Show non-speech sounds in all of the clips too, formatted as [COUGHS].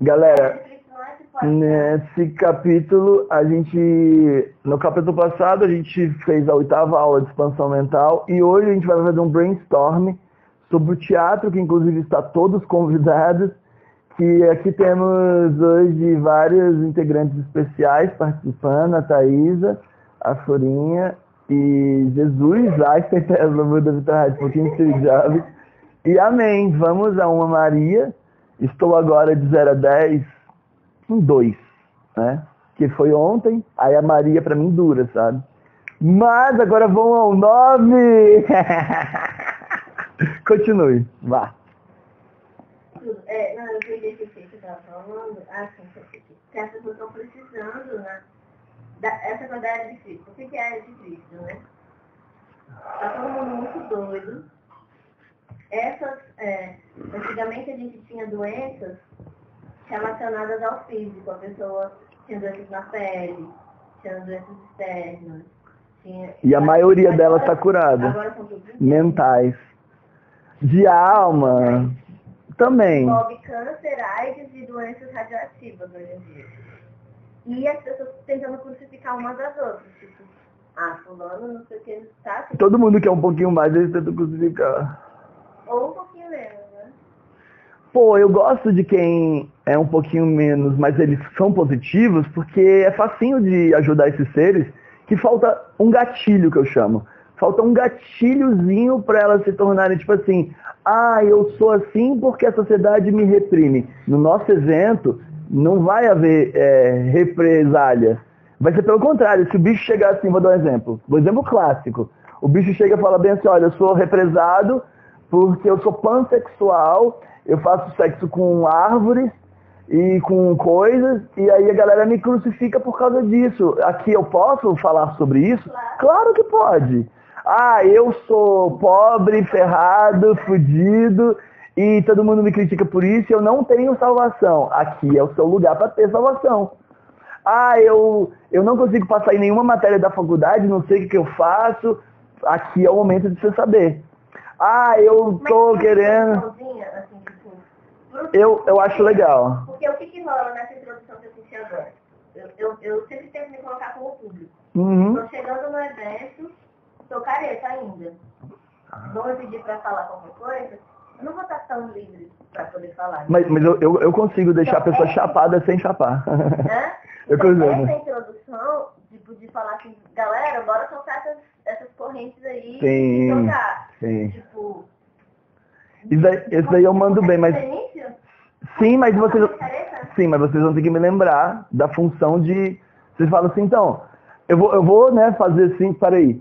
Galera, nesse capítulo, a gente. No capítulo passado, a gente fez a oitava aula de expansão mental e hoje a gente vai fazer um brainstorm sobre o teatro, que inclusive está todos convidados. Que aqui temos hoje vários integrantes especiais participando, a Thaisa, a Florinha e Jesus, Einstein, Tesla, [LAUGHS] Buda, Vitor Rádio, pouquinho Steve Jobs. E amém. Vamos a uma Maria. Estou agora de 0 a 10 em 2, né? Que foi ontem, aí a Maria para mim dura, sabe? Mas agora vão ao 9. [LAUGHS] Continue, vá. É, não, eu entendi o que você estava falando. Ah, que as pessoas estão precisando, né? Da, essa de Cristo. O que é de Cristo, né? Tá todo mundo muito doido. Essas, é, antigamente a gente tinha doenças relacionadas ao físico. A pessoa tinha doenças na pele, tinha doenças externas. Tinha, E a maioria delas está curada. Agora são todos Mentais. De alma. Também. envolve câncer, AIDS e doenças radioativas hoje em dia. E as pessoas tentando crucificar umas às outras, tipo, ah, fulano, não sei o que, tá, Todo mundo quer um pouquinho mais, eles tentam crucificar. Ou um pouquinho menos, né? Pô, eu gosto de quem é um pouquinho menos, mas eles são positivos, porque é facinho de ajudar esses seres, que falta um gatilho, que eu chamo. Falta um gatilhozinho para elas se tornarem, tipo assim, ah, eu sou assim porque a sociedade me reprime. No nosso evento, não vai haver é, represália. Vai ser pelo contrário, se o bicho chegar assim, vou dar um exemplo, um exemplo clássico. O bicho chega e fala bem assim, olha, eu sou represado porque eu sou pansexual, eu faço sexo com árvores e com coisas, e aí a galera me crucifica por causa disso. Aqui eu posso falar sobre isso? Claro que pode. Ah, eu sou pobre, ferrado, fudido, e todo mundo me critica por isso, e eu não tenho salvação. Aqui é o seu lugar para ter salvação. Ah, eu, eu não consigo passar em nenhuma matéria da faculdade, não sei o que, que eu faço. Aqui é o momento de você saber. Ah, eu tô Mas, querendo. introduçãozinha, assim, tipo, Eu, eu acho legal. Porque o que que rola nessa introdução que eu senti agora? Eu, eu, eu sempre tento me colocar como público. Uhum. Tô chegando no evento, tô careta ainda. Vão me pedir pra falar qualquer coisa, eu não vou estar tão livre pra poder falar. Mas, mas eu, eu, eu consigo deixar a pessoa chapada sem chapar. [LAUGHS] Né? Eu Então, consigo. essa introdução, tipo, de falar assim, galera, bora tocar essas, essas correntes aí Sim, e tocar. sim. Tipo, Isso daí, daí eu mando bem, mas. Sim, mas vocês. Sim, mas vocês vão ter que me lembrar da função de. Vocês falam assim, então, eu vou, eu vou né, fazer assim, peraí.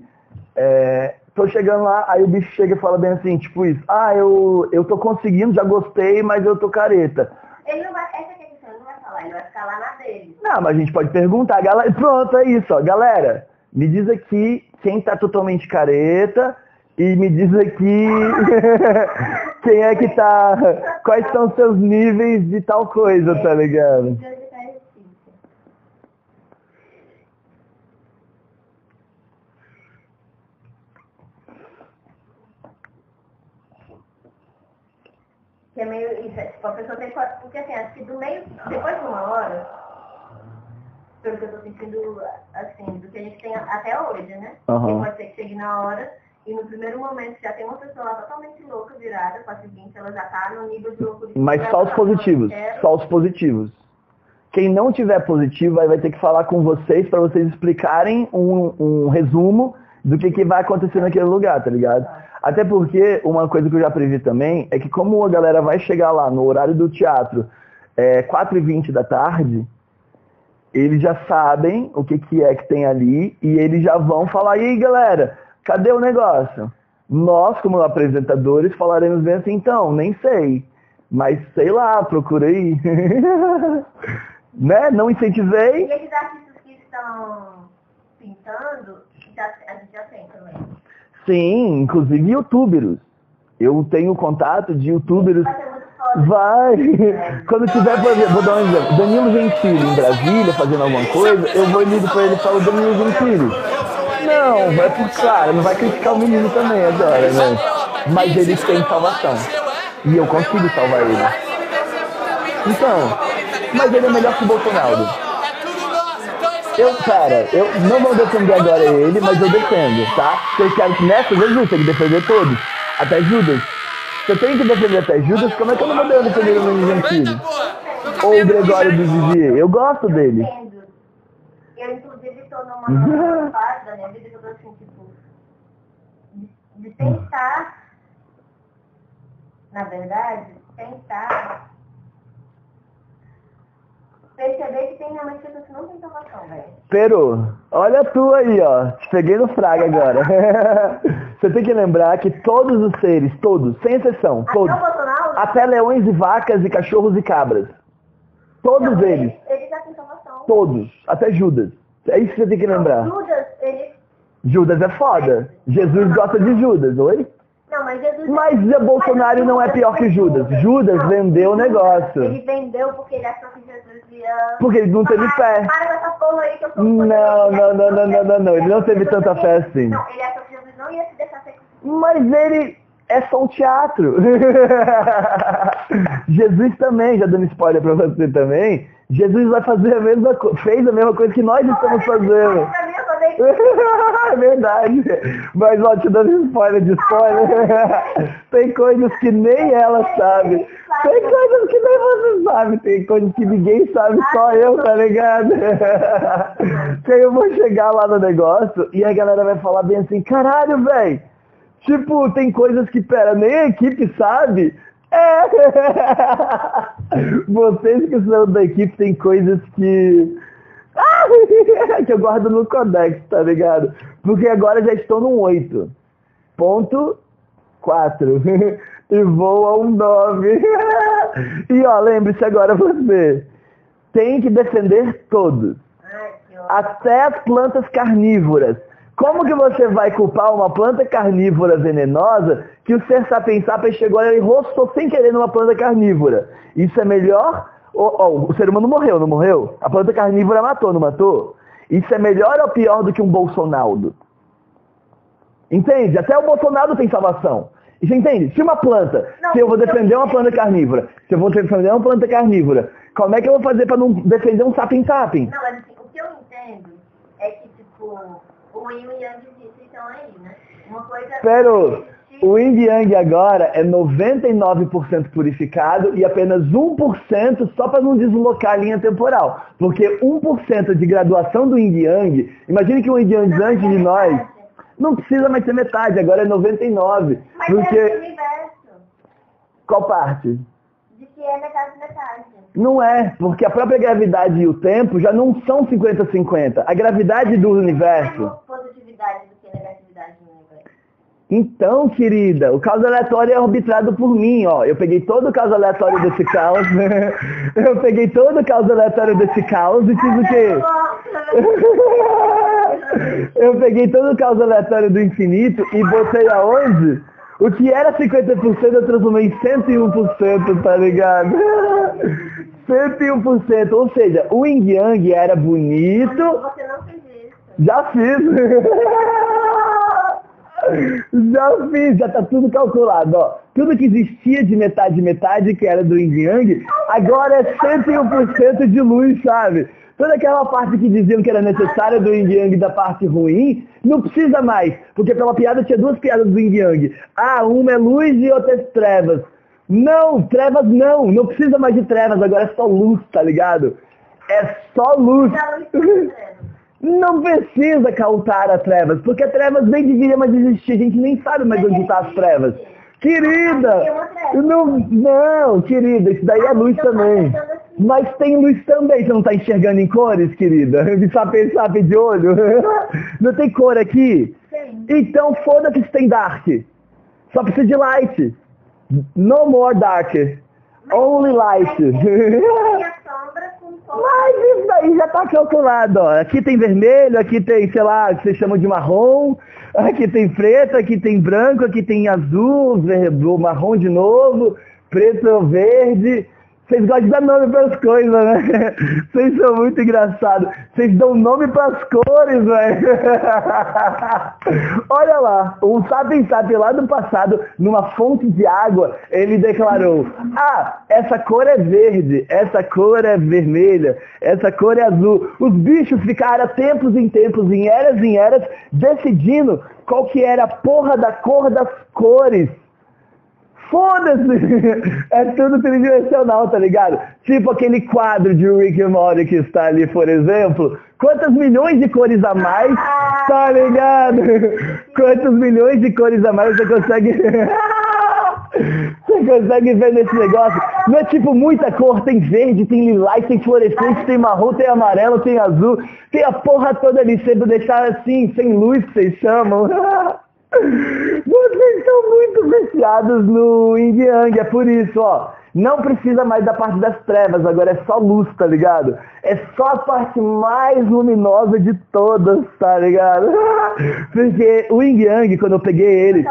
É, tô chegando lá, aí o bicho chega e fala bem assim, tipo isso, ah, eu, eu tô conseguindo, já gostei, mas eu tô careta. ele não vai, essa questão, ele não vai falar, ele vai ficar lá na dele. Não, mas a gente pode perguntar, galera. Pronto, é isso, ó. Galera, me diz aqui quem tá totalmente careta e me diz aqui [LAUGHS] quem é que tá. Quais são os seus níveis de tal coisa, tá ligado? Que é meio isso, tipo, a pessoa tem que. Porque assim, acho que do meio, depois de uma hora, pelo que eu tô sentindo, assim, do que a gente tem até hoje, né? Que pode ser que chegue na hora e no primeiro momento já tem uma pessoa lá totalmente louca, virada, com a seguinte, ela já tá no nível de loucura. Mas só os positivos. Só os positivos. Quem não tiver positivo vai ter que falar com vocês para vocês explicarem um, um resumo do que, que vai acontecer naquele lugar, tá ligado? Até porque uma coisa que eu já previ também é que como a galera vai chegar lá no horário do teatro é, 4h20 da tarde, eles já sabem o que, que é que tem ali e eles já vão falar, e aí galera, cadê o negócio? Nós, como apresentadores, falaremos bem assim, então, nem sei. Mas sei lá, procura aí. [LAUGHS] né? Não incentivei. E esses artistas que estão pintando, já, a gente já tem também. Sim, inclusive youtubers. Eu tenho contato de youtubers. Vai! [LAUGHS] Quando tiver, vou dar um exemplo. Danilo Gentili em Brasília fazendo alguma coisa, eu vou ligo pra ele e falo Danilo Gentili. Não, é por claro, não vai criticar o menino também agora, né? mas eles têm salvação. E eu consigo salvar ele. Então, mas ele é melhor que o Bolsonaro. Eu, cara, eu não vou defender agora ele, mas eu defendo, tá? Porque eu quero que nessa eu tenho que defender todos. Até Judas. Se eu tenho que defender até Judas, como é que eu não vou defender o Menino Gentili? Ou o Gregório do Vivier? Eu gosto dele. Eu, inclusive, estou numa fase da minha vida que eu tô assim, tipo, de, de tentar, na verdade, tentar perceber que tem realmente pessoas que não têm salvação, velho. Peru, olha tu aí, ó. Te peguei no fraga agora. [LAUGHS] Você tem que lembrar que todos os seres, todos, sem exceção, Até todos, até leões e vacas e cachorros e cabras, todos não, eles, ele já tem salvação. todos, até Judas. É isso que você tem que lembrar. Judas, ele... Judas é foda. Jesus gosta de Judas, oi? Não, mas Jesus... Mas o Bolsonaro não é pior que Judas. Judas vendeu o negócio. Ele vendeu porque ele achou que Jesus. Porque ele não teve fé. Para com essa porra aí que eu sou Não, não, não, não, não, não, não. Ele não teve tanta fé assim. Não, ele achou que Jesus não ia se deixar ser... Mas ele é só um teatro. [LAUGHS] Jesus também, já dando spoiler pra você também, Jesus vai fazer a mesma coisa, fez a mesma coisa que nós estamos fazendo. [LAUGHS] É verdade. Mas ó, te dando spoiler de spoiler. [LAUGHS] Tem coisas que nem ela sabe. Tem coisas que nem você sabe. Tem coisas que ninguém sabe, só eu, tá ligado? Que eu vou chegar lá no negócio e a galera vai falar bem assim, caralho, velho. Tipo, tem coisas que, pera, nem a equipe sabe. É. [LAUGHS] Vocês que são da equipe tem coisas que. [LAUGHS] que eu guardo no Codex, tá ligado? Porque agora já estou no 8. Ponto 4. [LAUGHS] e vou a um 9. e ó, lembre-se agora você. Tem que defender todos. Até as plantas carnívoras. Como que você vai culpar uma planta carnívora venenosa que o ser sapiens sapiens chegou e roçou sem querer numa planta carnívora? Isso é melhor? Ó, ó, o ser humano morreu, não morreu? A planta carnívora matou, não matou? Isso é melhor ou pior do que um Bolsonaro? Entende? Até o Bolsonaro tem salvação. Você entende? Se uma planta, Não, se eu vou eu- defender uma planta carnívora, se eu vou defender uma planta carnívora, como é que eu vou fazer para não defender um sapien sapien? Não, mas assim, o que eu entendo é que, tipo, o Yin e o Yang então aí, né? Uma coisa... Pero, o Yin Yang agora é 99% purificado e apenas 1% só para não deslocar a linha temporal. Porque 1% de graduação do Yin Yang, imagine que o Yin Yang antes de nós, não precisa mais ser metade, agora é 99%. Mas é o Porque, universo, qual parte? de que é metade metade. Não é, porque a própria gravidade e o tempo já não são 50-50. A gravidade do universo... Mais positividade do que negatividade no universo. Então, querida, o caos aleatório é arbitrado por mim, ó. Eu peguei todo o caos aleatório desse caos, né? [LAUGHS] Eu peguei todo o caos aleatório desse caos e fiz o quê? [LAUGHS] Eu peguei todo o caos aleatório do infinito e botei aonde? O que era 50% eu transformei em 101%, tá ligado? [LAUGHS] 101%, ou seja, o Yin Yang era bonito, Você não fez isso. já fiz. [LAUGHS] Já fiz, já tá tudo calculado, ó. Tudo que existia de metade metade, que era do Yin Yang, agora é 101% de luz, sabe? Toda aquela parte que diziam que era necessária do Yin Yang da parte ruim, não precisa mais. Porque pela piada tinha duas piadas do Yin Yang. Ah, uma é luz e outra é trevas. Não, trevas não, não precisa mais de trevas, agora é só luz, tá ligado? É só luz. Não precisa cautar as trevas, porque a trevas nem deveria mais existir, a gente nem sabe mais onde está as trevas. Querida! Não, não, querida, isso daí é luz também. Mas tem luz também, você não está enxergando em cores, querida? [LAUGHS] De saber, sabe de olho? [LAUGHS] Não tem cor aqui? Então foda-se se tem dark. Só precisa de light. No more dark. Only light. Mas isso daí já tá calculado, ó. Aqui tem vermelho, aqui tem, sei lá, que vocês chamam de marrom, aqui tem preto, aqui tem branco, aqui tem azul, marrom de novo, preto, verde. Vocês gostam de dar nome para as coisas, né? [LAUGHS] Vocês são muito engraçados. Vocês dão nome para as cores, velho. [LAUGHS] Olha lá, um Sapien Sapien lá do passado, numa fonte de água, ele declarou: Ah, essa cor é verde, essa cor é vermelha, essa cor é azul. Os bichos ficaram tempos em tempos, em eras em eras, decidindo qual que era a porra da cor das cores. Foda-se! [LAUGHS] É tudo tridimensional, tá ligado? Tipo aquele quadro de Rick and Morty que está ali, por exemplo. Quantas milhões de cores a mais, tá ligado? [LAUGHS] Quantos milhões de cores a mais você consegue... [LAUGHS] Você consegue ver nesse negócio? Não é tipo muita cor, tem verde, tem lilás, tem fluorescente, tem marrom, tem amarelo, tem azul, tem a porra toda ali, sempre deixar assim, sem luz que vocês chamam. Vocês são muito viciados no Yin Yang, é por isso, ó. Não precisa mais da parte das trevas, agora é só luz, tá ligado? É só a parte mais luminosa de todas, tá ligado? [LAUGHS] Porque o Yin Yang, quando eu peguei ele,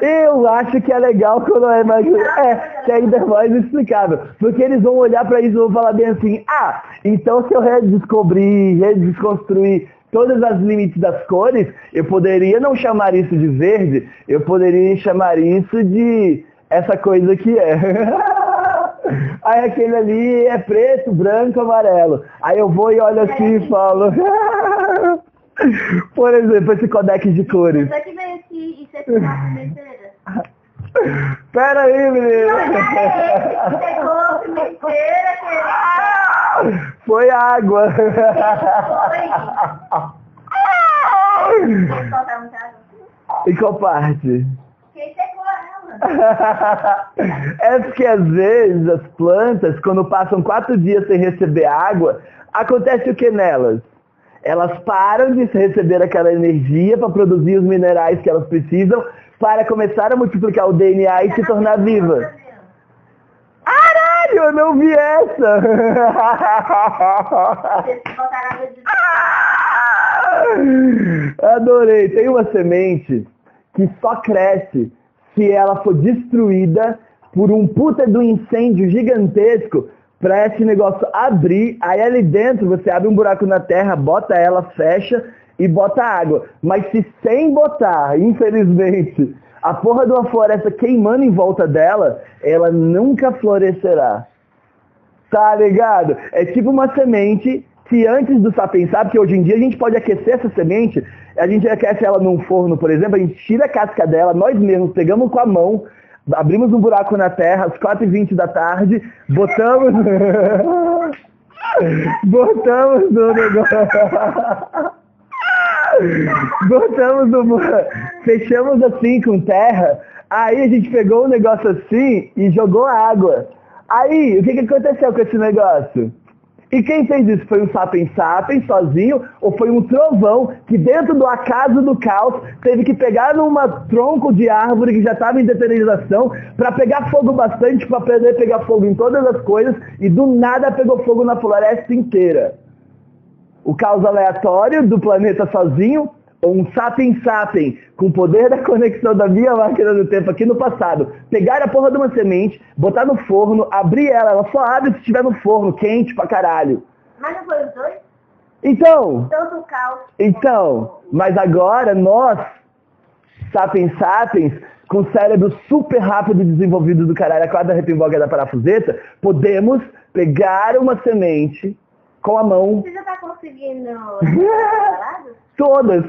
eu acho que é legal quando é mais... É, que é ainda mais explicável. Porque eles vão olhar pra isso e vão falar bem assim, ah, então se eu redescobrir, redesconstruir todas as limites das cores, eu poderia não chamar isso de verde, eu poderia chamar isso de essa coisa que é. [LAUGHS] Aí aquele ali é preto, branco, amarelo. Aí eu vou e olho assim e falo. [LAUGHS] Por exemplo, esse codex de cores. Isso aqui veio aqui, isso aqui é uma pimenteira. Pera aí, menino. Foi água. Água. Em qual parte? É porque às vezes as plantas, quando passam quatro dias sem receber água, acontece o que nelas? Elas param de receber aquela energia para produzir os minerais que elas precisam para começar a multiplicar o DNA e se tornar viva. Caralho, eu não vi essa! Adorei. Tem uma semente que só cresce se ela for destruída por um puta do incêndio gigantesco para esse negócio abrir. Aí ali dentro você abre um buraco na terra, bota ela, fecha e bota água. Mas se sem botar, infelizmente, a porra de uma floresta queimando em volta dela, ela nunca florescerá. Tá ligado? É tipo uma semente que antes do sapien sabe que hoje em dia a gente pode aquecer essa semente, a gente aquece ela num forno, por exemplo, a gente tira a casca dela, nós mesmos pegamos com a mão, abrimos um buraco na terra às 4h20 da tarde, botamos. [LAUGHS] botamos no negócio. [LAUGHS] botamos no. Fechamos assim com terra, aí a gente pegou um negócio assim e jogou água. Aí, o que, que aconteceu com esse negócio? E quem fez isso? Foi um sapien sapien sozinho ou foi um trovão que dentro do acaso do caos teve que pegar numa tronco de árvore que já estava em deterioração para pegar fogo bastante para poder pegar fogo em todas as coisas e do nada pegou fogo na floresta inteira. O caos aleatório do planeta sozinho ou um sapien sapien com o poder da conexão da minha máquina do tempo aqui no passado, pegar a porra de uma semente, botar no forno, abrir ela, ela só abre se estiver no forno, quente pra caralho. Mas não foi os dois? Então, Tanto o caos. então, mas agora nós, sapiens sapiens, com cérebro super rápido e desenvolvido do caralho, a quadra repimboga da parafuseta, podemos pegar uma semente com a mão, Você já tá conseguindo... [LAUGHS] Todas,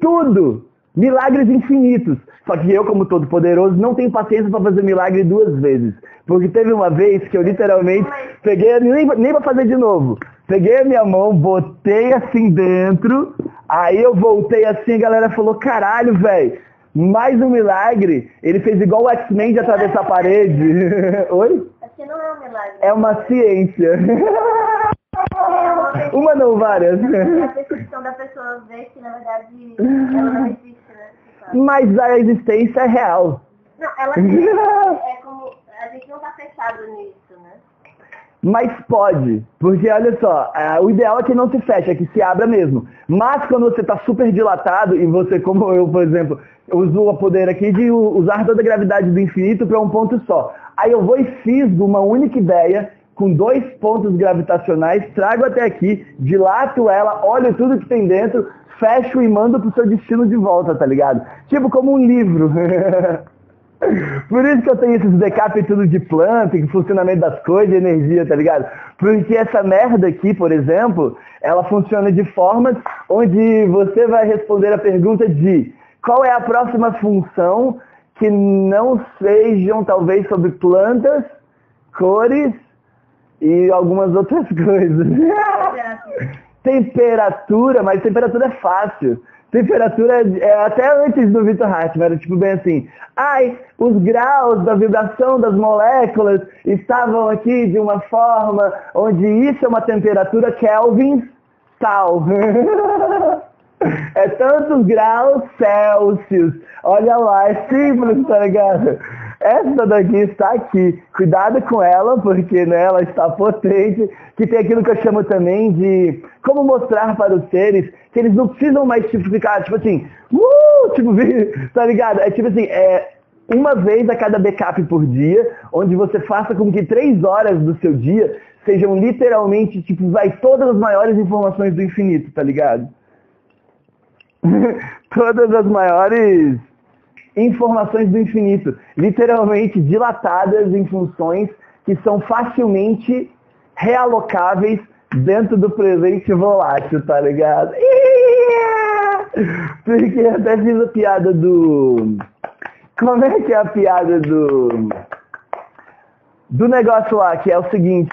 tudo, milagres infinitos. Só que eu, como todo poderoso, não tenho paciência para fazer milagre duas vezes. Porque teve uma vez que eu literalmente peguei, nem, nem pra fazer de novo. Peguei a minha mão, botei assim dentro, aí eu voltei assim, a galera falou, caralho, velho, mais um milagre. Ele fez igual o X-Men de atravessar a parede. [LAUGHS] Oi? Acho que não é um milagre. É uma ciência. [LAUGHS] Uma não, várias. A percepção da pessoa ver que, na verdade, ela não existe, né? Mas a existência é real. Não, ela [LAUGHS] é como... A gente não tá fechado nisso? Mas pode, porque olha só, é, o ideal é que não se feche, é que se abra mesmo. Mas quando você está super dilatado e você, como eu, por exemplo, uso o poder aqui de usar toda a gravidade do infinito para um ponto só. Aí eu vou e fisgo uma única ideia com dois pontos gravitacionais, trago até aqui, dilato ela, olho tudo que tem dentro, fecho e mando pro seu destino de volta, tá ligado? Tipo como um livro. [LAUGHS] Por isso que eu tenho esses backup tudo de planta, funcionamento das coisas, energia, tá ligado? Porque essa merda aqui, por exemplo, ela funciona de formas onde você vai responder a pergunta de qual é a próxima função que não sejam talvez sobre plantas, cores e algumas outras [LAUGHS] coisas. temperatura, mas temperatura é fácil. Temperatura é até antes do Vitor Hartmann, era tipo bem assim, ai, os graus da vibração das moléculas estavam aqui de uma forma onde isso é uma temperatura Kelvin tal. [LAUGHS] é tantos graus Celsius. Olha lá, é simples, tá ligado? Essa daqui está aqui. Cuidado com ela, porque né, ela está potente. Que tem aquilo que eu chamo também de como mostrar para os seres que eles não precisam mais tipo, ficar, tipo assim, uh, tipo, [LAUGHS] tá ligado? É tipo assim, é uma vez a cada backup por dia, onde você faça com que três horas do seu dia sejam literalmente, tipo, vai todas as maiores informações do infinito, tá ligado? [LAUGHS] todas as maiores informações do infinito, literalmente dilatadas em funções que são facilmente realocáveis dentro do presente volátil, tá ligado? [LAUGHS] Porque até fiz a piada do. Como é que é a piada do do negócio lá, que é o seguinte,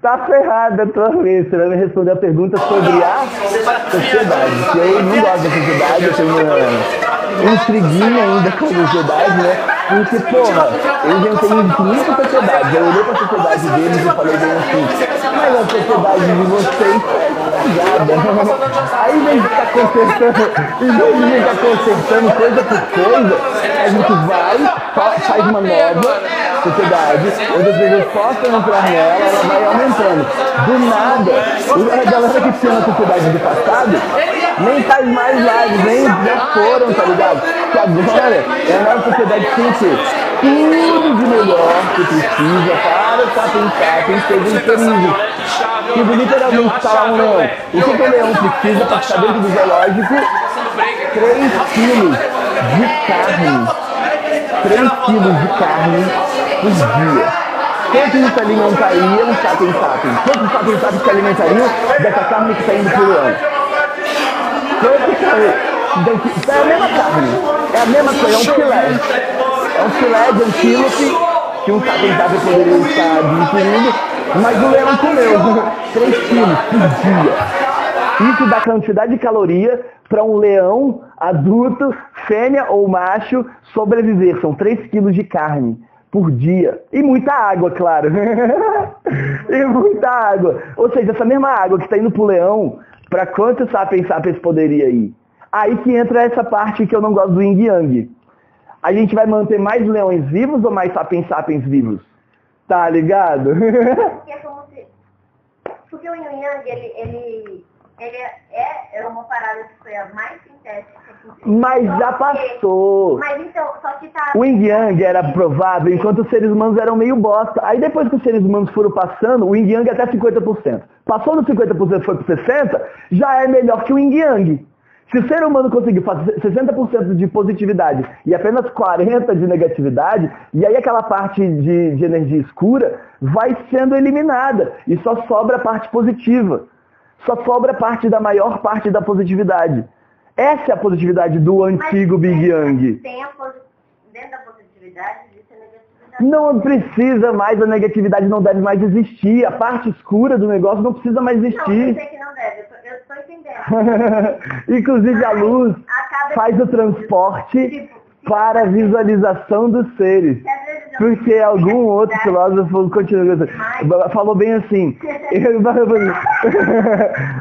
tá ferrada a tua vez, você vai me responder a pergunta sobre a sociedade, que eu não gosto da sociedade, eu tenho uma intriguinha ainda com a sociedade, né? Porque, porra, eu já tenho infinita sociedade, eu olhei pra sociedade deles e falei bem assim, mas a sociedade de vocês é. [LAUGHS] Aí, em vez de ficar consertando, em vez de ficar consertando coisa por coisa, a gente vai, faz uma nova, sociedade, onde as pessoas possam entrar nela, ela vai aumentando. Do nada, a galera que tinha na sociedade do passado, nem faz mais lives, nem já foram, tá ligado? Que agora é a nova sociedade que que tudo de melhor que precisa para estar pensar, tem que ser inserido. Tipo, literalmente falar um leão. O que, o leão precisa para ficar dentro do zoológico? 3 quilos de carne. 3 quilos de carne por dia. Quantos se alimentariam sapien sapiens? Quantos sapien sapiens se alimentariam dessa carne que está indo por ano? Quantos É a mesma carne. É a mesma coisa, é um filé. É um filé de antílope que um sapiens poderia estar adquirindo, mas o leão comeu [LAUGHS] 3 quilos por dia. Isso dá quantidade de caloria para um leão adulto, fêmea ou macho, sobreviver. São 3 quilos de carne por dia. E muita água, claro. [LAUGHS] e muita água. Ou seja, essa mesma água que está indo pro leão, para quantos sapiens sapiens poderia ir? Aí que entra essa parte que eu não gosto do yin yang. A gente vai manter mais leões vivos ou mais sapiens sapiens vivos? Tá ligado? [LAUGHS] Porque, é como se... Porque o yin yang, ele, ele, ele é, é uma parada que foi a mais sintética mas já passou. Mas então, só que tá... O Yin Yang era provável enquanto os seres humanos eram meio bosta. Aí depois que os seres humanos foram passando, o Yin Yang é até 50%. Passou no 50% foi para 60%, já é melhor que o Yin Yang. Se o ser humano conseguir fazer 60% de positividade e apenas 40% de negatividade, e aí aquela parte de, de energia escura vai sendo eliminada e só sobra a parte positiva. Só sobra a parte da maior parte da positividade. Essa é a positividade do antigo Mas, Big Yang. Tem a dentro da positividade existe a negatividade. Não precisa mais, a negatividade não deve mais existir. A parte escura do negócio não precisa mais existir. Não, eu sei que não deve. [LAUGHS] Inclusive a luz faz o transporte para a visualização dos seres. Porque algum outro filósofo continua falou bem assim. [LAUGHS]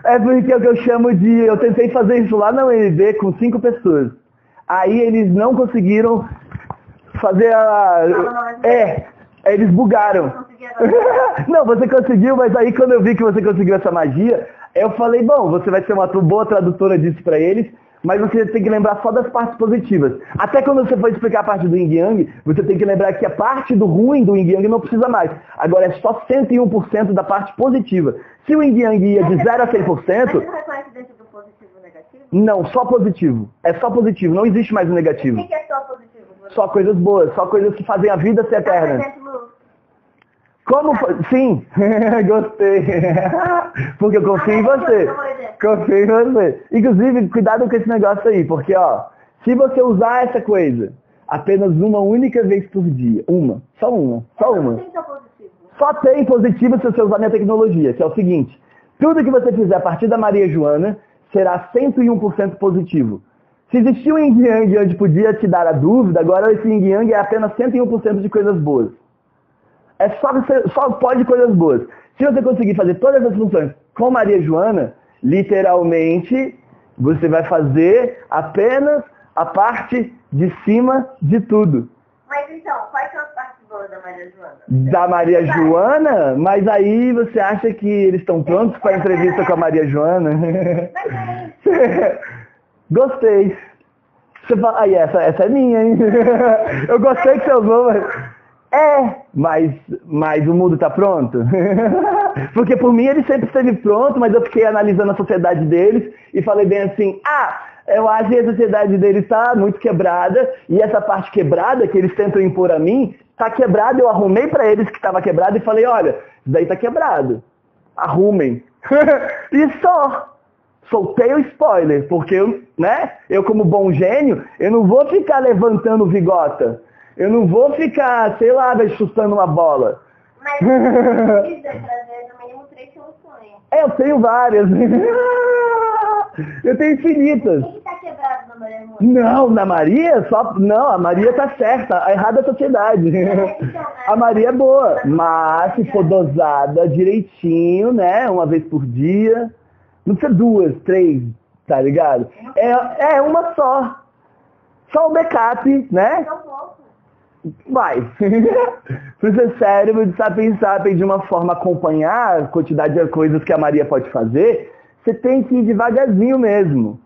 é porque é o que eu chamo de. Eu tentei fazer isso lá na UNB com cinco pessoas. Aí eles não conseguiram fazer a. É, eles bugaram. [LAUGHS] Não, você conseguiu, mas aí quando eu vi que você conseguiu essa magia, eu falei, bom, você vai ser uma boa tradutora disso para eles, mas você tem que lembrar só das partes positivas. Até quando você for explicar a parte do Yin Yang, você tem que lembrar que a parte do ruim do Yin Yang não precisa mais. Agora é só 101% da parte positiva. Se o Yin Yang ia de 0 a 100%... Mas reconhece dentro do positivo e negativo? Não, só positivo. É só positivo, não existe mais o negativo. O que é só positivo? Só coisas boas, só coisas que fazem a vida ser eterna. Como foi? Sim, [LAUGHS] gostei. [LAUGHS] porque eu confio em você. Confio em você. Inclusive, cuidado com esse negócio aí, porque ó, se você usar essa coisa apenas uma única vez por dia, uma, só uma, só uma. Só tem positivo se você usar minha tecnologia, que é o seguinte, tudo que você fizer a partir da Maria Joana será 101% positivo. Se existia um yin yang onde podia te dar a dúvida, agora esse yin yang é apenas 101% de coisas boas. É só, só pode coisas boas. Se você conseguir fazer todas as funções com Maria Joana, literalmente você vai fazer apenas a parte de cima de tudo. Mas então, quais são as partes boas da Maria Joana? Da Maria Joana? Mas aí você acha que eles estão prontos para a entrevista com a Maria Joana? [LAUGHS] Gostei. Você fala, aí essa, essa é minha, hein? [LAUGHS] Eu gostei que você usou, mas... É, mas, mas o mundo está pronto? [LAUGHS] Porque por mim ele sempre esteve pronto, mas eu fiquei analisando a sociedade deles e falei bem assim, ah, eu acho que a sociedade deles está muito quebrada e essa parte quebrada que eles tentam impor a mim, está quebrada, eu arrumei para eles que estava quebrado e falei, olha, isso daí está quebrado, arrumem. [LAUGHS] e só. Soltei o spoiler, porque eu, né, eu como bom gênio, eu não vou ficar levantando vigota. Eu não vou ficar, sei lá, chutando uma bola. Mas precisa [LAUGHS] trazer no mínimo três soluções. É, eu tenho várias. [LAUGHS] eu tenho infinitas. O que está quebrado na Maria Não, na Maria, só. Não, a Maria tá certa. A errada é a sociedade. Então, [LAUGHS] a Maria é boa. Mas se for dosada direitinho, né? Uma vez por dia. Não precisa duas, três, tá ligado? É, é uma só. Só o backup, né? Vai. [LAUGHS] Para o seu cérebro de saber saber de uma forma acompanhar a quantidade de coisas que a Maria pode fazer, você tem que ir devagarzinho mesmo.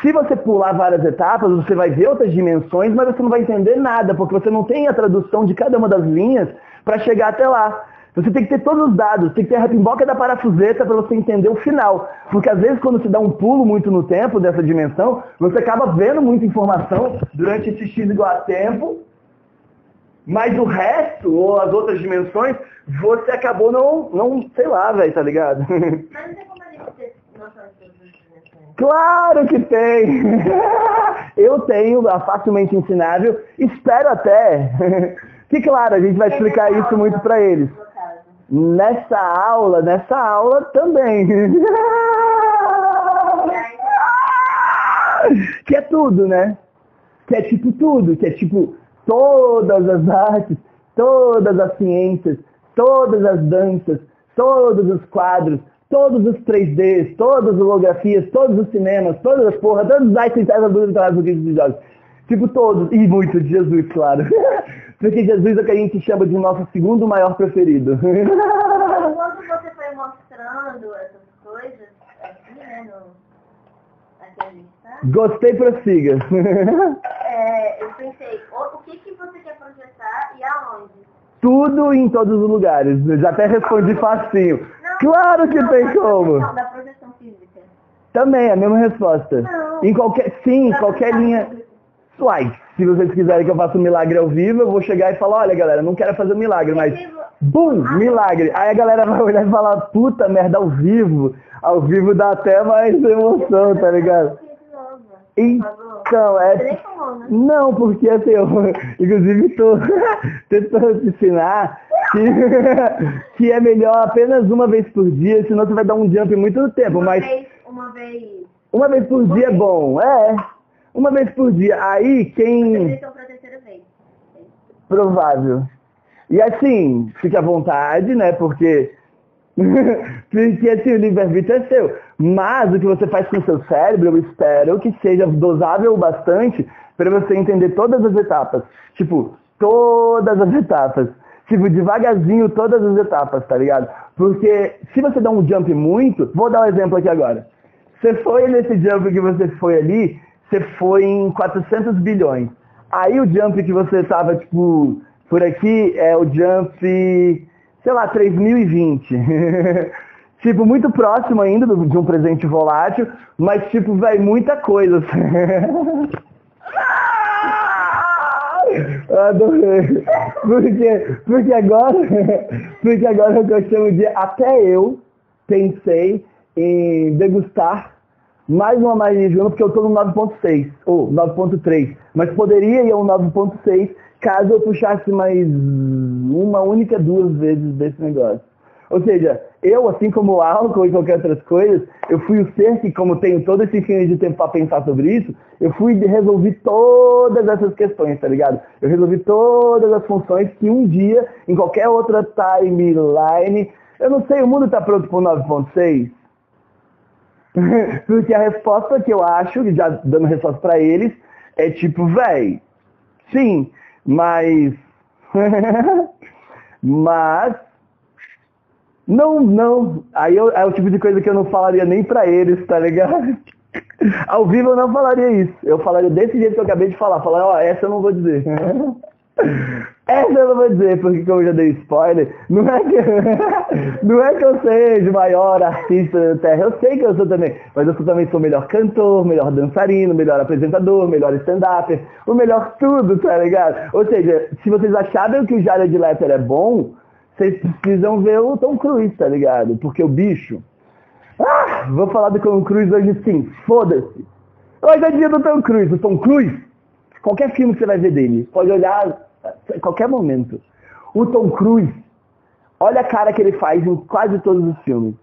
Se você pular várias etapas, você vai ver outras dimensões, mas você não vai entender nada, porque você não tem a tradução de cada uma das linhas para chegar até lá. Você tem que ter todos os dados, tem que ter a rapimboca da parafuseta para você entender o final. Porque às vezes quando você dá um pulo muito no tempo dessa dimensão, você acaba vendo muita informação durante esse x igual a tempo, mas o resto, ou as outras dimensões, você acabou não, não sei lá, velho, tá ligado? Mas não tem como a gente ter noção de todas as dimensões. Claro que tem! [LAUGHS] Eu tenho a facilmente ensinável, espero até. [LAUGHS] Que claro, a gente vai explicar isso muito para eles. Nessa aula, nessa aula também. [LAUGHS] Que é tudo, né? Que é tipo tudo, que é tipo todas as artes, todas as ciências, todas as danças, todos os quadros, todos os 3Ds, todas as holografias, todos os cinemas, todas as porras, todos os artes internas do dos jogos. Tipo todos, e muito de Jesus, claro. [LAUGHS] Porque Jesus é o que a gente chama de nosso segundo maior preferido. [LAUGHS] Quando você foi mostrando essas coisas, aqui, né, no... aqui tá? Gostei, prossiga. É, eu pensei, o, o que, que você quer projetar e aonde? Tudo em todos os lugares. Eu já até respondi facinho. Não, claro que não, tem como. Da projeção física. Também, a mesma resposta. Não. Em qualquer, sim, em qualquer linha. Uai, se vocês quiserem que eu faça um milagre ao vivo, eu vou chegar e falar, olha galera, não quero fazer um milagre, mas bum, milagre. Aí a galera vai olhar e falar, puta merda, ao vivo. Ao vivo dá até mais emoção, tá ligado? Então, é. Não, porque assim, eu [LAUGHS] inclusive estou [LAUGHS] tentando te ensinar que, [LAUGHS] que é melhor apenas uma vez por dia, senão você vai dar um jump muito no tempo. Uma mas vez, uma vez. Uma vez por dia é bom, é. Uma vez por dia. Aí quem. Provável. E assim, fique à vontade, né? Porque. Porque assim, o livre-arbítrio é seu. Mas o que você faz com o seu cérebro, eu espero que seja dosável o bastante para você entender todas as etapas. Tipo, todas as etapas. Tipo, devagarzinho todas as etapas, tá ligado? Porque se você dá um jump muito, vou dar um exemplo aqui agora. Você foi nesse jump que você foi ali, você foi em 400 bilhões. Aí o jump que você tava, tipo, por aqui é o jump, sei lá, 3020. [LAUGHS] tipo, muito próximo ainda de um presente volátil, mas tipo, vai muita coisa. Adorei. Porque, porque agora, porque agora eu chamo de até eu pensei em degustar mais uma de porque eu estou no 9.6, ou 9.3, mas poderia ir ao 9.6 caso eu puxasse mais uma única, duas vezes desse negócio. Ou seja, eu, assim como o álcool e qualquer outras coisas, eu fui o ser que, como tenho todo esse fim de tempo para pensar sobre isso, eu fui e resolvi todas essas questões, tá ligado? Eu resolvi todas as funções que um dia, em qualquer outra timeline, eu não sei, o mundo está pronto para o 9.6? Porque a resposta que eu acho, já dando resposta para eles, é tipo, véi, sim, mas. [LAUGHS] mas. Não, não. Aí eu, é o tipo de coisa que eu não falaria nem pra eles, tá ligado? [LAUGHS] Ao vivo eu não falaria isso. Eu falaria desse jeito que eu acabei de falar. Falar, ó, essa eu não vou dizer. [LAUGHS] Essa eu não vou dizer, porque como eu já dei spoiler, não é que, [LAUGHS] não é que eu seja o maior artista da Terra, eu sei que eu sou também, mas eu também sou o melhor cantor, melhor dançarino, melhor apresentador, melhor stand-up, o melhor tudo, tá ligado? Ou seja, se vocês acharem que o Jared Leto é bom, vocês precisam ver o Tom Cruise, tá ligado? Porque o bicho... Ah, vou falar do Tom Cruise hoje sim, foda-se. Hoje é dia do Tom Cruise, o Tom Cruise Qualquer filme que você vai ver dele, pode olhar a qualquer momento. O Tom Cruise, olha a cara que ele faz em quase todos os filmes.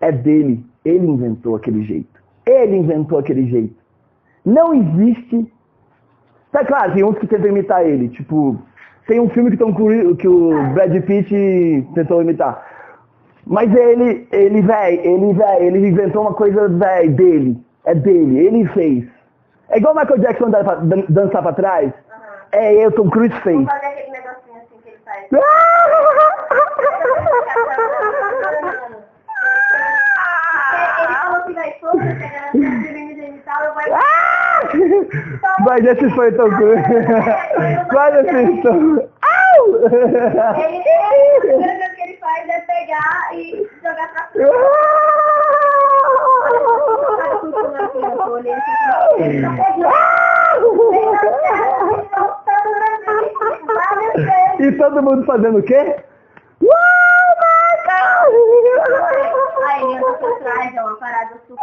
É dele. Ele inventou aquele jeito. Ele inventou aquele jeito. Não existe. Tá claro, tem uns que tentam imitar ele. Tipo, tem um filme que, Tom Cruise, que o Brad Pitt tentou imitar. Mas ele, ele, velho, ele, velho, ele inventou uma coisa, velho, dele. É dele. Ele fez. É igual o Michael Jackson dançar pra trás. Uhum. É, eu, Tom Cruise fez. Vamos fazer aquele negocinho assim que ele faz. [LAUGHS] ele falou que vai Mas esse foi Cruise. Mas esse foi... [LAUGHS] Ele, a primeira coisa que ele faz é pegar e jogar pra cima. E todo mundo fazendo o quê? [LAUGHS] Aí ele anda por trás, é uma parada super.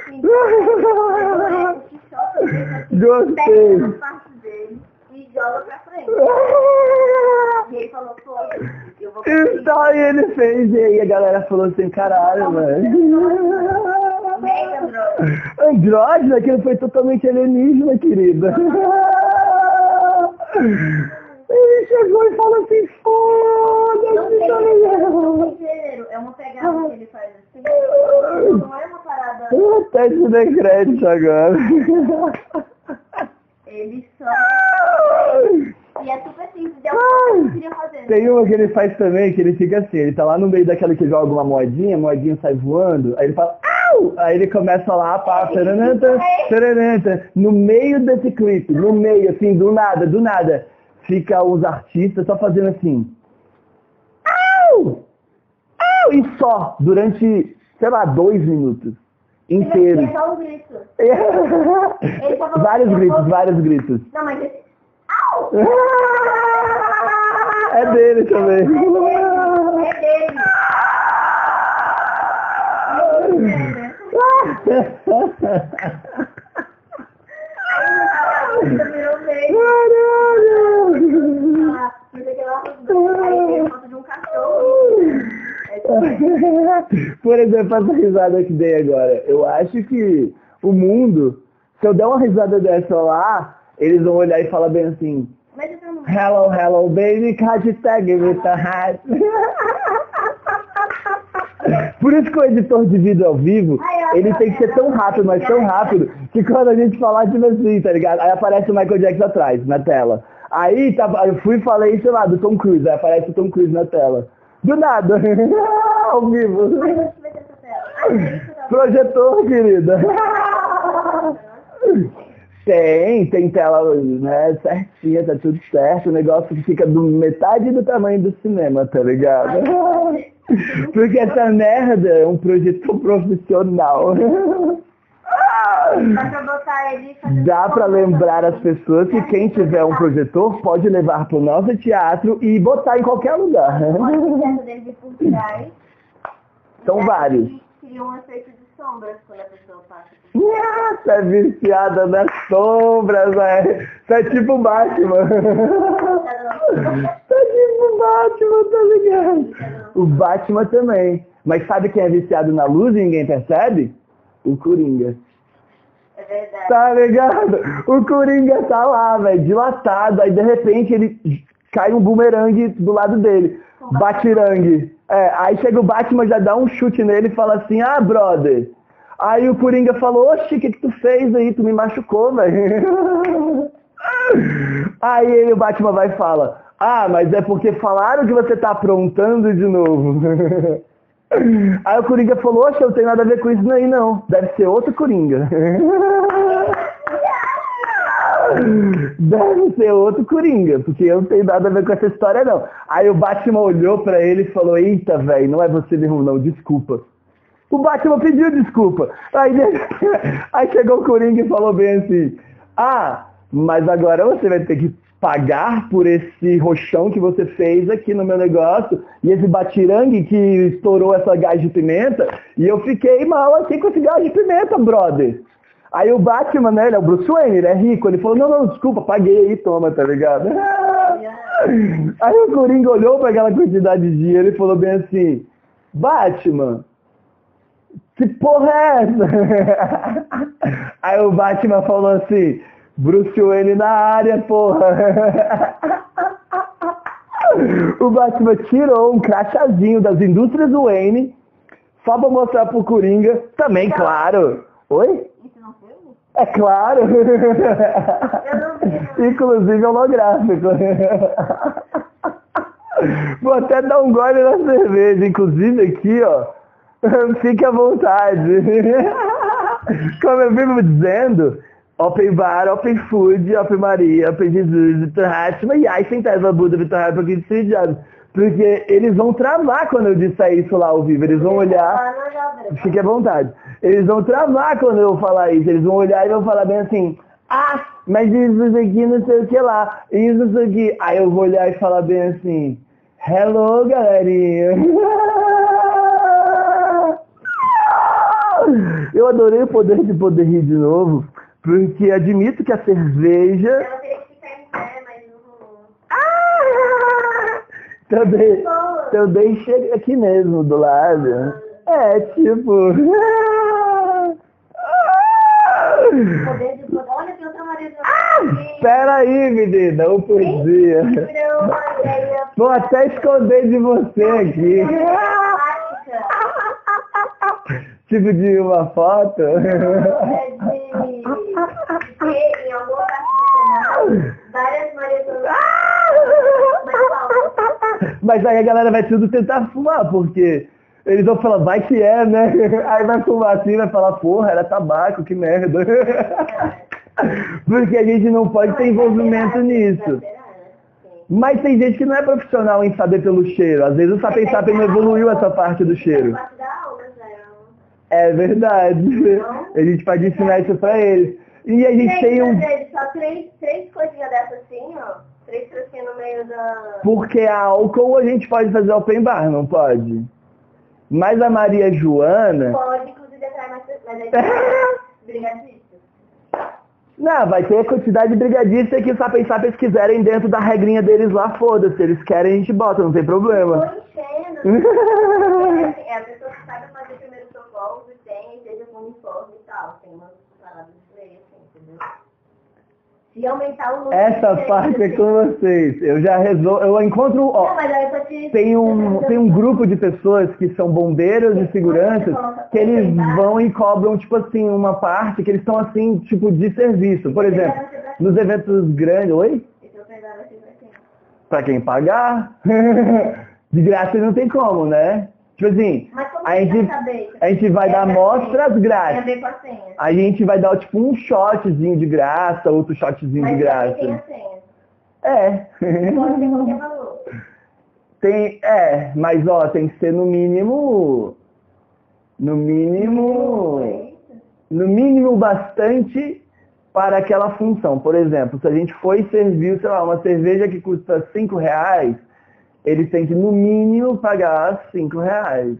[LAUGHS] [LAUGHS] Gostei. E joga pra frente. [LAUGHS] E ele falou, pô, eu vou Então aí ele fez, e aí a galera falou assim, caralho, mano. Andrógeno, aquilo foi totalmente alienígena, querida. [LAUGHS] Ele chegou e falou assim, foda-se, tá ligado? É uma pegada que ele faz assim. Não é uma parada. Até te dei crédito agora. Ele só. E é super simples, é o que eu fazer. Tem uma que ele faz também, que ele fica assim, ele tá lá no meio daquela que joga uma moedinha, a moedinha sai voando, aí ele fala, Aí ele começa lá, pá, tarananta, tarananta, no meio desse clipe, no meio, assim, do nada, do nada, fica os artistas só fazendo assim. Au! Au! E só, durante, sei lá, dois minutos inteiros. [LAUGHS] vários gritos, vários gritos. Não, mas esse... Au! [LAUGHS] É dele também. É dele. É dele. [LAUGHS] Por exemplo, essa risada que dei agora. Eu acho que o mundo, se eu der uma risada dessa lá, eles vão olhar e falar bem assim. Hello, hello, baby, hashtag with the hat. [LAUGHS] Por isso que o editor de vídeo ao vivo, ele tem que ser tão rápido, mas tão rápido, que quando a gente falar, tipo assim, tá ligado? Aí aparece o Michael Jackson atrás, na tela. Aí tá, eu fui e falei, sei lá, do Tom Cruise, aí aparece o Tom Cruise na tela. Do nada, [LAUGHS] ao vivo. Projetor, querida. Tem, tem tela né, certinha, tá tudo certo. O negócio fica do metade do tamanho do cinema, tá ligado? [LAUGHS] Porque essa merda é um projetor profissional. [LAUGHS] Dá pra botar ele fazer Dá pra lembrar as pessoas que quem tiver um projetor pode levar pro nosso teatro e botar em qualquer lugar. São vários. Cria um efeito de sombras quando a pessoa passa. Nossa, é viciada nas sombras, velho. Tá tipo Batman. Tá tipo Batman, tá ligado? O Batman também. Mas sabe quem é viciado na luz e ninguém percebe? O Coringa. É verdade. Tá ligado? O Coringa tá lá, velho, dilatado. Aí de repente ele cai um bumerangue do lado dele. Batirangue. É, aí chega o Batman, já dá um chute nele e fala assim, ah, brother. Aí o Coringa falou, oxi, o que, que tu fez aí? Tu me machucou, velho. [LAUGHS] Aí o Batman vai e fala, ah, mas é porque falaram que você tá aprontando de novo. [LAUGHS] Aí o Coringa falou, oxe, eu não tenho nada a ver com isso aí não. Deve ser outro Coringa. [LAUGHS] Deve ser outro Coringa, porque eu não tenho nada a ver com essa história não. Aí o Batman olhou pra ele e falou, eita, velho, não é você mesmo não, desculpa. O Batman pediu desculpa. Aí, [LAUGHS] aí chegou o Coringa e falou bem assim, ah, mas agora você vai ter que pagar por esse roxão que você fez aqui no meu negócio e esse batirangue que estourou essa gás de pimenta e eu fiquei mal aqui com esse gás de pimenta, brother. Aí o Batman, né, ele é o Bruce Wayne, ele é rico, ele falou, não, não, desculpa, paguei aí, toma, tá ligado? [LAUGHS] Aí o Coringa olhou para aquela quantidade de dinheiro e falou bem assim, Batman, que porra é essa? [LAUGHS] Aí o Batman falou assim, Bruce Wayne na área, porra. O Batman tirou um crachazinho das indústrias Wayne, só pra mostrar pro Coringa, também, claro. Oi? Isso não foi? É claro. Eu. Inclusive holográfico. Vou até dar um gole na cerveja, inclusive aqui, ó. Fique à vontade. Como eu vivo dizendo, Open Bar, Open Food, Open Maria, Open Jesus, Vitor Hatchman e ai centésima Buda, Vitor Hatchman, aqui de Cidade. Porque eles vão travar quando eu disser isso lá ao vivo. Eles vão olhar... Fique à vontade. Eles vão travar quando eu falar isso. Eles vão olhar e vão falar bem assim, ah, mas isso aqui não sei o que lá, isso, isso aqui. Aí eu vou olhar e falar bem assim, hello, galerinha. [LAUGHS] Eu adorei o poder de poder rir de novo, porque admito que a cerveja... Eu teria que ficar em pé, mas não rolou. Ah! Também, Boa. também chega aqui mesmo, do lado. É, tipo... [LAUGHS] Poder de poder. Olha, tem outra Maria do ah! Pera aí, menina, uma ideia Vou até esconder de você aqui. [LAUGHS] Tipo de uma foto. É de em várias Mas aí a galera vai tudo tentar fumar, porque eles vão falar, vai que é, né? Aí vai fumar assim, vai falar, porra, era tabaco, que merda. Porque a gente não pode ter envolvimento nisso. Mas tem gente que não é profissional em saber pelo cheiro. Às vezes o Sapem Sapem não evoluiu essa parte do cheiro. Parte da aula? É verdade. A gente pode ensinar isso pra eles. E a gente tem um... Três, só três, três coisinhas dessas assim, ó. Três trocinhas no meio da... Porque álcool a gente pode fazer open bar, não pode? Mas a Maria Joana... Pode, inclusive, atrai mais brigadista. Não, vai ter a quantidade de brigadista que os Sapem Sapiens quiserem dentro da regrinha deles lá, foda-se. Se eles querem, a gente bota, não tem problema. Tô enchendo. É, assim, é a pessoa que sabe fazer primeiro socorro e tem, seja com uniforme e tal. Tem umas paradas de lei, assim, entendeu? Se aumentar o número Essa parte é com vocês. Eu já resolvo, eu encontro, Não, ó, mas aí eu tô te... tem um, tem um grupo de pessoas que são bombeiros e seguranças que eles vão e cobram, tipo assim, uma parte que eles estão assim, tipo, de serviço. Por exemplo, nos eventos grandes, oi? Pra quem? Pra quem pagar? [LAUGHS] De graça não tem como, né? Tipo assim, a gente, a gente vai É dar da amostras Tem a grátis. ver com a senha. A gente vai dar tipo um shotzinho de graça, outro shotzinho Mas de também tem a graça. senha. É. Pode ter qualquer [LAUGHS] valor. Tem, é, mas ó, tem que ser no mínimo. No mínimo. No mínimo bastante para aquela função. Por exemplo, se a gente for e servir, sei lá, uma cerveja que custa 5 reais, ele tem que no mínimo pagar 5 reais.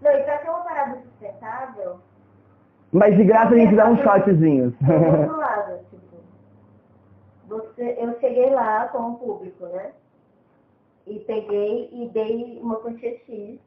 Não, e pra ter uma parada sustentável, Mas de graça a gente dá uns shotzinhos. do outro [LAUGHS] lado, tipo, você, eu cheguei lá com o público, né? E peguei e dei uma quantia X.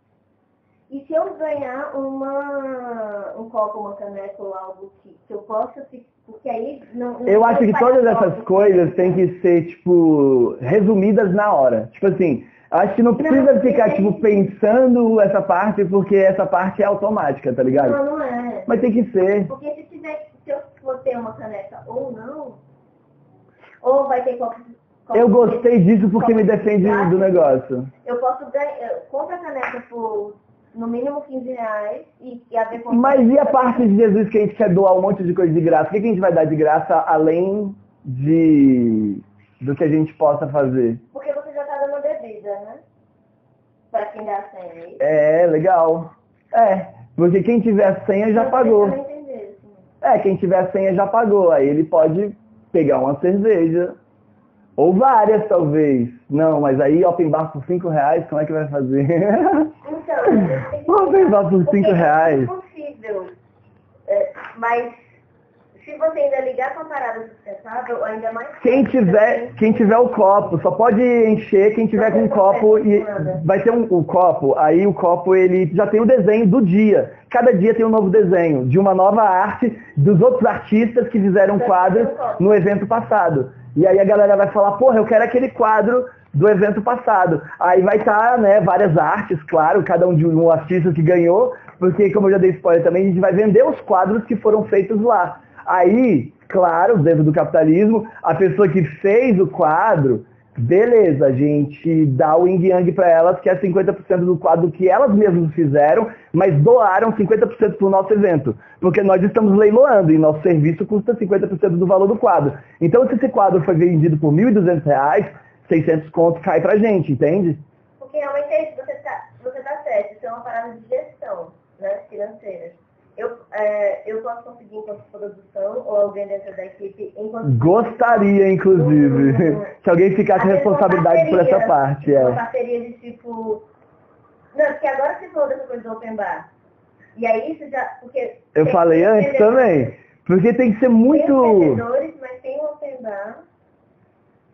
E se eu ganhar uma, um copo, uma caneca ou algo que, que eu possa, porque aí não. não Eu acho que todas essas coisas têm que ser, tipo, resumidas na hora. Tipo assim, acho que não precisa Não, ficar, tem- tipo, pensando essa parte, porque essa parte é automática, tá ligado? Não, não é. Mas tem que ser. Porque se tiver, se eu for ter uma caneca ou não, ou vai ter copo. copo Eu gostei disso porque me defende do negócio. Eu posso ganhar, eu compro a caneca por no mínimo 15 reais e, e a ver Mas e a parte de Jesus que a gente quer doar um monte de coisa de graça? O que que a gente vai dar de graça além de do que a gente possa fazer? Porque você já tá dando bebida, né? Pra quem dá a senha. É, legal. É, porque quem tiver a senha já Eu pagou. entender. É, quem tiver a senha já pagou. Aí ele pode pegar uma cerveja. Ou várias, talvez. Não, mas aí open bar por 5 reais, como é que vai fazer? Então, Open bar por Porque 5 reais. É impossível. É, mas se você ainda ligar com a parada sustentável, ainda mais. Quem tiver, quem tiver o copo, só pode encher quem tiver com o copo e vai ter um, o copo, aí o copo ele já tem o desenho do dia. Cada dia tem um novo desenho, de uma nova arte dos outros artistas que fizeram quadros no evento passado. E aí a galera vai falar, porra, eu quero aquele quadro do evento passado. Aí vai estar, né, várias artes, claro, cada um de um artista que ganhou, porque como eu já dei spoiler também, a gente vai vender os quadros que foram feitos lá. Aí, claro, dentro do capitalismo, a pessoa que fez o quadro, beleza, a gente dá o yin yang para elas, que é 50% do quadro que elas mesmas fizeram, mas doaram 50% para o nosso evento. Porque nós estamos leiloando e nosso serviço custa 50% do valor do quadro. Então, se esse quadro foi vendido por R$ 1.200, 600 conto cai pra gente, entende? Porque realmente é isso, você tá, você tá certo, isso é uma parada de gestão né, financeira. Eu, é, eu posso conseguir enquanto produção ou alguém dentro da equipe enquanto. Gostaria, inclusive, [LAUGHS] que alguém ficasse uma responsabilidade por essa parte. Uma É. parceria de tipo. Não, porque agora você falou dessa coisa do open bar. E aí isso já. Porque Eu tem falei antes também. Porque tem que ser Tem muito. empreendedores, mas tem um open bar.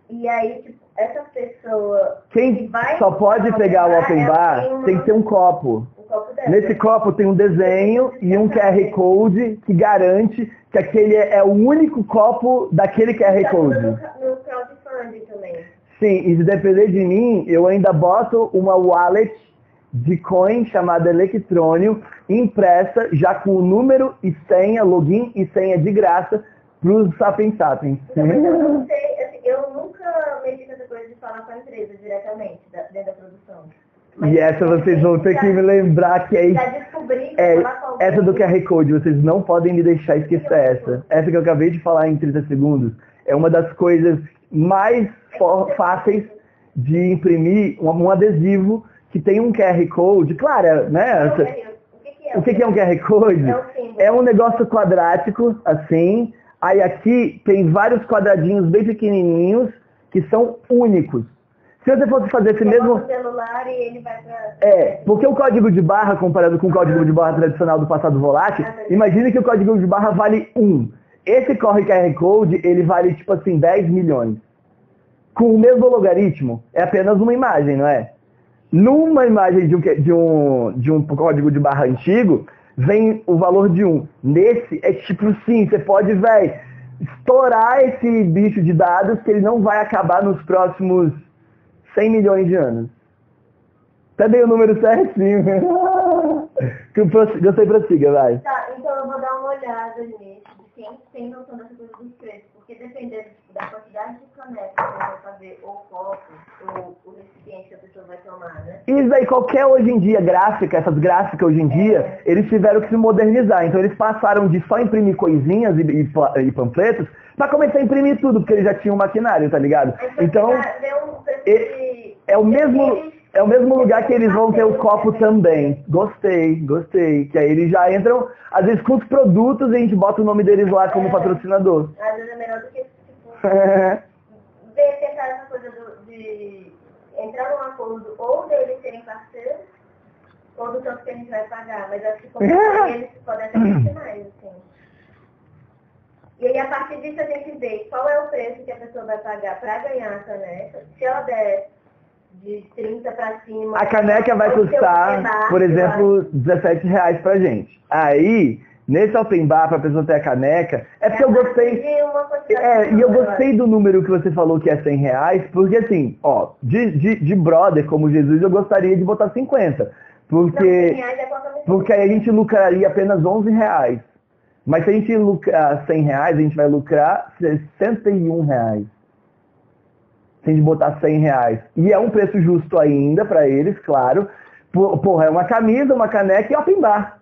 E aí, tipo, essa pessoa. que Quem vai só pode pegar o open ela bar tem uma- tem que ter um copo. um copo. Nesse copo tem um desenho e um QR Code que garante que aquele é o único copo daquele QR Tá Code. No, no crowdfunding também. Sim, e se depender de mim, eu ainda boto uma wallet de coin chamada Electrônio impressa já com o número e senha, login e senha de graça para os Sapiens Sapiens. Eu não sei, assim, eu nunca mexi nessa coisa de falar com a empresa diretamente, da- dentro da produção. Mas E essa vocês vão ter que me lembrar que é É, essa do QR Code, vocês não podem me deixar esquecer essa. Essa que eu acabei de falar em 30 segundos é uma das coisas mais for- fáceis de imprimir um, um adesivo que tem um QR Code. Claro, é, né? Não, O que, que é? o que, que é um QR Code? É. É um negócio quadrático, assim. Aí aqui tem vários quadradinhos bem pequenininhos que são únicos. Se você fosse fazer esse mesmo... o celular e ele vai pra... É, porque o código de barra, comparado com o código de barra tradicional do passado volátil, imagine que o código de barra vale 1. Esse corre QR Code, ele vale tipo assim 10 milhões. Com o mesmo logaritmo, é apenas uma imagem, não é? Numa imagem de um, de um, de um código de barra antigo, vem o valor de 1. Nesse, é tipo sim, você pode, velho, estourar esse bicho de dados que ele não vai acabar nos próximos 100 milhões de anos. Até dei o número certinho. [LAUGHS] Que eu Gostei, prossiga, vai. Tá, então eu vou dar uma olhada nisso, de quem tem noção dessa coisa dos preços, porque dependendo tipo, da quantidade de canecas que você vai fazer, ou copo, ou o recipiente que a pessoa vai tomar, né? Isso aí, qualquer hoje em dia gráfica, essas gráficas hoje em dia, eles tiveram que se modernizar. Então eles passaram de só imprimir coisinhas e, e, e panfletos para começar a imprimir tudo, porque eles já tinham um maquinário, tá ligado? Então, é, é o mesmo é o mesmo lugar que eles vão ter o copo também. Gostei, gostei. Que aí eles já entram, às vezes com os produtos e a gente bota o nome deles lá como patrocinador. Às vezes é melhor do que, tipo, [LAUGHS] ver essa coisa de entrar num acordo ou deles serem parceiros, ou do tanto que a gente vai pagar. Mas acho que como [LAUGHS] eles podem até mais, assim. E aí, a partir disso, a gente vê qual é o preço que a pessoa vai pagar para ganhar a caneca. Se ela der de 30 para cima. A caneca vai custar, por exemplo, 17 reais pra gente. Aí, nesse open bar, pra pessoa ter a caneca, é porque eu gostei. É, e eu gostei do número que você falou que é 100 reais, porque assim, ó, de, de, de brother como Jesus, eu gostaria de botar 50. Porque, porque aí a gente lucraria apenas 11 reais. Mas se a gente lucrar 100 reais, a gente vai lucrar 61 reais tem de botar 100 reais. E é um preço justo ainda para eles, claro. Porra, é uma camisa, uma caneca e open bar.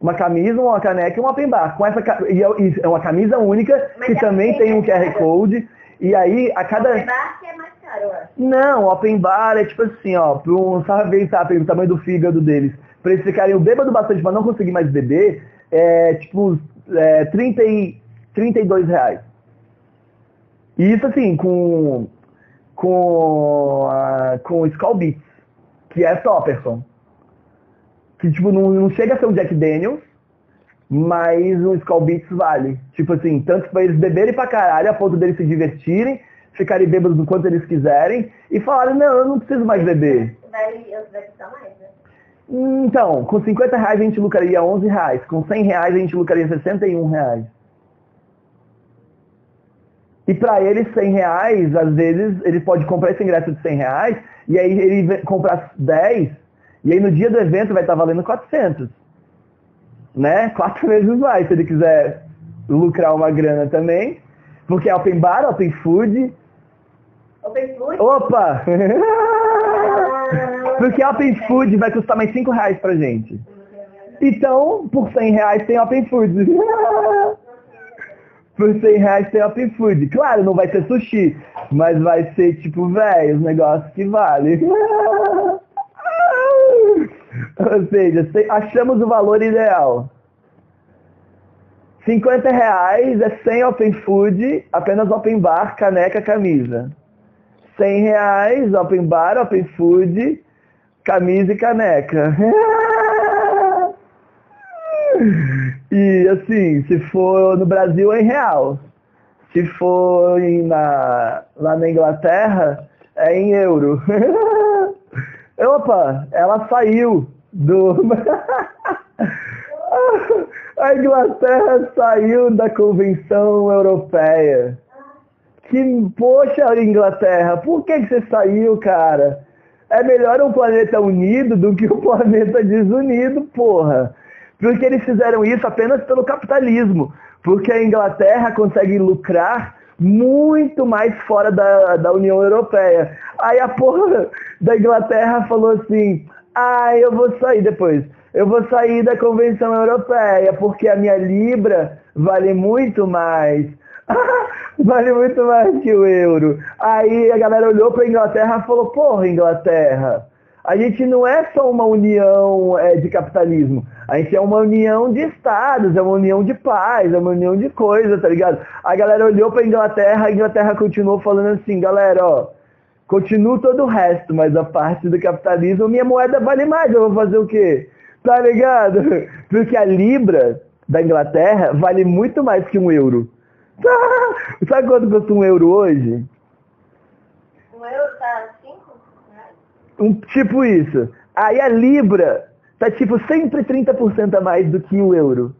Uma camisa, uma caneca e um open bar. Com essa, e é, é uma camisa única, Mas que é também tem um QR Code. E aí, a cada... Open bar que é mais caro, eu acho. Não, open bar é tipo assim, ó, para um, sabe, sabe, o tamanho do fígado deles. Para eles ficarem bêbado bastante, mas não conseguir mais beber, é tipo é, 30 e, 32 reais. E isso assim, com com, a, com o Skull Beats, que é Topperson. Que, tipo, não, não chega a ser o Jack Daniels, mas o Skull Beats vale. Tipo assim, tanto para eles beberem pra caralho, a ponto deles se divertirem, ficarem bêbados o quanto eles quiserem, e falarem, não, eu não preciso mais beber. Mais, né? Então, com 50 reais a gente lucraria 11 reais, com 100 reais a gente lucraria 61 reais. E para ele, 100 reais, às vezes, ele pode comprar esse ingresso de 100 reais, e aí ele comprar 10, e aí no dia do evento vai estar valendo 400. Né? Quatro [LAUGHS] vezes mais, se ele quiser lucrar uma grana também. Porque é open bar, open food. Open food? Opa! [LAUGHS] porque open food vai custar mais 5 reais pra gente. Então, por 100 reais tem open food. [LAUGHS] por 100 reais tem open food. Claro, não vai ter sushi, mas vai ser tipo, velho, os negócios que vale. [LAUGHS] Ou seja, achamos o valor ideal. 50 reais é sem open food, apenas open bar, caneca, camisa. 100 reais, open bar, open food, camisa e caneca. [LAUGHS] E assim, se for no Brasil é em real. Se for em, na, lá na Inglaterra, é em euro. [LAUGHS] Opa, ela saiu do. [LAUGHS] A Inglaterra saiu da Convenção Europeia. Que, poxa, Inglaterra, por que, que você saiu, cara? É melhor um planeta unido do que um [LAUGHS] planeta desunido, porra. Porque eles fizeram isso apenas pelo capitalismo. Porque a Inglaterra consegue lucrar muito mais fora da, da União Europeia. Aí a porra da Inglaterra falou assim, ah, eu vou sair depois. Eu vou sair da Convenção Europeia, porque a minha Libra vale muito mais. [LAUGHS] vale muito mais que o euro. Aí a galera olhou para a Inglaterra e falou, porra, Inglaterra, a gente não é só uma união é, de capitalismo. A gente é uma união de estados, é uma união de paz, é uma união de coisas, tá ligado? A galera olhou pra Inglaterra, a Inglaterra continuou falando assim, galera, ó, continuo todo o resto, mas a parte do capitalismo, minha moeda vale mais, eu vou fazer o quê? Tá ligado? [LAUGHS] Porque a Libra da Inglaterra vale muito mais que um euro. [LAUGHS] Sabe quanto custa um euro hoje? Um euro tá um, tipo isso. Aí a Libra tá tipo sempre 30% a mais do que o euro.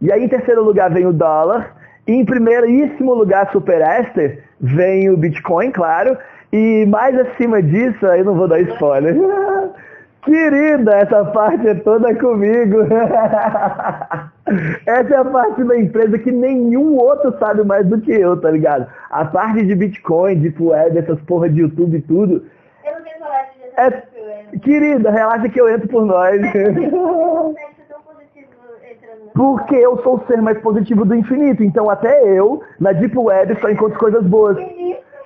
E aí em terceiro lugar vem o dólar. E em primeiríssimo lugar, Super Esther, vem o Bitcoin, claro. E mais acima disso, aí não vou dar spoiler. [LAUGHS] Querida, essa parte é toda comigo. [LAUGHS] essa é a parte da empresa que nenhum outro sabe mais do que eu, tá ligado? A parte de Bitcoin, de web, essas porra de YouTube e tudo, eu não tenho é, Querida, relaxa que eu entro por nós. [LAUGHS] Porque eu sou o ser mais positivo do infinito. Então até eu, na Deep Web, só encontro coisas boas.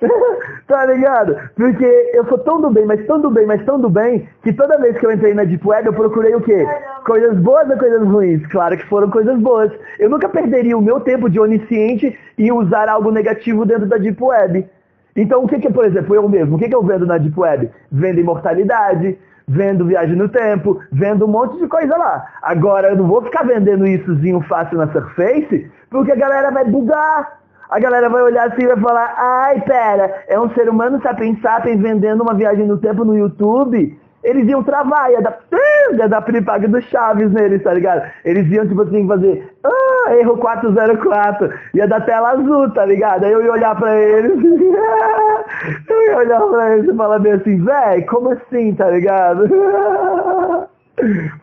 [LAUGHS] tá ligado? Porque eu sou tão do bem, mas tão do bem, mas tão do bem, que toda vez que eu entrei na Deep Web, eu procurei o quê? Coisas boas ou coisas ruins? Claro que foram coisas boas. Eu nunca perderia o meu tempo de onisciente e usar algo negativo dentro da Deep Web. Então, o que que, por exemplo, eu mesmo, o que que eu vendo na Deep Web? Vendo imortalidade, vendo viagem no tempo, vendo um monte de coisa lá. Agora, eu não vou ficar vendendo issozinho fácil na Surface, porque a galera vai bugar. A galera vai olhar assim e vai falar, ai, pera, é um ser humano sapiens sapiens vendendo uma viagem no tempo no YouTube? Eles iam travar, ia dar, [LAUGHS] ia dar piripaga do Chaves neles, tá ligado? Eles iam, tipo assim, fazer, ah, erro 404, ia dar tela azul, tá ligado? Aí eu ia olhar pra eles, [LAUGHS] eu ia olhar pra eles e falar bem assim, véi, como assim, tá ligado? [LAUGHS]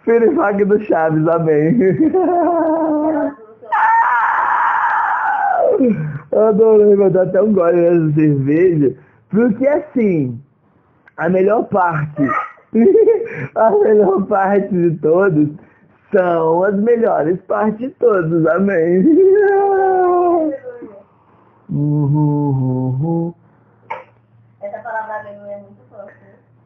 Piripaga do Chaves, amém. [LAUGHS] Adorei, vou dar até um gole nessa cerveja. Porque assim, a melhor parte, a melhor parte de todos são as melhores partes de todos. Amém. Essa palavra é muito forte.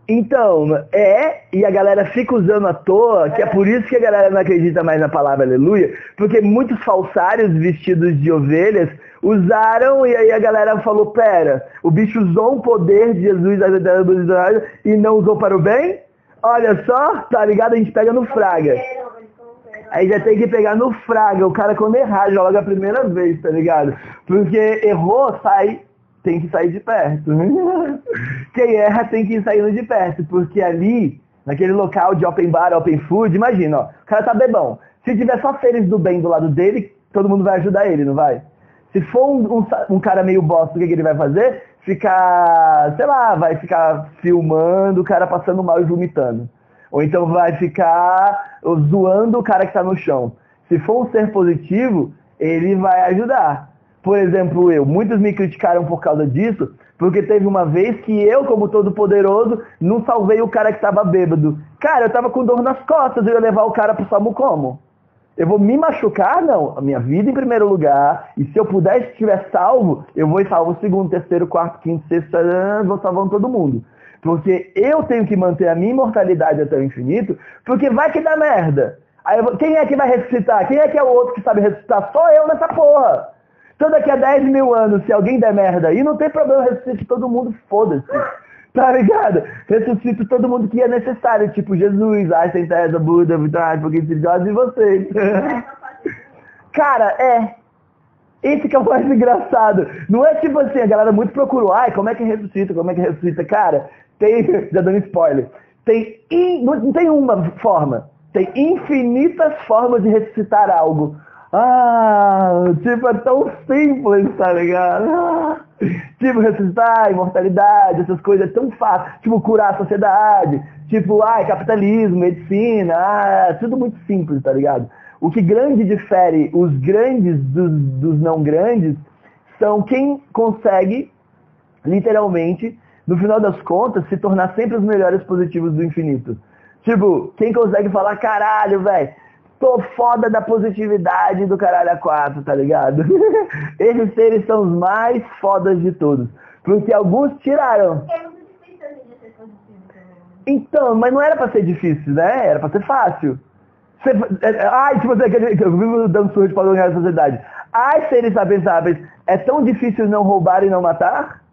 Então, é, e a galera fica usando à toa, que é por isso que a galera não acredita mais na palavra aleluia, porque muitos falsários vestidos de ovelhas usaram e aí a galera falou, pera, o bicho usou o poder de Jesus e não usou para o bem? Olha só, tá ligado? A gente pega no fraga. Aí já tem que pegar no fraga, o cara quando errar, joga a primeira vez, tá ligado? Porque errou, sai tem que sair de perto. [LAUGHS] Quem erra tem que ir saindo de perto, porque ali, naquele local de open bar, open food, imagina, ó, o cara tá bebão. Se tiver só seres do bem do lado dele, todo mundo vai ajudar ele, não vai? Se for um, um, um cara meio bosta, o que, que ele vai fazer? Ficar, sei lá, vai ficar filmando o cara passando mal e vomitando. Ou então vai ficar zoando o cara que tá no chão. Se for um ser positivo, ele vai ajudar. Por exemplo, eu. Muitos me criticaram por causa disso, porque teve uma vez que eu, como todo poderoso, não salvei o cara que estava bêbado. Cara, eu estava com dor nas costas, eu ia levar o cara pro Samu como? Eu vou me machucar? Não. A minha vida em primeiro lugar. E se eu puder estiver salvo, eu vou e salvo o segundo, terceiro, quarto, quinto, sexto, vou salvando todo mundo. Porque eu tenho que manter a minha imortalidade até o infinito, porque vai que dá merda. Aí quem é que vai ressuscitar? Quem é que é o outro que sabe ressuscitar? Só eu nessa porra. Então daqui a 10 mil anos, se alguém der merda aí, não tem problema, ressuscite todo mundo, foda-se. Tá ligado? Ressuscito todo mundo que é necessário, tipo Jesus, Einstein, Tesla, Buda, Vitor, porque e vocês. [LAUGHS] Cara, é. Esse que é o mais engraçado. Não é tipo assim, a galera muito procurou, ai, como é que ressuscita, como é que ressuscita? Cara, tem, [LAUGHS] já dando spoiler, tem, in, não tem uma forma, tem infinitas formas de ressuscitar algo. Ah, tipo, é tão simples, tá ligado? Ah, [LAUGHS] tipo, ressuscitar, imortalidade, essas coisas, é tão fácil. Tipo, curar a sociedade. Tipo, ai, capitalismo, medicina, ah, tudo muito simples, tá ligado? O que grande difere os grandes dos, dos não grandes são quem consegue, literalmente, no final das contas, se tornar sempre os melhores positivos do infinito. Tipo, quem consegue falar, caralho, velho, Tô foda da positividade do caralho a quatro, tá ligado? [LAUGHS] Esses seres são os mais fodas de todos. Porque alguns tiraram. É também. Então, mas não era pra ser difícil, né? Era pra ser fácil. Você, é, é, ai, quer. Eu vivo dando surra de padrão na sociedade. Ai, seres sapiens, é tão difícil não roubar e não matar?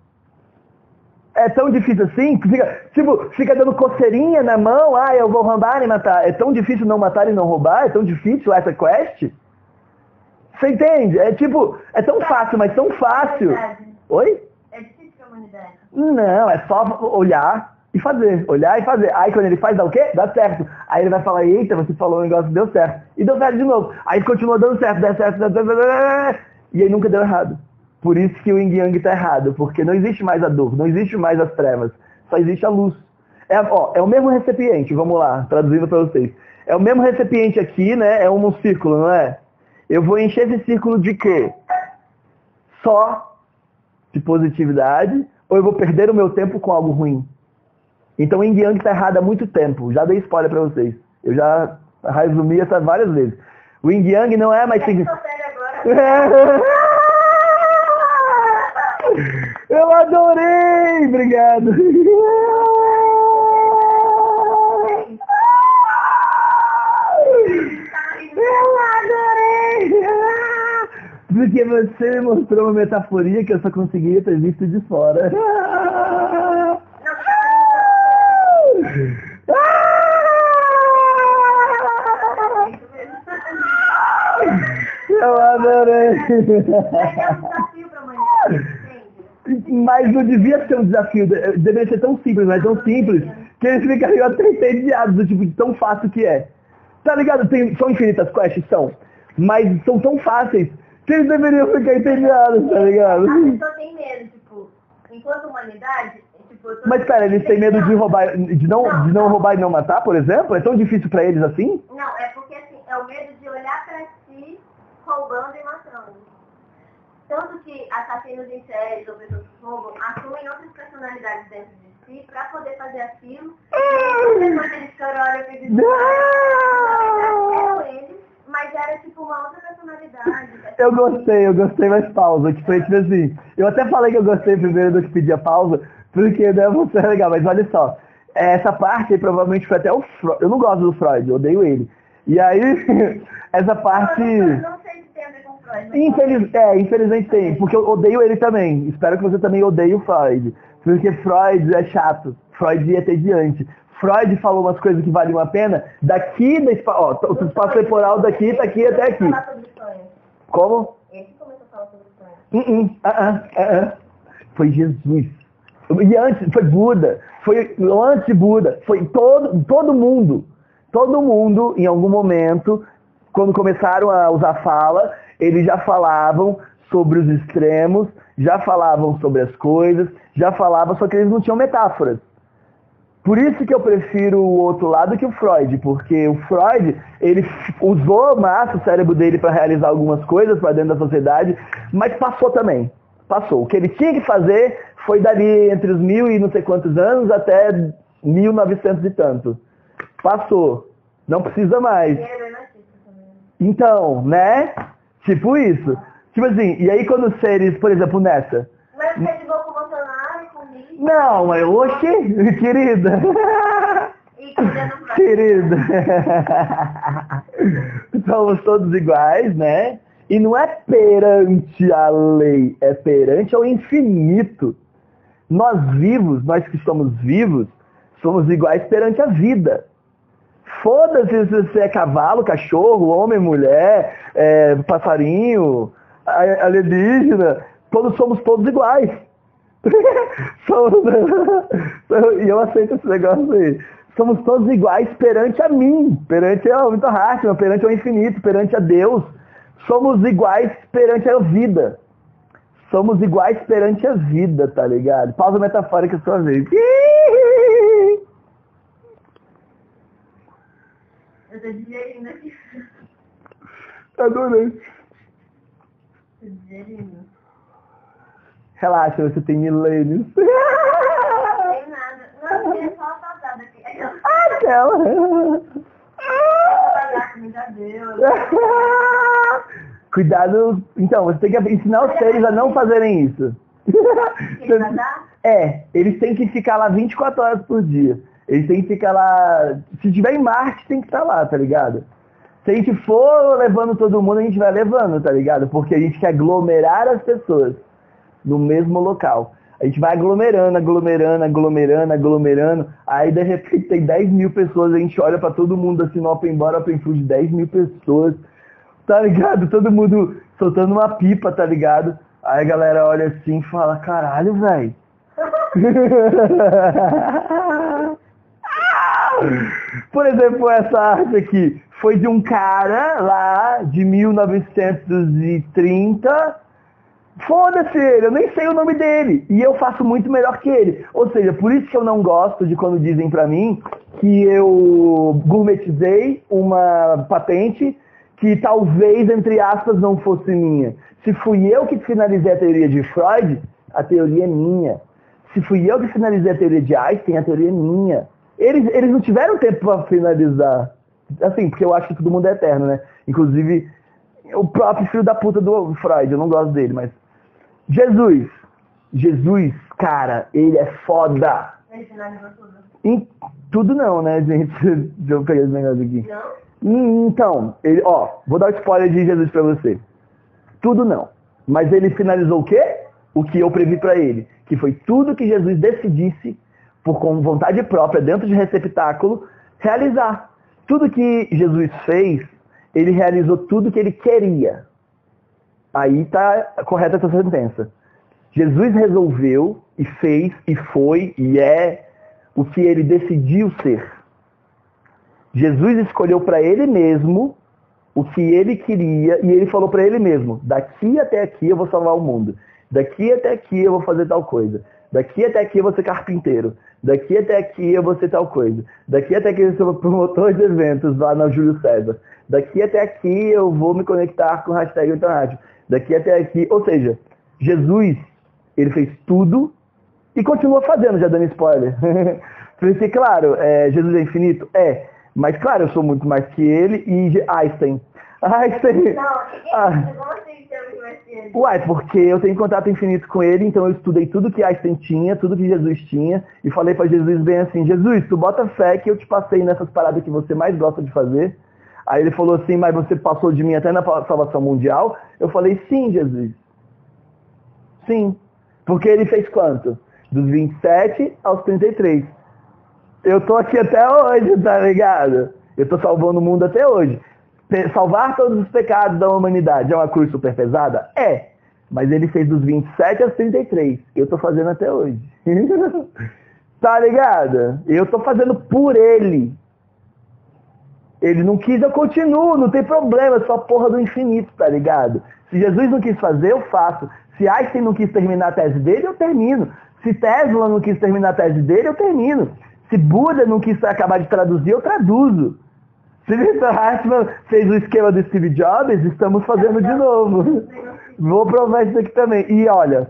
é tão difícil assim, fica, tipo, fica dando coceirinha na mão, ah, eu vou roubar e matar. É tão difícil não matar e não roubar? É tão difícil essa quest? Você entende? É tipo, é tão fácil, mas tão fácil. Oi? É difícil a humanidade. Não, é só olhar e fazer. Olhar e fazer. Aí quando ele faz, dá o quê? Dá certo. Aí ele vai falar, eita, você falou um negócio deu certo. E deu certo de novo. Aí continua dando certo, deu certo, deu certo. E aí nunca deu errado. Por isso que o yin yang está errado, porque não existe mais a dor, não existe mais as trevas, só existe a luz. É, ó, é o mesmo recipiente, vamos lá, traduzindo para vocês. É o mesmo recipiente aqui, né? É um círculo, não é? Eu vou encher esse círculo de quê? Só de positividade, ou eu vou perder o meu tempo com algo ruim? Então o Yin Yang está errado há muito tempo. Já dei spoiler para vocês. Eu já resumi essa várias vezes. O Yin Yang não é mais... Agora. [LAUGHS] Eu adorei! Obrigado! Eu adorei! Porque você mostrou uma metaforia que eu só conseguia ter visto de fora. Eu adorei! Mas não devia ser um desafio, de- deveria ser tão simples, mas tão simples, que eles ficariam [LAUGHS] até entediados do tipo de tão fácil que é. Tá ligado? Tem, são infinitas quests? São. Mas são tão fáceis que eles deveriam ficar entediados, tá ligado? A pessoa tem medo, tipo, enquanto humanidade, Mas pera, eles têm medo de roubar, de não, de não roubar e não matar, por exemplo? É tão difícil pra eles assim? Não, é porque assim, é o medo de olhar pra si roubando e matando. Tanto que assassinos em séries ou pessoas que roubam assumem outras personalidades dentro de si pra poder fazer aquilo. Depois eles choram e dizem eram eles, mas era tipo uma outra personalidade. Eu gostei, eu gostei, mas pausa, que foi tipo assim. Eu até falei que eu gostei primeiro do que pedir a pausa, porque né, [LAUGHS] você é legal, mas olha só. Essa parte aí provavelmente foi até o Freud. Eu não gosto do Freud, eu odeio ele. E aí, [LAUGHS] essa parte. Não, sei se tem a ver com Freud. Infeliz... É, infelizmente tem, porque eu odeio ele também. Espero que você também odeie o Freud. Porque Freud é chato, Freud é tediante. Freud falou umas coisas que valiam a pena daqui da espa... ó, o espaço temporal daqui, tá aqui até aqui. Como? Ele começou a falar sobre sonhos. Uh -uh, ah, ah, ah, ah. Foi Jesus. E antes, foi Buda. Foi antes de Buda. Foi todo, todo mundo. Todo mundo, em algum momento, quando começaram a usar fala, eles já falavam sobre os extremos, já falavam sobre as coisas, já falavam, só que eles não tinham metáforas. Por isso que eu prefiro o outro lado que o Freud, porque o Freud, ele usou massa o cérebro dele para realizar algumas coisas para dentro da sociedade, mas passou também. Passou. O que ele tinha que fazer foi dali entre os mil e não sei quantos anos até 1900 e tanto. Passou. Não precisa mais. Então, né? Tipo isso. Tipo assim, e aí quando os seres, por exemplo, nessa. Mas você é com o Bolsonaro e comigo. Não, mas oxe, [LAUGHS] querida. Querida. [LAUGHS] Somos todos iguais, né? E não é perante a lei, é perante ao infinito. Nós vivos, nós que estamos vivos, somos iguais perante a vida. Foda-se se você é cavalo, cachorro, homem, mulher, é, passarinho, a- alienígena, todos somos todos iguais. [LAUGHS] Somos- [LAUGHS] e eu aceito esse negócio aí. Somos todos iguais perante a mim, perante ao Vitor Hartmann, perante ao infinito, perante a Deus. Somos iguais perante a vida. Somos iguais perante a vida, tá ligado? Pausa metafórica sua vez. Eu tô digerindo aqui. Adorei. Tô digerindo. Relaxa, você tem milênios. Não tem nada. Não, é só passada aqui. Aquela me já deu. Cuidado. Então, você tem que ensinar os seres a não fazerem isso. [LAUGHS] É, eles têm que ficar lá 24 horas por dia. Eles têm que ficar lá. Se tiver em Marte, tem que estar lá, tá ligado? Se a gente for levando todo mundo, a gente vai levando, tá ligado? Porque a gente quer aglomerar as pessoas no mesmo local. A gente vai aglomerando, aglomerando, aglomerando, aglomerando. Aí de repente tem 10 mil pessoas, a gente olha pra todo mundo assim no open bar, open food, 10 mil pessoas. Tá ligado? Todo mundo soltando uma pipa, tá ligado? Aí a galera olha assim e fala, caralho, velho. [LAUGHS] Por exemplo, essa arte aqui foi de um cara lá de 1930. Foda-se ele, eu nem sei o nome dele. E eu faço muito melhor que ele. Ou seja, por isso que eu não gosto de quando dizem pra mim que eu gourmetizei uma patente que talvez, entre aspas, não fosse minha. Se fui eu que finalizei a teoria de Freud, a teoria é minha. se fui eu que finalizei a teoria de Einstein, a teoria é minha. Eles, eles não tiveram tempo para finalizar. Assim, porque eu acho que todo mundo é eterno, né? Inclusive, o próprio filho da puta do Freud, eu não gosto dele, mas. Jesus. Jesus, cara, ele é foda. Ele finalizou tudo. Em tudo não, né, gente? [LAUGHS] Deixa eu pegar esse negócio aqui. Não? Hum, Então, ele, ó, vou dar spoiler de Jesus pra você. Tudo não. Mas ele finalizou o quê? O que eu previ pra ele. Que foi tudo que Jesus decidisse, por com vontade própria, dentro de receptáculo, realizar. Tudo que Jesus fez, ele realizou tudo que ele queria. Aí tá correta essa sentença. Jesus resolveu e fez e foi e é o que ele decidiu ser. Jesus escolheu para ele mesmo o que ele queria e ele falou para ele mesmo: daqui até aqui eu vou salvar o mundo. Daqui até aqui eu vou fazer tal coisa. Daqui até aqui eu vou ser carpinteiro. Daqui até aqui eu vou ser tal coisa. Daqui até aqui eu sou promotor de eventos lá na Júlio César. Daqui até aqui eu vou me conectar com o hashtag Rádio. Daqui até aqui. Ou seja, Jesus, ele fez tudo e continua fazendo, já dando spoiler. [LAUGHS] Porque, claro, é, Jesus é infinito? É. Mas, claro, eu sou muito mais que ele e Einstein. Einstein. Não, Ah. como temos mais que ele? Uai, porque eu tenho contato infinito com ele, então eu estudei tudo que Einstein tinha, tudo que Jesus tinha, e falei pra Jesus bem assim, Jesus, tu bota fé que eu te passei nessas paradas que você mais gosta de fazer. Aí ele falou assim, mas você passou de mim até na salvação mundial? Eu falei, sim, Jesus. Sim. Porque ele fez quanto? Dos 27 aos 33. Eu tô aqui até hoje, tá ligado? Eu tô salvando o mundo até hoje. Salvar todos os pecados da humanidade é uma cruz super pesada? É. Mas ele fez dos 27 aos 33. Eu tô fazendo até hoje. [LAUGHS] tá ligado? Eu tô fazendo por ele. Ele não quis, eu continuo, não tem problema, é só porra do infinito, tá ligado? Se Jesus não quis fazer, eu faço. Se Einstein não quis terminar a tese dele, eu termino. Se Tesla não quis terminar a tese dele, eu termino. Se Buda não quis acabar de traduzir, eu traduzo. Se Victor Hartmann fez o esquema do Steve Jobs, estamos fazendo de novo. Vou provar isso aqui também. E olha,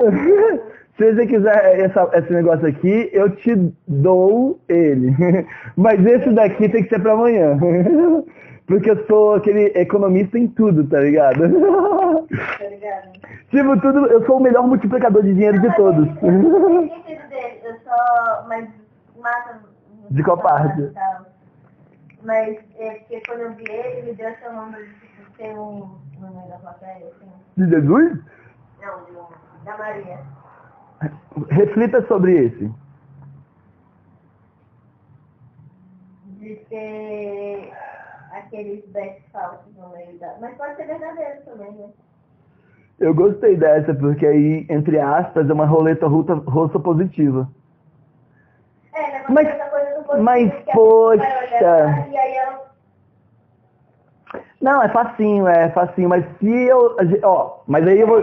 [LAUGHS] se você quiser essa- esse negócio aqui, eu te dou ele. [LAUGHS] Mas esse daqui tem que ser pra amanhã. [LAUGHS] Porque eu sou aquele economista em tudo, tá ligado? tá ligado? Tipo, tudo, eu sou o melhor multiplicador de dinheiro de todos. Eu não dele, eu só. Mas mata. De qual parte? tal. Mas é porque quando eu vi ele, me deu essa onda de tipo, ter um número da plateia, assim. De Jesus? Não, de um, da Maria. Reflita sobre esse. De ter aqueles backs falsos no meio da. Mas pode ser verdadeiro também, né? Eu gostei dessa, porque aí, entre aspas, é uma roleta russa positiva. É, né? Mas- mas, poxa. ela. Não, é facinho, é facinho, mas se eu. Ó, mas aí eu vou.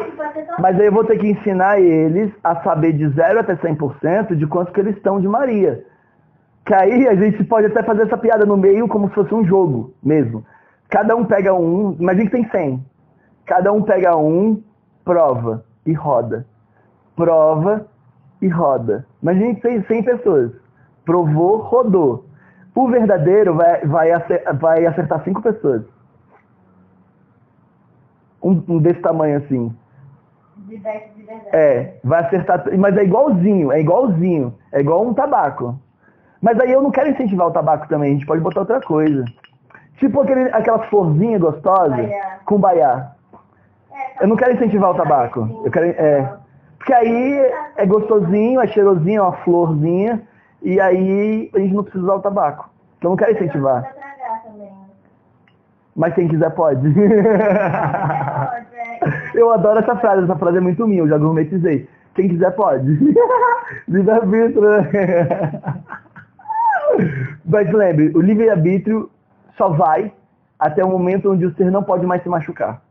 Mas aí eu vou ter que ensinar eles a saber de 0 até 100% de quanto que eles estão de Maria. Que aí a gente pode até fazer essa piada no meio como se fosse um jogo mesmo. Cada um pega um, imagina que tem 100. Cada um pega um, prova e roda. Prova e roda. Tem 100 pessoas. Provou, rodou. O verdadeiro vai, vai, acer- vai acertar 5 pessoas. Um, um desse tamanho assim. De verdade. É, vai acertar. Mas é igualzinho, é igualzinho. É igual um tabaco. Mas aí eu não quero incentivar o tabaco também, a gente pode botar outra coisa. Tipo aquele, aquelas florzinhas gostosas Baiá. com baiá. É, Eu não quero incentivar o tabaco. Eu quero, é, porque aí é gostosinho, é cheirosinho, é uma florzinha, e aí a gente não precisa usar o tabaco. Então eu não quero incentivar. Mas quem quiser [LAUGHS] pode. É. Eu adoro essa frase, essa frase é muito minha, eu já gourmetizei. Quem quiser pode. [LAUGHS] Livre-arbítrio, né? [LAUGHS] Mas lembre, o livre-arbítrio só vai até o momento onde o ser não pode mais se machucar.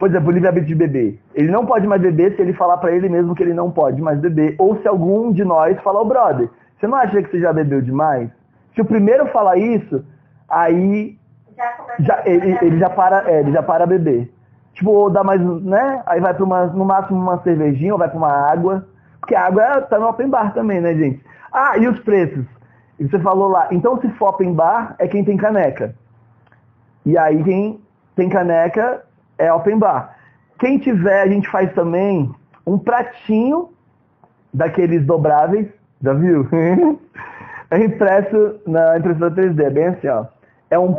Por exemplo, o livre-arbítrio de beber. Ele não pode mais beber se ele falar pra ele mesmo que ele não pode mais beber. Ou se algum de nós falar, ô brother, você não acha que você já bebeu demais? Se o primeiro falar isso, aí Já já, ele, ele já para, é, ele já para beber. Tipo, ou dá mais, né? Aí vai para uma, no máximo uma cervejinha, ou vai para uma água. Porque a água tá no open bar também, né, gente? Ah, e os preços? E você falou lá, então se for open bar, é quem tem caneca. E aí quem tem caneca é open bar. Quem tiver, a gente faz também um pratinho daqueles dobráveis, já viu? [LAUGHS] é impresso na impressora 3D, é bem assim, ó. É um,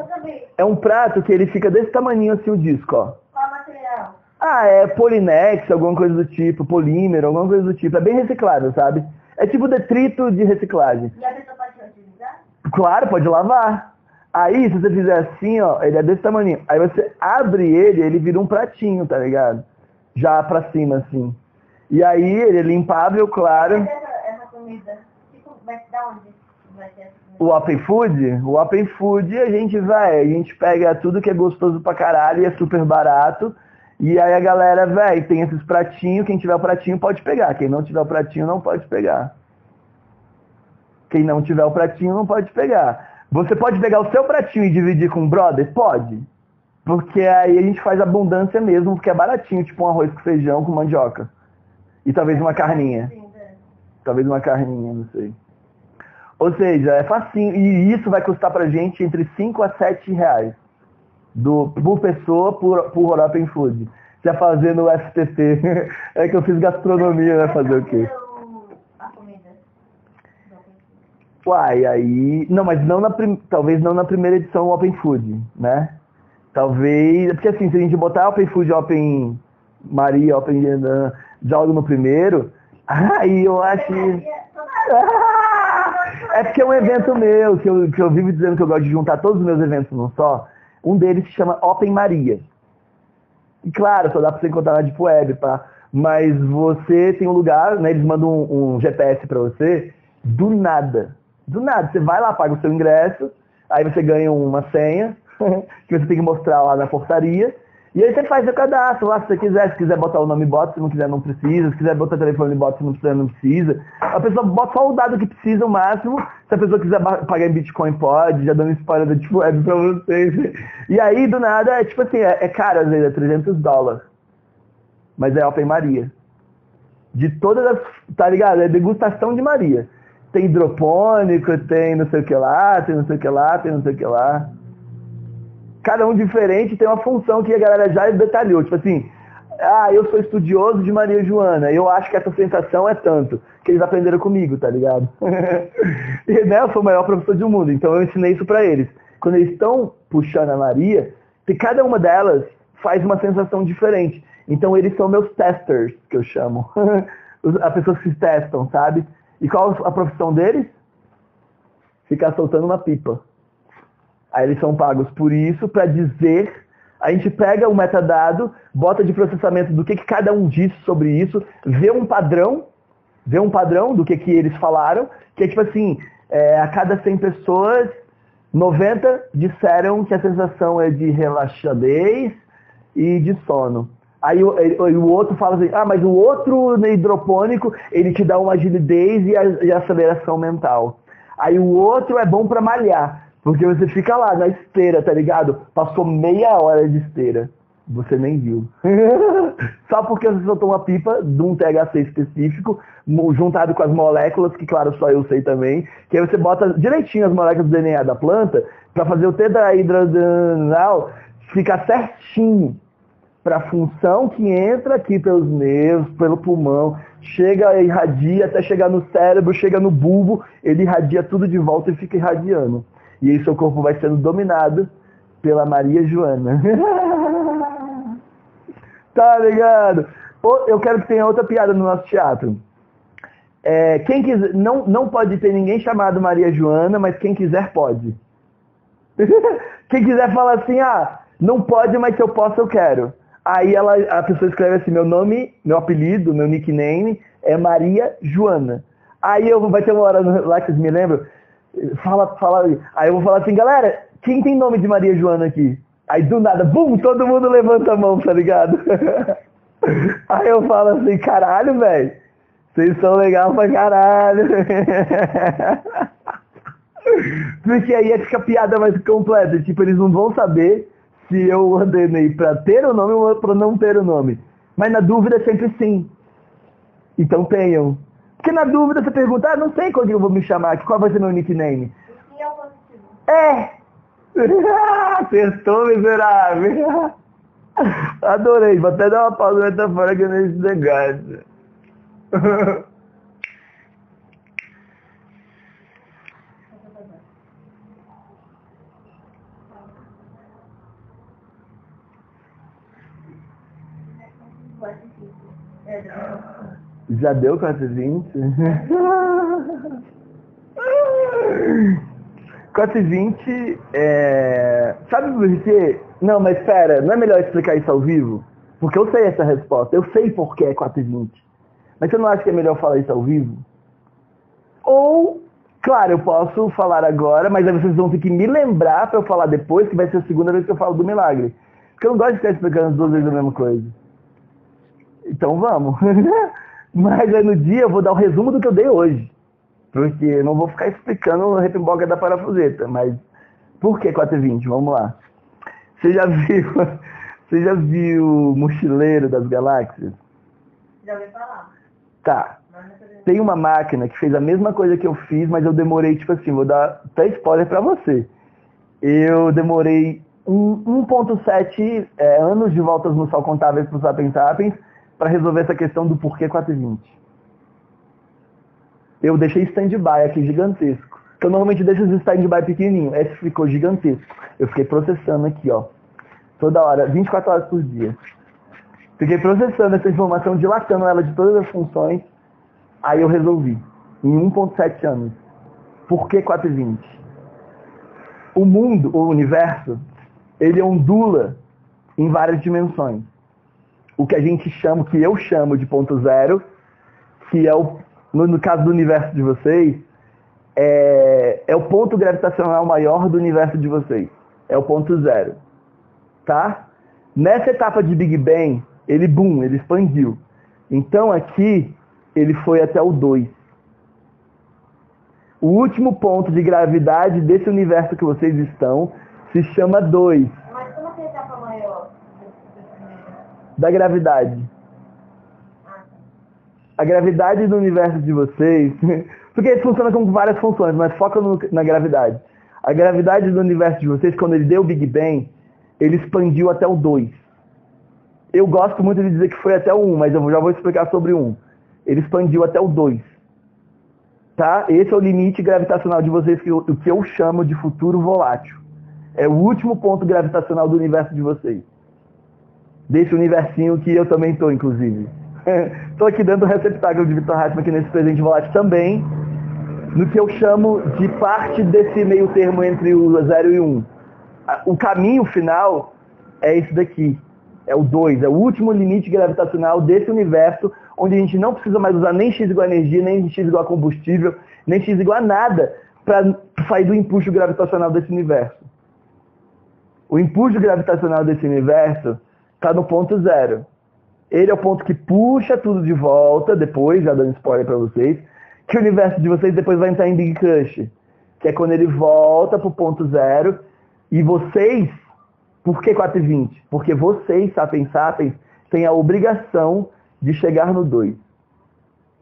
é um prato que ele fica desse tamanho assim o disco, ó. Qual material? Ah, é Polinex, alguma coisa do tipo, polímero, alguma coisa do tipo. É bem reciclável, sabe? É tipo detrito de reciclagem. E a pessoa pode utilizar? Claro, pode lavar. Aí, se você fizer assim, ó, ele é desse tamanho. Aí você abre ele, ele vira um pratinho, tá ligado? Já pra cima, assim. E aí, ele é limpável, claro. Mas essa, essa comida, tipo, vai dar onde vai ter? O Open Food, o Open Food a gente vai, a gente pega tudo que é gostoso pra caralho e é super barato. E aí a galera, velho, tem esses pratinhos, quem tiver o pratinho pode pegar, quem não tiver o pratinho não pode pegar. Quem não tiver o pratinho não pode pegar. Você pode pegar o seu pratinho e dividir com o brother? Pode. Porque aí a gente faz abundância mesmo, porque é baratinho, tipo um arroz com feijão com mandioca. E talvez uma carninha. Né? Talvez uma carninha, não sei. Ou seja, é facinho. E isso vai custar pra gente entre 5 a 7 reais. Do, por pessoa, por, por Open Food. Já fazendo o FTT. [LAUGHS] é que eu fiz gastronomia, né? Fazer o quê? A comida. Uai, aí. Não, mas não na prim... talvez não na primeira edição Open Food, né? Talvez. Porque assim, se a gente botar Open Food, Open Maria, Open jogo no primeiro, [LAUGHS] aí eu acho. [LAUGHS] É porque é um evento meu, que eu, que eu vivo dizendo que eu gosto de juntar todos os meus eventos num só. Um deles se chama Open Maria. E claro, só dá pra você encontrar na Deep Web, tá? Mas você tem um lugar, né? Eles mandam um, um GPS pra você, do nada. Do nada. Você vai lá, paga o seu ingresso, aí você ganha uma senha, [LAUGHS] que você tem que mostrar lá na portaria. E aí você faz o cadastro lá, se você quiser. Se quiser botar o nome, bota. Se não quiser, não precisa. Se quiser botar o telefone, bota. Se não quiser, não precisa. A pessoa bota só o dado que precisa, o máximo. Se a pessoa quiser pagar em Bitcoin, pode. Já dando um spoiler da tipo web pra vocês. E aí, do nada, é tipo assim, é, é caro às vezes, é 300 dólares. Mas é Open Maria. De todas as, tá ligado? É degustação de Maria. Tem hidropônico, tem não sei o que lá, tem não sei o que lá, tem não sei o que lá cada um diferente tem uma função que a galera já detalhou. Tipo assim, ah, eu sou estudioso de Maria Joana, eu acho que essa sensação é tanto, que eles aprenderam comigo, tá ligado? [LAUGHS] e né, eu sou o maior professor do mundo, então eu ensinei isso pra eles. Quando eles estão puxando a Maria, se cada uma delas faz uma sensação diferente. Então eles são meus testers, que eu chamo. [LAUGHS] As pessoas que se testam, sabe? E qual a profissão deles? Ficar soltando uma pipa. Aí eles são pagos por isso para dizer. A gente pega o metadado, bota de processamento do que, que cada um disse sobre isso, vê um padrão, vê um padrão do que, que eles falaram, que é tipo assim, é, a cada 100 pessoas, 90 disseram que a sensação é de relaxadez e de sono. Aí o, o outro fala assim, ah, mas o outro hidropônico, ele te dá uma agilidez e, a, e aceleração mental. Aí o outro é bom para malhar. Porque você fica lá na esteira, tá ligado? Passou meia hora de esteira. Você nem viu. [LAUGHS] Só porque você soltou uma pipa de um THC específico, juntado com as moléculas, que claro, só eu sei também, que aí você bota direitinho as moléculas do DNA da planta, para fazer o tetrahidrodanal ficar certinho para a função que entra aqui pelos nervos, pelo pulmão, chega, irradia até chegar no cérebro, chega no bulbo, ele irradia tudo de volta e fica irradiando. E aí seu corpo vai sendo dominado pela Maria Joana. [LAUGHS] tá ligado? Eu quero que tenha outra piada no nosso teatro. É, quem quiser, não, não pode ter ninguém chamado Maria Joana, mas quem quiser pode. [LAUGHS] quem quiser falar assim, ah, não pode, mas se eu posso, eu quero. Aí ela, a pessoa escreve assim, meu nome, meu apelido, meu nickname é Maria Joana. Aí eu, vai ter uma hora lá que vocês me lembram, fala, fala, aí eu vou falar assim, galera, quem tem nome de Maria Joana aqui? Aí do nada, bum, todo mundo levanta a mão, tá ligado? [LAUGHS] aí eu falo assim, caralho, velho, vocês são legal pra caralho. [LAUGHS] Porque aí fica a piada mais completa, tipo, eles não vão saber se eu ordenei pra ter o nome ou pra não ter o nome. Mas na dúvida sempre sim. Então tenham. Porque na dúvida você pergunta, ah, não sei que eu vou me chamar, qual vai ser meu nickname. É? É! [LAUGHS] Acertou, miserável! [LAUGHS] Adorei, vou até dar uma pausa metafórica nesse negócio. [LAUGHS] Quase cinco. É, não. Já deu 420? 420 [LAUGHS] é. Sabe por quê? Não, mas espera, não é melhor explicar isso ao vivo? Porque eu sei essa resposta, eu sei por que é 420. Mas você não acha que é melhor falar isso ao vivo? Ou, claro, eu posso falar agora, mas aí vocês vão ter que me lembrar para eu falar depois, que vai ser a segunda vez que eu falo do milagre. Porque eu não gosto de ficar explicando as duas vezes a mesma coisa. Então vamos. [LAUGHS] Mas aí no dia eu vou dar o resumo do que eu dei hoje. Porque eu não vou ficar explicando o repimboca da parafuseta. Mas por que 420? Vamos lá. Você já viu, [LAUGHS] você já viu Mochileiro das Galáxias? Já ouvi falar. Tá. Tem uma máquina que fez a mesma coisa que eu fiz, mas eu demorei, tipo assim, vou dar até spoiler pra você. Eu demorei um- 1.7 é, anos de voltas no Sol Contáveis pro Sapiens Sapiens para resolver essa questão do porquê 420. Eu deixei stand-by aqui gigantesco. Que eu normalmente deixo os stand-by pequenininho. Esse ficou gigantesco. Eu fiquei processando aqui, ó. Toda hora, 24 horas por dia. Fiquei processando essa informação, dilatando ela de todas as funções. Aí eu resolvi. Em 1.7 anos. Por que 420? O mundo, o universo, ele ondula em várias dimensões. O que a gente chama, que eu chamo de ponto zero, que é o, no, no caso do universo de vocês, é, é o ponto gravitacional maior do universo de vocês. É o ponto zero. Tá? Nessa etapa de Big Bang, ele, boom, ele expandiu. Então aqui, ele foi até o 2. O último ponto de gravidade desse universo que vocês estão se chama 2, Mas como que etapa maior do do primeiro? Da gravidade. A gravidade do universo de vocês, [LAUGHS] porque ele funciona com várias funções, mas foca no- na gravidade. A gravidade do universo de vocês, quando ele deu o Big Bang, ele expandiu até o 2. Eu gosto muito de dizer que foi até o 1, mas eu já vou explicar sobre o 1. Ele expandiu até o 2. Tá? Esse é o limite gravitacional de vocês, que eu- o que eu chamo de futuro volátil. É o último ponto gravitacional do universo de vocês. Desse universinho que eu também estou, inclusive. [LAUGHS] Estou aqui dando o receptáculo de Victor Hartmann aqui nesse presente volátil também, no que eu chamo de parte desse meio termo entre o 0 e o 1. Um. O caminho final é esse daqui. É o 2, é o último limite gravitacional desse universo, onde a gente não precisa mais usar nem x igual a energia, nem x igual a combustível, nem x igual a nada para sair do impulso gravitacional desse universo. O impulso gravitacional desse universo está no ponto zero. Ele é o ponto que puxa tudo de volta, depois, já dando spoiler para vocês, que o universo de vocês depois vai entrar em Big Crush, que é quando ele volta pro ponto zero, e vocês, por que 420? Porque vocês, Sapiens Sapiens, têm a obrigação de chegar no 2.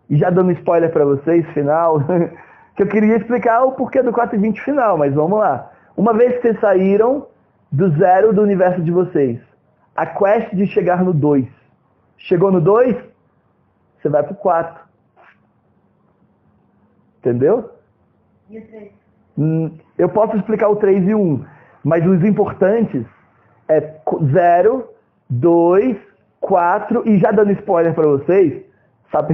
E já dando spoiler para vocês, final, [LAUGHS] que eu queria explicar o porquê do 420 final, mas vamos lá. Uma vez que vocês saíram do zero do universo de vocês, a quest de chegar no 2. Chegou no 2, você vai pro 4. Entendeu? E o 3? Hum, Eu posso explicar o 3 e 1, mas os importantes é 0, 2, 4 e já dando spoiler para vocês, sabe,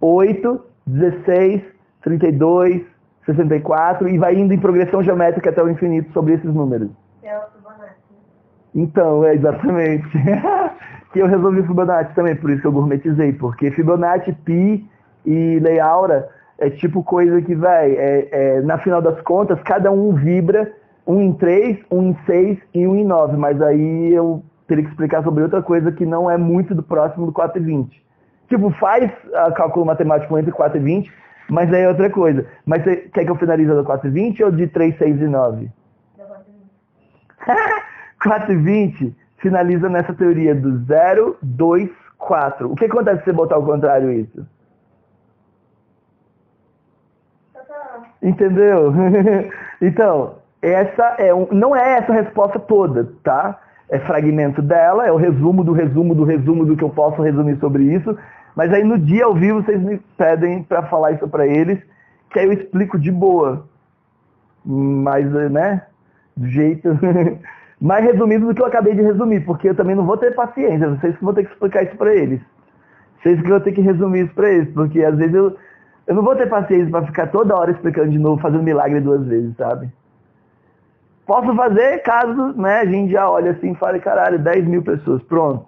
8, 16, 32, 64 e vai indo em progressão geométrica até o infinito sobre esses números. Que é o Fibonacci. né? Então, é exatamente. [LAUGHS] que eu resolvi Fibonacci também, por isso que eu gourmetizei, porque Fibonacci, Pi e Lei Aura é tipo coisa que, vai, é, é, na final das contas, cada um vibra um em 3, um em 6 e um em 9, mas aí eu teria que explicar sobre outra coisa que não é muito do próximo do 4 e 20. Tipo, faz a cálculo matemático entre 4 e 20, mas aí é outra coisa. Mas você quer que eu finalize do 4 e 20 ou de 3, 6 e 9? Da quanto? 4 e 20 [LAUGHS] finaliza nessa teoria do 0, 2, 4. O que acontece se você botar ao contrário isso? Entendeu? [LAUGHS] então, essa é um, não é essa a resposta toda, tá? É fragmento dela, é o resumo do resumo do resumo do que eu posso resumir sobre isso. Mas aí no dia ao vivo vocês me pedem para falar isso para eles, que aí eu explico de boa. Mas, né? Do jeito [LAUGHS] mais resumido do que eu acabei de resumir, porque eu também não vou ter paciência, vocês que vão ter que explicar isso para eles. Vocês que vão ter que resumir isso para eles, porque às vezes eu, eu não vou ter paciência para ficar toda hora explicando de novo, fazendo milagre duas vezes, sabe? Posso fazer caso né, a gente já olha assim e fale, caralho, 10 mil pessoas, pronto.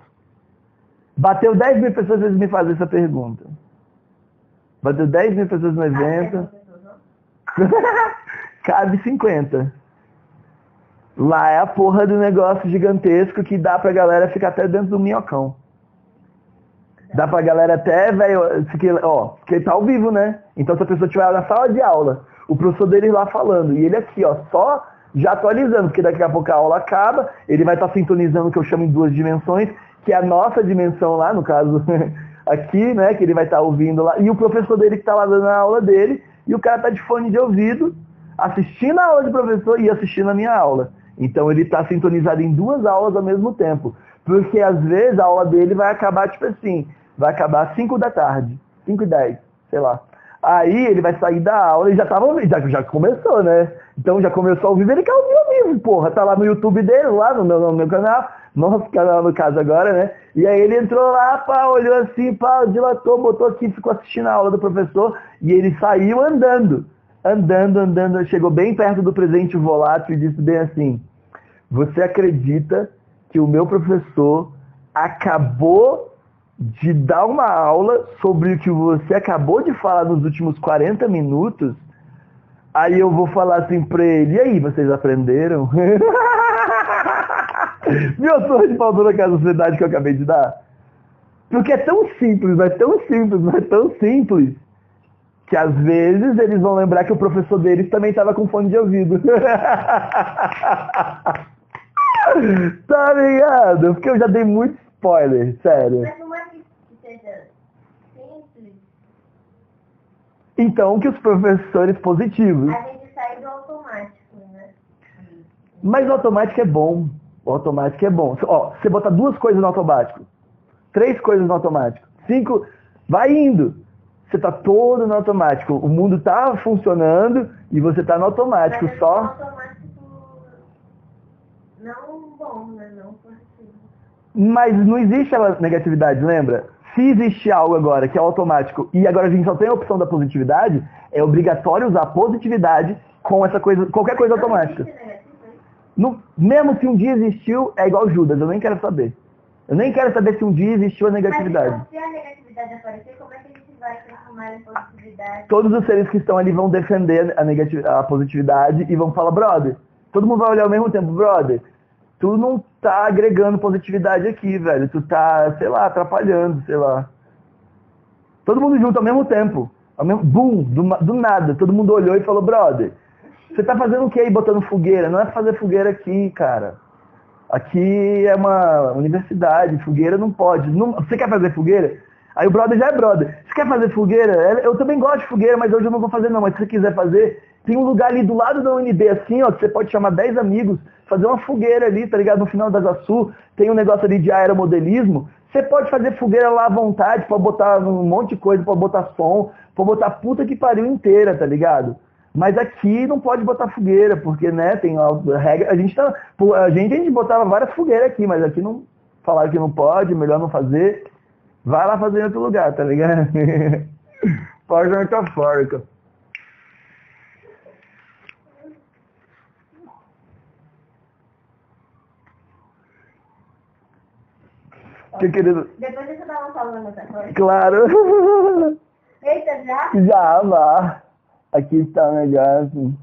Bateu 10 mil pessoas, eles me fazem essa pergunta. Bateu 10 mil pessoas no evento. Cabe [LAUGHS] 50. Lá é a porra do negócio gigantesco que dá pra galera ficar até dentro do minhocão. Dá pra galera até, velho, ó, porque tá ao vivo, né? Então se a pessoa estiver na sala de aula, o professor dele lá falando, e ele aqui, ó, só já atualizando, porque daqui a pouco a aula acaba, ele vai estar tá sintonizando o que eu chamo em duas dimensões, que é a nossa dimensão lá, no caso [LAUGHS] aqui, né, que ele vai estar tá ouvindo lá, e o professor dele que está lá dando a aula dele, e o cara está de fone de ouvido, assistindo a aula do professor e assistindo a minha aula. Então ele está sintonizado em duas aulas ao mesmo tempo. Porque às vezes a aula dele vai acabar, tipo assim, vai acabar às 5 da tarde, 5 e 10, sei lá. Aí ele vai sair da aula e já tava já, já começou, né? Então já começou ao vivo, ele quer ouvir ao vivo, porra. Tá lá no YouTube dele, lá no meu, no meu canal, nosso canal no caso agora, né? E aí ele entrou lá, pá, olhou assim, pá, dilatou, botou aqui, ficou assistindo a aula do professor e ele saiu andando. Andando, andando, chegou bem perto do presente volátil e disse bem assim, você acredita que o meu professor acabou de dar uma aula sobre o que você acabou de falar nos últimos 40 minutos, aí eu vou falar assim pra ele, e aí, vocês aprenderam? [LAUGHS] A surra de pau na casa da sociedade que eu acabei de dar? Porque é tão simples, mas tão simples, mas tão simples, que às vezes eles vão lembrar que o professor deles também estava com fone de ouvido. [LAUGHS] tá ligado? Porque eu já dei muito spoiler, sério. Mas não é que seja simples. Então, que os professores positivos. A gente sai do automático, né? Mas o automático é bom. O automático é bom. Ó, você bota duas coisas no automático. Três coisas no automático. Cinco. Vai indo. Você tá todo no automático. O mundo tá funcionando e você tá no automático. Mas é só. um automático não bom, né? Não positivo. Mas não existe a negatividade, lembra? Se existe algo agora que é automático e agora a gente só tem a opção da positividade, é obrigatório usar a positividade com essa coisa, qualquer coisa Não automática. existe? No- mesmo se um dia existiu, é igual Judas, eu nem quero saber. Eu nem quero saber se um dia existiu a negatividade. Mas então, se a negatividade aparecer, como é positividade? Todos os seres que estão ali vão defender a, a positividade e vão falar, brother, todo mundo vai olhar ao mesmo tempo, brother, tu não tá agregando positividade aqui, velho. Tu tá, sei lá, atrapalhando, sei lá. Todo mundo junto ao mesmo tempo. Ao mesmo, boom, do, do nada. Todo mundo olhou e falou, brother, você tá fazendo o que aí botando fogueira? Não é pra fazer fogueira aqui, cara. Aqui é uma universidade, fogueira não pode. Não- você quer fazer fogueira? Aí o brother já é brother. Você quer fazer fogueira? É, Eu também gosto de fogueira, mas hoje eu não vou fazer não. Mas se você quiser fazer, tem um lugar ali do lado da UNB, assim, ó, que você pode chamar 10 amigos, fazer uma fogueira ali, tá ligado? No final da Sul, tem um negócio ali de aeromodelismo. Você pode fazer fogueira lá à vontade, pode botar um monte de coisa, pode botar som, pode botar puta que pariu inteira, tá ligado? Mas aqui não pode botar fogueira, porque, né, tem a regra. A gente tá. A gente, a gente botava várias fogueiras aqui, mas aqui não. Falaram que não pode, melhor não fazer. Vai lá fazer em outro lugar, tá ligado? [LAUGHS] Ser metafórica. Que querido. Depois você dá uma pausa nessa coisa. Claro. [LAUGHS] Eita, já? Já, vá. Aqui está o negócio.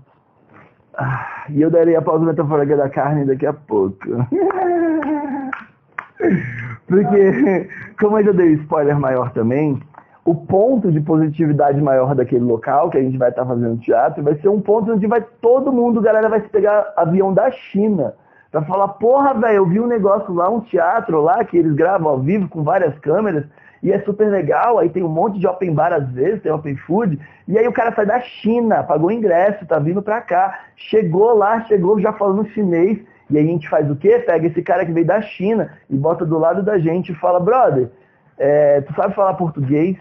Ah, E eu darei a pausa metafórica da carne daqui a pouco. [LAUGHS] Porque, [LAUGHS] como eu já dei spoiler maior também, o ponto de positividade maior daquele local que a gente vai estar fazendo teatro vai ser um ponto onde vai todo mundo, galera, vai se pegar avião da China Pra falar, porra, velho, eu vi um negócio lá, um teatro lá, que eles gravam ao vivo com várias câmeras, e é super legal, aí tem um monte de open bar às vezes, tem open food, e aí o cara sai da China, pagou ingresso, tá vindo pra cá, chegou lá, chegou já falando chinês, e aí a gente faz o quê? Pega esse cara que veio da China e bota do lado da gente e fala, brother, é, tu sabe falar português?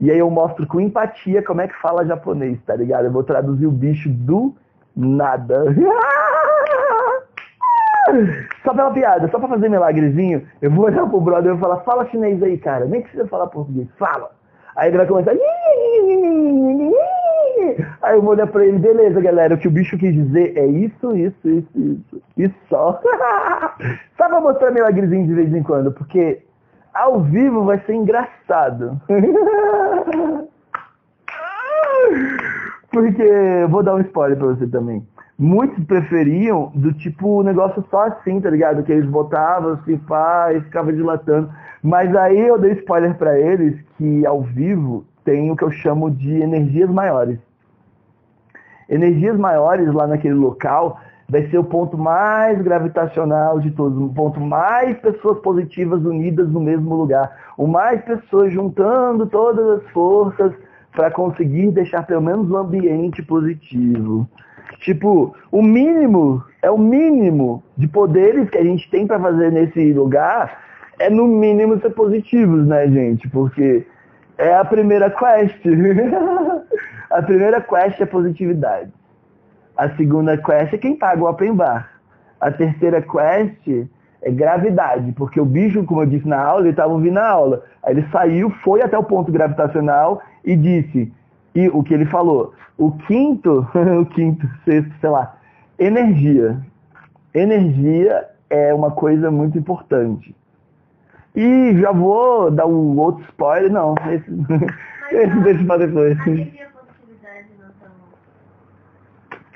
E aí eu mostro com empatia como é que fala japonês, tá ligado? Eu vou traduzir o bicho do nada. [LAUGHS] Só pela piada, só pra fazer milagrezinho, eu vou olhar pro brother e vou falar, fala chinês aí, cara. Nem precisa falar português, fala. Aí ele vai começar. Aí eu vou olhar pra ele, beleza, galera, o que o bicho quis dizer é isso, isso, isso, isso. Isso só. [LAUGHS] só pra mostrar milagrezinho de vez em quando, porque ao vivo vai ser engraçado. [LAUGHS] porque, vou dar um spoiler pra você também muitos preferiam do tipo negócio só assim, tá ligado? Que eles botavam assim, pá, e ficava dilatando. Mas aí eu dei spoiler para eles que ao vivo tem o que eu chamo de energias maiores. Energias maiores lá naquele local vai ser o ponto mais gravitacional de todos, o ponto mais pessoas positivas unidas no mesmo lugar, o mais pessoas juntando todas as forças para conseguir deixar pelo menos o ambiente positivo. Tipo, o mínimo, é o mínimo de poderes que a gente tem para fazer nesse lugar, é no mínimo ser positivos, né, gente? Porque é a primeira quest. [LAUGHS] a primeira quest é positividade. A segunda quest é quem paga o open bar. A terceira quest é gravidade, porque o bicho, como eu disse na aula, ele estava ouvindo a aula. Aí ele saiu, foi até o ponto gravitacional e disse, e o que ele falou, o quinto, [LAUGHS] o quinto, sexto, sei lá, energia. Energia é uma coisa muito importante. E já vou dar um outro spoiler, não, esse, [LAUGHS] esse deixa pra depois.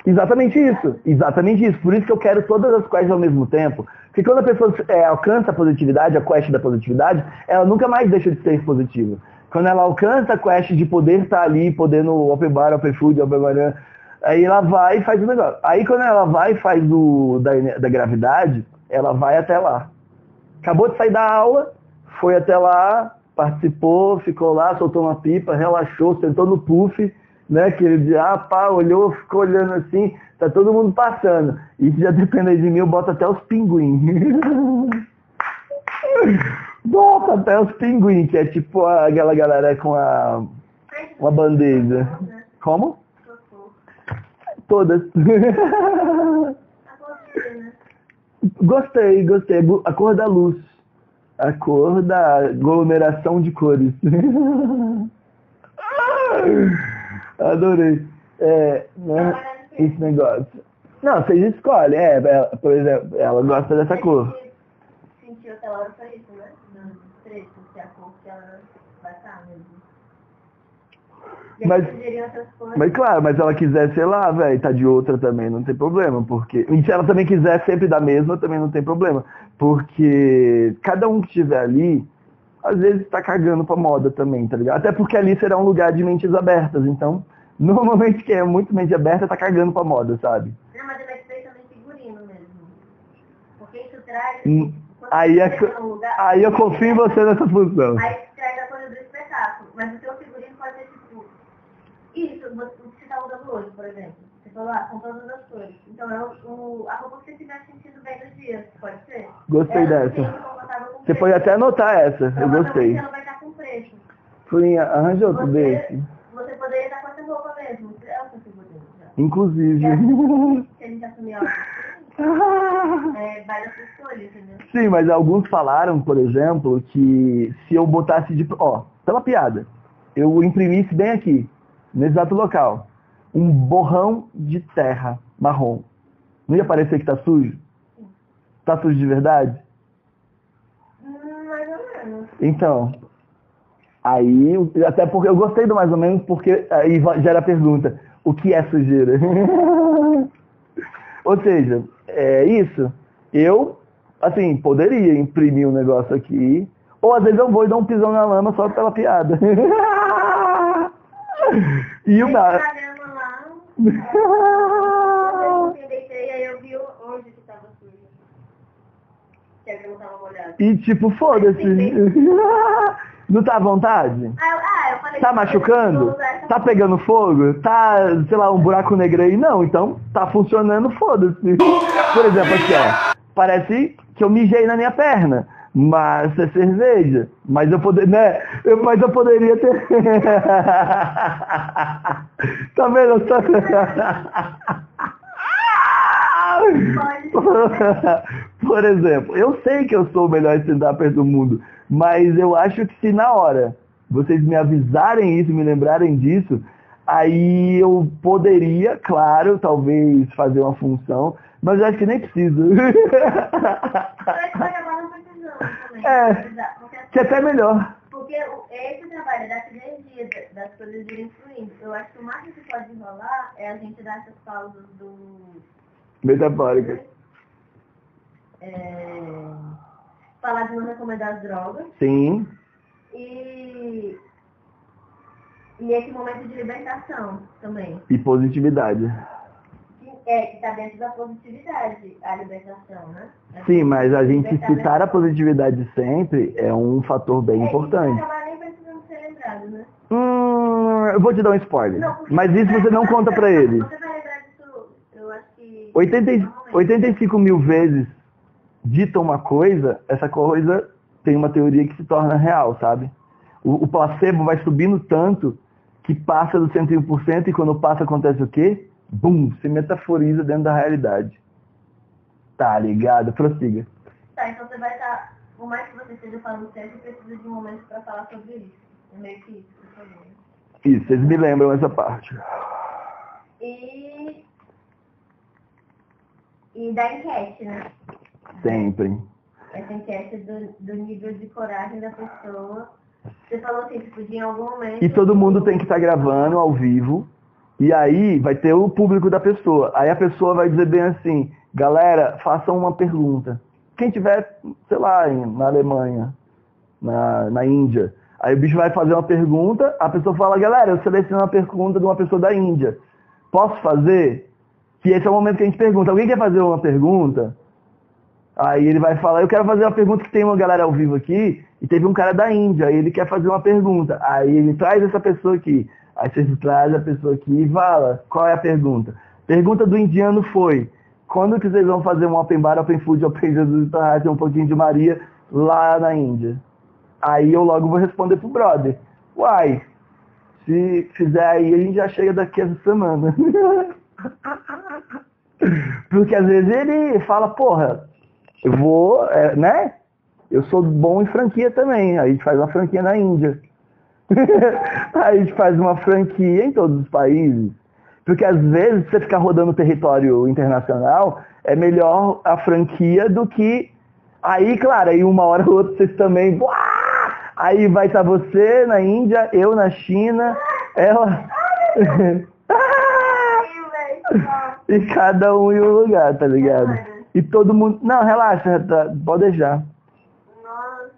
Exatamente isso, exatamente isso. Por isso que eu quero todas as quests ao mesmo tempo. Porque quando a pessoa é, alcança a positividade, a quest da positividade, ela nunca mais deixa de ser positiva. Quando ela alcança a quest de poder estar ali, poder no open bar, open food, open bar, aí ela vai e faz o negócio. Aí quando ela vai e faz o da, da gravidade, ela vai até lá. Acabou de sair da aula, foi até lá, participou, ficou lá, soltou uma pipa, relaxou, sentou no puff, né? Que ele ah, pá, olhou, ficou olhando assim, tá todo mundo passando. E se já depender de mim, eu boto até os pinguins. [LAUGHS] Bota até os pinguins, que é tipo aquela galera com a uma bandeja. Como? Todas. [LAUGHS] Gostei, gostei. A cor da luz. A cor da aglomeração de cores. [LAUGHS] Adorei. É, né, esse negócio. Não, vocês escolhem. É, por exemplo, ela gosta dessa cor. Sentiu aquela hora né? preço, se a cor que ela vai estar mesmo. Mas, mas claro, mas ela quiser, sei lá, velho, tá de outra também, não tem problema, porque... E se ela também quiser sempre da mesma, também não tem problema, porque cada um que estiver ali, às vezes tá cagando pra moda também, tá ligado? Até porque ali será um lugar de mentes abertas, então, [LAUGHS] normalmente quem é muito mente aberta tá cagando pra moda, sabe? Não, mas vai ser também figurino mesmo. Porque isso traz... Hum Aí, é, aí eu confio em você nessa função. Aí traz a coisa do espetáculo. Mas o seu figurino pode ser tipo. Isso, o que você está usando hoje, por exemplo. Você falou, ah, são todas as cores. Então é o, a roupa que você estiver sentindo bem nos dias, pode ser? Gostei é, dessa. Você pode até anotar essa, eu gostei. Ela vai estar com preço. Furinha, arranja outro você, desse. Você poderia estar com essa roupa mesmo. É o seu figurino. Já. Inclusive. É, se [LAUGHS] a gente assumir [LAUGHS] é, Sim, mas alguns falaram, por exemplo, que se eu botasse de. Ó, pela piada, eu imprimisse bem aqui, nesse exato local, um borrão de terra marrom. Não ia parecer que tá sujo? Tá sujo de verdade? Hum, mais ou menos. Então, aí, até porque eu gostei do mais ou menos, porque aí gera a pergunta, o que é sujeira? [LAUGHS] Ou seja, é isso. Eu, assim, poderia imprimir um negócio aqui, ou às vezes eu vou e dou um pisão na lama só pela piada. [LAUGHS] e o [LAUGHS] que tava molhada. E tipo, foda-se. [LAUGHS] Não tá à vontade? Ah, eu, ah, eu falei Tá que machucando? Tá pegando fogo? Tá, sei lá, um buraco negro aí? Não, então tá funcionando, foda-se. Por exemplo, aqui, ó. Parece que eu mijei na minha perna. Mas é cerveja. Mas eu poderia, né? Eu, mas eu poderia ter. [LAUGHS] tá vendo? [LAUGHS] [LAUGHS] Por exemplo, eu sei que eu sou o melhor stand-upper do mundo, mas eu acho que se na hora vocês me avisarem isso, me lembrarem disso, aí eu poderia, claro, talvez fazer uma função, mas eu acho que nem preciso. [LAUGHS] É. Que é até melhor. porque esse trabalho da sinergia da- das coisas irem fluindo. Eu acho que o máximo que pode rolar é a gente dar essas pausas do. Metafórica. é, falar de não recomendar as drogas Sim. e. E esse momento de libertação também. E positividade. É, que está dentro da positividade, a libertação, né? Sim, mas a gente citar a positividade sempre é um fator bem É, importante. Isso acaba nem precisando ser lembrado, né? Hum, eu vou te dar um spoiler. Não, Mas isso você não conta pra ele. Você vai lembrar disso, eu acho que... 80, e- 85 mil vezes dita uma coisa, essa coisa tem uma teoria que se torna real, sabe? O, o placebo vai subindo tanto que passa do 101% e quando passa acontece o quê? Bum, se metaforiza dentro da realidade. Tá ligado? Prossiga. Tá, então você vai estar... Por mais que você esteja falando certo, você precisa de um momento pra falar sobre isso. É meio que isso, por favor. Isso, vocês me lembram essa parte. E... E da enquete, né? Sempre. Essa enquete do, do nível de coragem da pessoa. Você falou assim, que podia em algum momento... E todo mundo tem que estar gravando ao vivo. E aí vai ter o público da pessoa. Aí a pessoa vai dizer bem assim, galera, façam uma pergunta. Quem tiver, sei lá, na Alemanha, na, na Índia. Aí o bicho vai fazer uma pergunta, a pessoa fala, galera, eu seleciono uma pergunta de uma pessoa da Índia. Posso fazer? Que esse é o momento que a gente pergunta. Alguém quer fazer uma pergunta? Aí ele vai falar, eu quero fazer uma pergunta que tem uma galera ao vivo aqui, e teve um cara da Índia, aí ele quer fazer uma pergunta. Aí ele traz essa pessoa aqui. Aí você traz a pessoa aqui e fala, qual é a pergunta? Pergunta do indiano foi, quando que vocês vão fazer um open bar, open food, open Jesus, ter um pouquinho de Maria lá na Índia? Aí eu logo vou responder pro brother, uai, se fizer aí, a gente já chega daqui essa semana. [LAUGHS] [LAUGHS] Porque às vezes ele fala, porra, eu vou, é, né? Eu sou bom em franquia também. Aí a gente faz uma franquia na Índia. [LAUGHS] Aí a gente faz uma franquia em todos os países. Porque às vezes você ficar rodando território internacional, é melhor a franquia do que. Aí, claro, aí uma hora ou outra vocês também. Aí vai estar você na Índia, eu na China, ela. [LAUGHS] [LAUGHS] e cada um em um lugar, tá ligado? E todo mundo. Não, relaxa, tá- pode deixar. Nossa,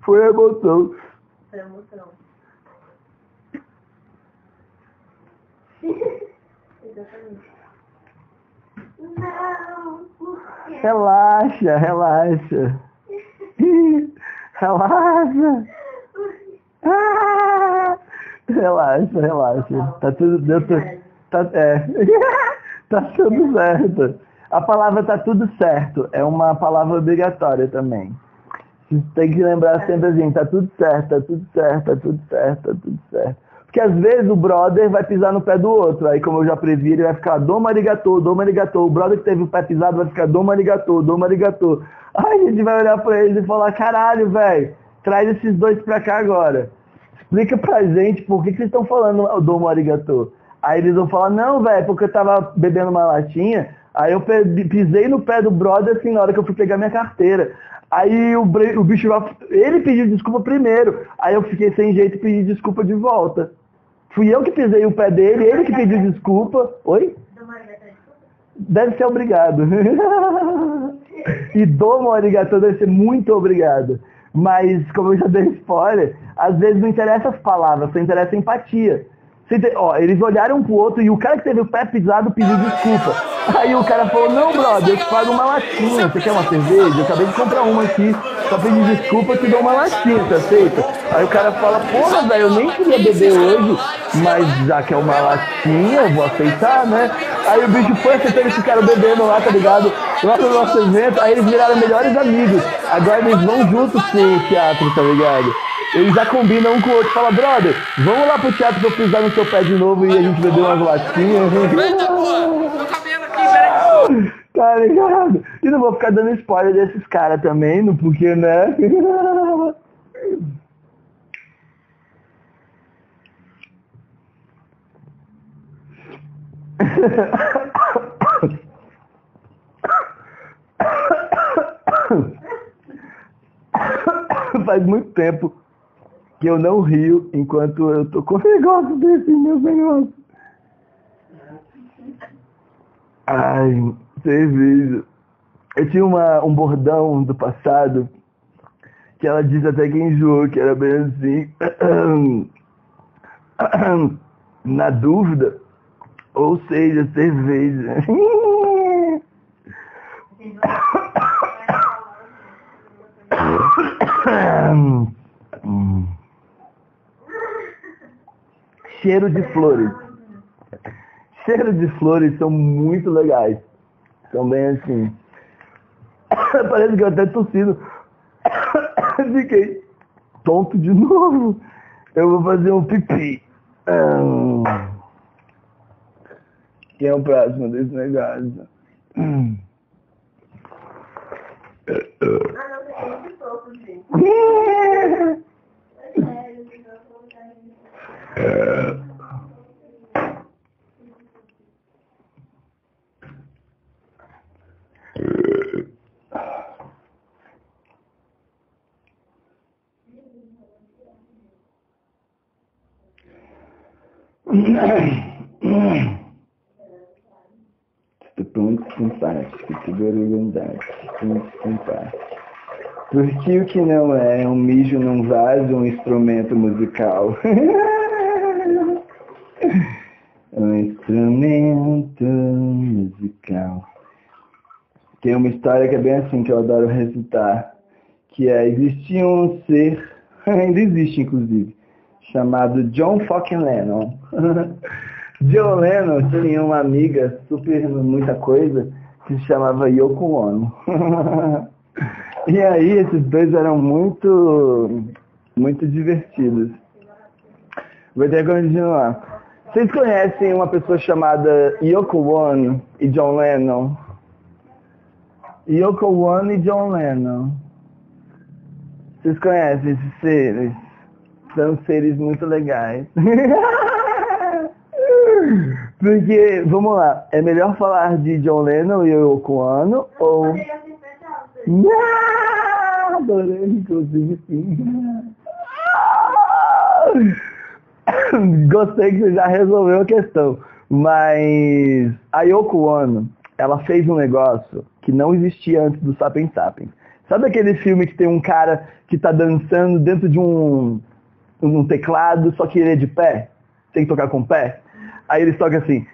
Foi a emoção. Foi emoção. [LAUGHS] Exatamente. Não? Relaxa, relaxa. [LAUGHS] Relaxa. Ah! Relaxa, relaxa. Tá tudo. Deu tu- tá, é. [LAUGHS] tá tudo certo. A palavra tá tudo certo. É uma palavra obrigatória também. Tem que lembrar sempre assim, tá tudo certo, tá tudo certo, tá tudo certo, tá tudo certo. Porque às vezes o brother vai pisar no pé do outro. Aí como eu já previ, ele vai ficar doma arigatô, doma arigatô. O brother que teve o pé pisado vai ficar doma arigatô, doma arigatô. Aí a gente vai olhar pra eles e falar, caralho, velho, traz esses dois pra cá agora. Explica pra gente por que, que vocês estão falando o domo arigatô. Aí eles vão falar, não, velho, porque eu tava bebendo uma latinha, aí eu pisei no pé do brother assim na hora que eu fui pegar minha carteira. Aí o, o bicho, ele pediu desculpa primeiro, aí eu fiquei sem jeito e pedi desculpa de volta. Fui eu que pisei o pé dele, ele que pediu desculpa. Oi? Deve ser obrigado. [LAUGHS] e domo arigato deve ser muito obrigado. Mas, como eu já dei spoiler, às vezes não interessa as palavras, só interessa a empatia. Te- Ó, eles olharam um pro outro e o cara que teve o pé pisado pediu desculpa. Aí o cara falou, não, brother, eu te pago uma latinha. Você quer uma cerveja? Eu acabei de comprar uma aqui. Só pedi desculpa, eu te dou uma latinha, você aceita? Aí o cara fala, porra, velho, eu nem queria beber hoje, mas já que é uma latinha, eu vou aceitar, né? Aí o bicho foi aceitando esse cara bebendo lá, tá ligado? Lá no nosso evento, aí eles viraram melhores amigos. Agora eles vão juntos pro teatro, tá ligado? Eles já combinam um com o outro, fala, brother, vamos lá pro teatro pra eu pisar no seu pé de novo e a gente beber umas latinhas. Eita porra! Tô cabendo aqui, peraí. Tá ligado? E não vou ficar dando spoiler desses caras também, no porque, né? [LAUGHS] [COUGHS] Faz muito tempo que eu não rio enquanto eu tô com negócio desse, meu negócio. Ai, cerveja. Eu tinha uma, um bordão do passado que ela diz até que enjoou, que era bem assim. [COUGHS] Na dúvida, ou seja, cerveja. Cheiro de flores. Cheiro de flores são muito legais. São bem assim. Parece que eu até tossindo. Fiquei tonto de novo. Eu vou fazer um pipi. Quem é o próximo desse negócio? Hum. Ah, não, tem muito pouco, gente. É, eu vou colocar aí. Porque o que não é um mijo num vaso, um instrumento musical. [LAUGHS] um instrumento musical. Tem uma história que é bem assim, que eu adoro recitar. Que é, existia um ser, [LAUGHS] ainda existe inclusive, chamado John fucking Lennon. [LAUGHS] John Lennon tinha uma amiga super muita coisa que se chamava Yoko Ono. [LAUGHS] e aí esses dois eram muito muito divertidos. Vou ter que continuar. Vocês conhecem uma pessoa chamada Yoko Ono e John Lennon? Yoko Ono e John Lennon. Vocês conhecem esses seres? São seres muito legais. [LAUGHS] Porque, vamos lá, é melhor falar de John Lennon e Yoko Ono ou... Ah, adorei, inclusive, sim. [COUGHS] Gostei que você já resolveu a questão. Mas a Yoko Ono, ela fez um negócio que não existia antes do Sapiens Sapiens. Sabe aquele filme que tem um cara que tá dançando dentro de um, um teclado, só que ele é de pé? Tem que tocar com o pé? Aí eles tocam assim.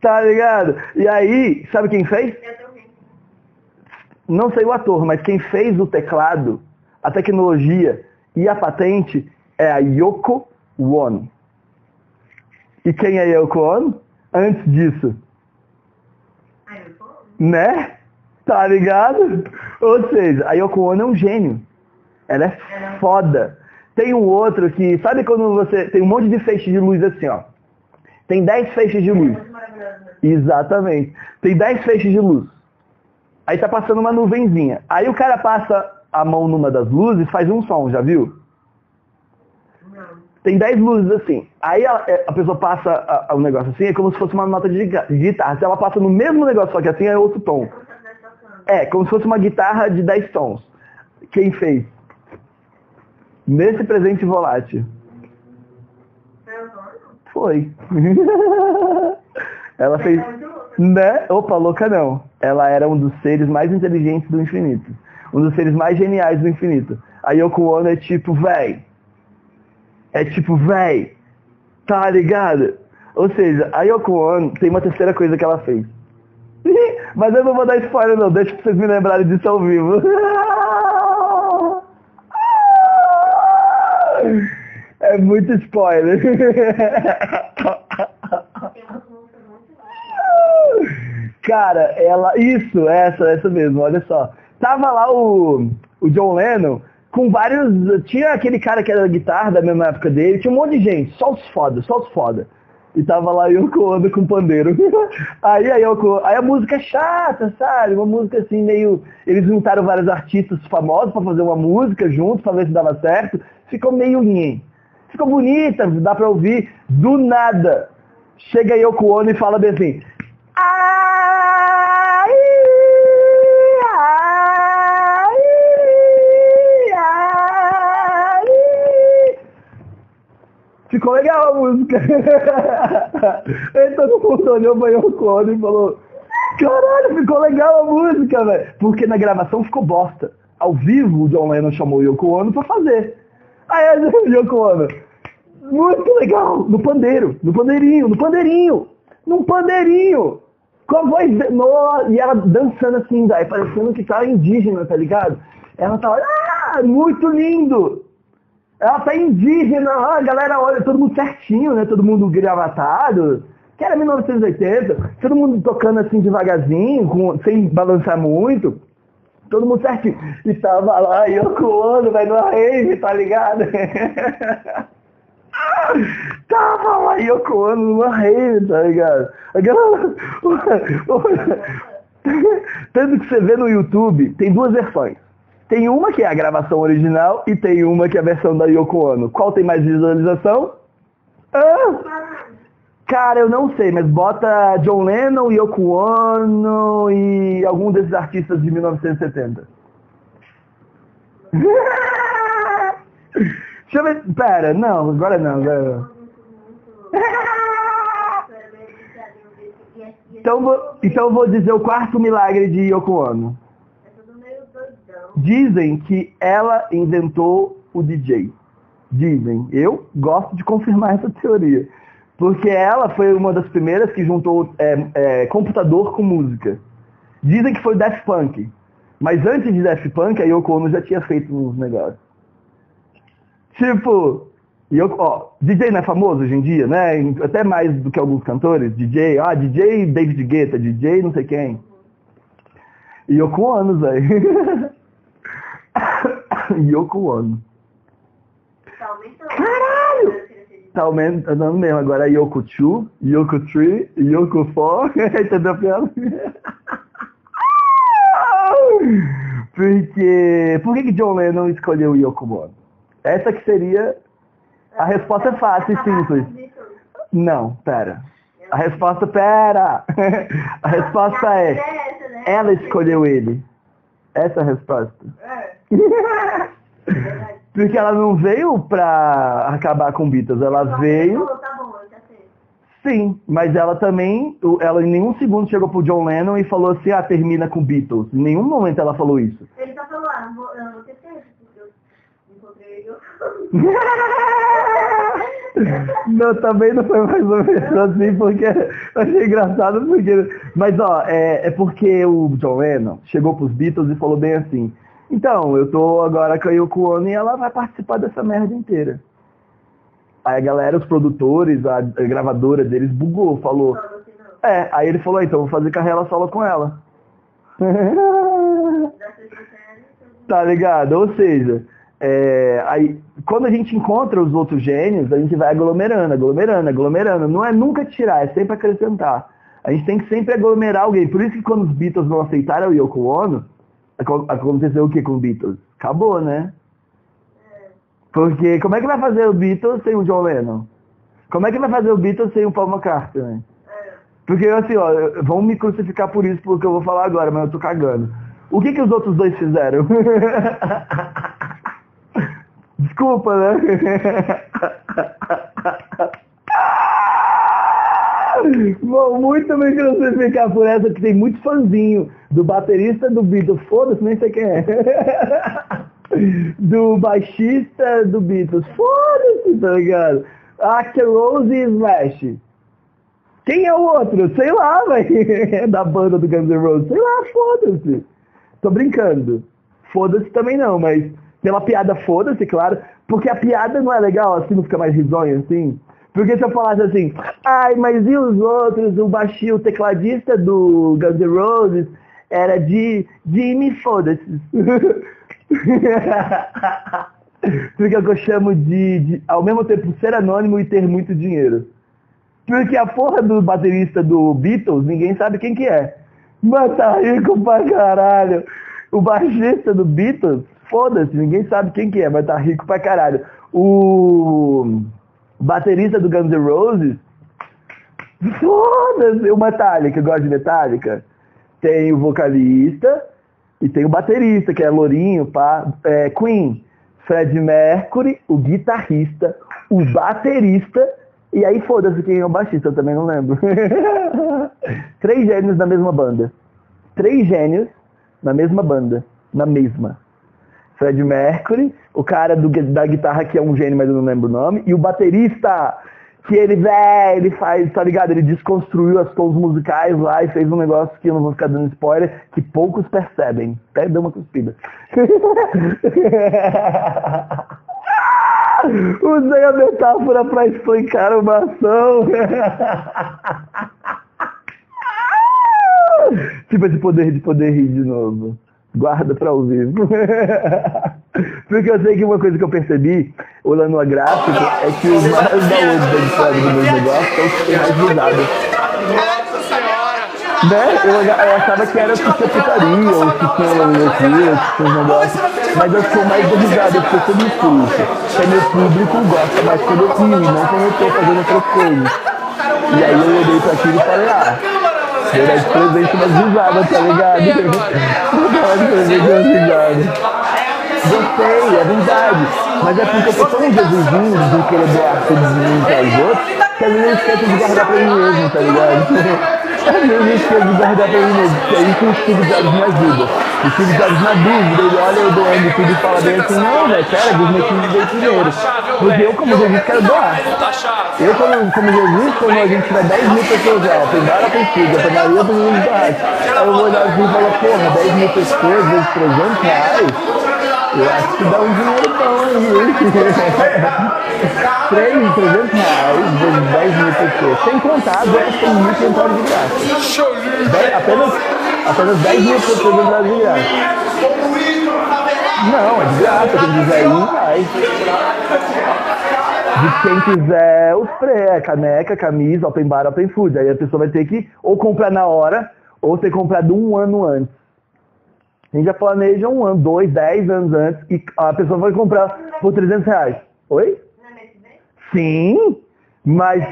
Tá ligado? E aí, sabe quem fez? Não sei o ator, mas quem fez o teclado, a tecnologia e a patente é a Yoko Ono. E quem é Yoko Ono? Antes disso. Né? Tá ligado? Ou seja, a Yoko Ono é um gênio. Ela é foda. Tem um outro que, sabe quando você tem um monte de feixes de luz assim, ó. Tem 10 feixes de luz. Exatamente. Tem 10 feixes de luz. Aí tá passando uma nuvenzinha. Aí o cara passa a mão numa das luzes faz um som, já viu? Tem 10 luzes assim. Aí a, é, a pessoa passa a- um negócio assim, é como se fosse uma nota de de guitarra. Se ela passa no mesmo negócio, só que assim é outro tom. Eu. É, como se fosse uma guitarra de 10 tons. Quem fez? Nesse presente volátil. Foi o [LAUGHS] ela fez. Né? Opa, louca não. Ela era um dos seres mais inteligentes do infinito. Um dos seres mais geniais do infinito. A Yoko Ono é tipo, véi. É tipo, véi. Tá ligado? Ou seja, a Yoko Ono tem uma terceira coisa que ela fez. [LAUGHS] Mas eu não vou dar spoiler não, deixa pra vocês me lembrarem disso ao vivo. [LAUGHS] É muito spoiler. [LAUGHS] Cara, ela. Isso, essa, essa mesmo, olha só. Tava lá o, o John Lennon com vários. Tinha aquele cara que era guitarra da mesma época dele, tinha um monte de gente, só os foda, só os foda. E tava lá Yoko Ono com pandeiro. [LAUGHS] Aí a Yoko, aí a música é chata, sabe? Uma música assim meio. Eles juntaram vários artistas famosos pra fazer uma música juntos, pra ver se dava certo. Ficou meio nhen. Ficou bonita, dá pra ouvir. Do nada. Chega Yoko Ono e fala bem assim. Ai, Ficou legal a música. [LAUGHS] Todo mundo olhou pra Yoko Ono e falou, caralho, ficou legal a música, velho. Porque na gravação ficou bosta. Ao vivo, o John Lennon chamou o Yoko Ono pra fazer. Aí a [LAUGHS] Yoko Ono, muito legal, no pandeiro, no pandeirinho, no pandeirinho, num pandeirinho. Com a voz, de- no, e ela dançando assim, daí, parecendo que tá indígena, tá ligado? Ela tava, ah, muito lindo. Ela tá indígena, ó, a galera olha, todo mundo certinho, né? Todo mundo gravatado. Que era 1980, todo mundo tocando assim devagarzinho, com, sem balançar muito. Todo mundo certinho. E tava lá, Yoko Ono, vai no rave, tá ligado? [LAUGHS] tava lá Yoko Ono numa rave, tá ligado? A galera... [LAUGHS] Tanto que você vê no YouTube, tem duas versões. Tem uma que é a gravação original e tem uma que é a versão da Yoko Ono. Qual tem mais visualização? Ah, cara, eu não sei, mas bota John Lennon, Yoko Ono e algum desses artistas de 1970. [LAUGHS] Deixa eu ver. Pera, não, agora não. Agora não. [LAUGHS] Então, vou, então eu vou dizer o quarto milagre de Yoko Ono. É tudo meio doidão. Dizem que ela inventou o DJ. Dizem. Eu gosto de confirmar essa teoria. Porque ela foi uma das primeiras que juntou é, é, computador com música. Dizem que foi Daft Punk. Mas antes de Daft Punk, a Yoko Ono já tinha feito uns negócios. Tipo, Yoko, ó, DJ não é famoso hoje em dia, né? Até mais do que alguns cantores. DJ, ah, DJ David Guetta, DJ não sei quem. Yoko Ono, velho. [LAUGHS] [LAUGHS] Yoko Ono. Tá aumentando. Caralho! Tá aumentando mesmo. Agora é Yoko 2, Yoko 3, Yoko 4. [LAUGHS] Entendeu a piada? [LAUGHS] Porque... Por que, que John Lennon escolheu Yoko Ono? Essa que seria... A resposta é fácil e simples. Não, pera. A resposta, pera! A resposta é... né? Ela escolheu ele. Essa a resposta. É. [LAUGHS] Porque ela não veio pra acabar com Beatles, ela Só veio... falou, Tá bom, eu já sei. Sim, mas ela também, ela em nenhum segundo chegou pro John Lennon e falou assim, ah, termina com Beatles. Em nenhum momento ela falou isso. Ele só falou, ah, não vou, eu não vou ter tempo, porque eu encontrei ele. eu- não, também não foi mais ou menos assim, porque eu achei engraçado, porque... Mas, ó, é, é porque o John Lennon chegou pros Beatles e falou bem assim, então, eu tô agora com a Yoko Ono e ela vai participar dessa merda inteira. Aí a galera, os produtores, a, gravadora deles bugou, falou, é, aí ele falou, então vou fazer carreira solo com ela. [LAUGHS] Tá ligado? Ou seja, é, aí, quando a gente encontra os outros gênios, a gente vai aglomerando, aglomerando, aglomerando. Não é nunca tirar, é sempre acrescentar. A gente tem que sempre aglomerar alguém. Por isso que quando os Beatles não aceitaram o Yoko Ono, aco- aconteceu o que com os Beatles? Acabou, né? Porque como é que vai fazer o Beatles sem o John Lennon? Como é que vai fazer o Beatles sem o Paul McCartney? Porque assim, ó, vão me crucificar por isso, porque eu vou falar agora, mas eu tô cagando. O que que os outros dois fizeram? [LAUGHS] Desculpa, né? Bom, muito bem que você ficar por essa, que tem muito fãzinho do baterista do Beatles, foda-se, nem sei quem é. do baixista do Beatles, foda-se, tá ligado? Axel Rose e Slash. Quem é o outro? Sei lá, velho. [LAUGHS] da banda do Guns N' Roses. Sei lá, foda-se. Tô brincando. Foda-se também não, mas pela piada foda-se, claro. Porque a piada não é legal, assim, não fica mais risonha, assim. Porque se eu falasse assim, ai, mas e os outros? O baixinho, o tecladista do Guns N' Roses era de Jimmy Foda-se. [LAUGHS] Porque é o que eu chamo de, de, ao mesmo tempo, ser anônimo e ter muito dinheiro. Porque a porra do baterista do Beatles, ninguém sabe quem que é. Mas tá rico pra caralho. O baixista do Beatles, foda-se, ninguém sabe quem que é, mas tá rico pra caralho. O baterista do Guns N' Roses, foda-se. O Metallica, gosta de Metallica? Tem o vocalista e tem o baterista, que é Lourinho, pá. É, Queen, Fred Mercury, o guitarrista, o baterista e aí foda-se quem é o baixista, eu também não lembro. [LAUGHS] Três gênios na mesma banda. Três gênios na mesma banda. Na mesma. Fred Mercury, o cara do, da guitarra que é um gênio, mas eu não lembro o nome, e o baterista, que ele, véi, ele faz, tá ligado? Ele desconstruiu as tons musicais lá e fez um negócio que eu não vou ficar dando spoiler, que poucos percebem. Até deu uma cuspida. [LAUGHS] Usei a metáfora para explicar uma ação. [LAUGHS] tipo esse poder de poder rir de novo. Guarda para ouvir. [LAUGHS] Porque eu sei que uma coisa que eu percebi, olhando a gráfica, é que os mais downloads da história do meu negócio são os que tem mais risadas né? Eu, eu achava que era porque putaria, ou que tinha loucura, que tinha um negócio. Mas eu sou mais risada, porque eu sou muito isso. Porque meu público gosta mais quando eu rio, não quando eu tô fazendo outras coisas. E aí eu olhei pra aquilo e falei, ah, vou dar de presente umas risadas, tá ligado? Vou dar de presente umas risadas. Gostei, é verdade. Mas é porque eu sou tão Jesusinho de querer doar tudo de mim para os outros, que às vezes eu esqueço de guardar pra mim mesmo, tá ligado? Eu esqueço de guardar pra mim mesmo, porque aí que o Steve Jobs me ajuda. O Steve na dúvida, ele olha eu doando tudo e fala bem assim, não, velho, Deus me quis ver primeiro. Porque eu como Jesus quero doar. Eu como, como Jesus, quando a gente tiver 10 mil pessoas lá, tem tem tudo, tem Maria, tem Jesus barraco. Aí eu vou olhar assim e falar, porra, 10 mil pessoas vezes 300 reais. Eu acho que dá um dinheiro bom aí. 3, 300 reais vezes 10 mil pessoas. Sem contar outras que mil que de graça. Dez, apenas, apenas 10 mil pessoas de graça. Não, é de graça. Quem quiser ir, vai. De quem quiser os pré, caneca, camisa, open bar, open food. Aí a pessoa vai ter que ou comprar na hora, ou ter comprado um ano antes. A gente já planeja um ano, dois, dez anos antes e a pessoa vai comprar por 300 reais. Oi? Sim, mas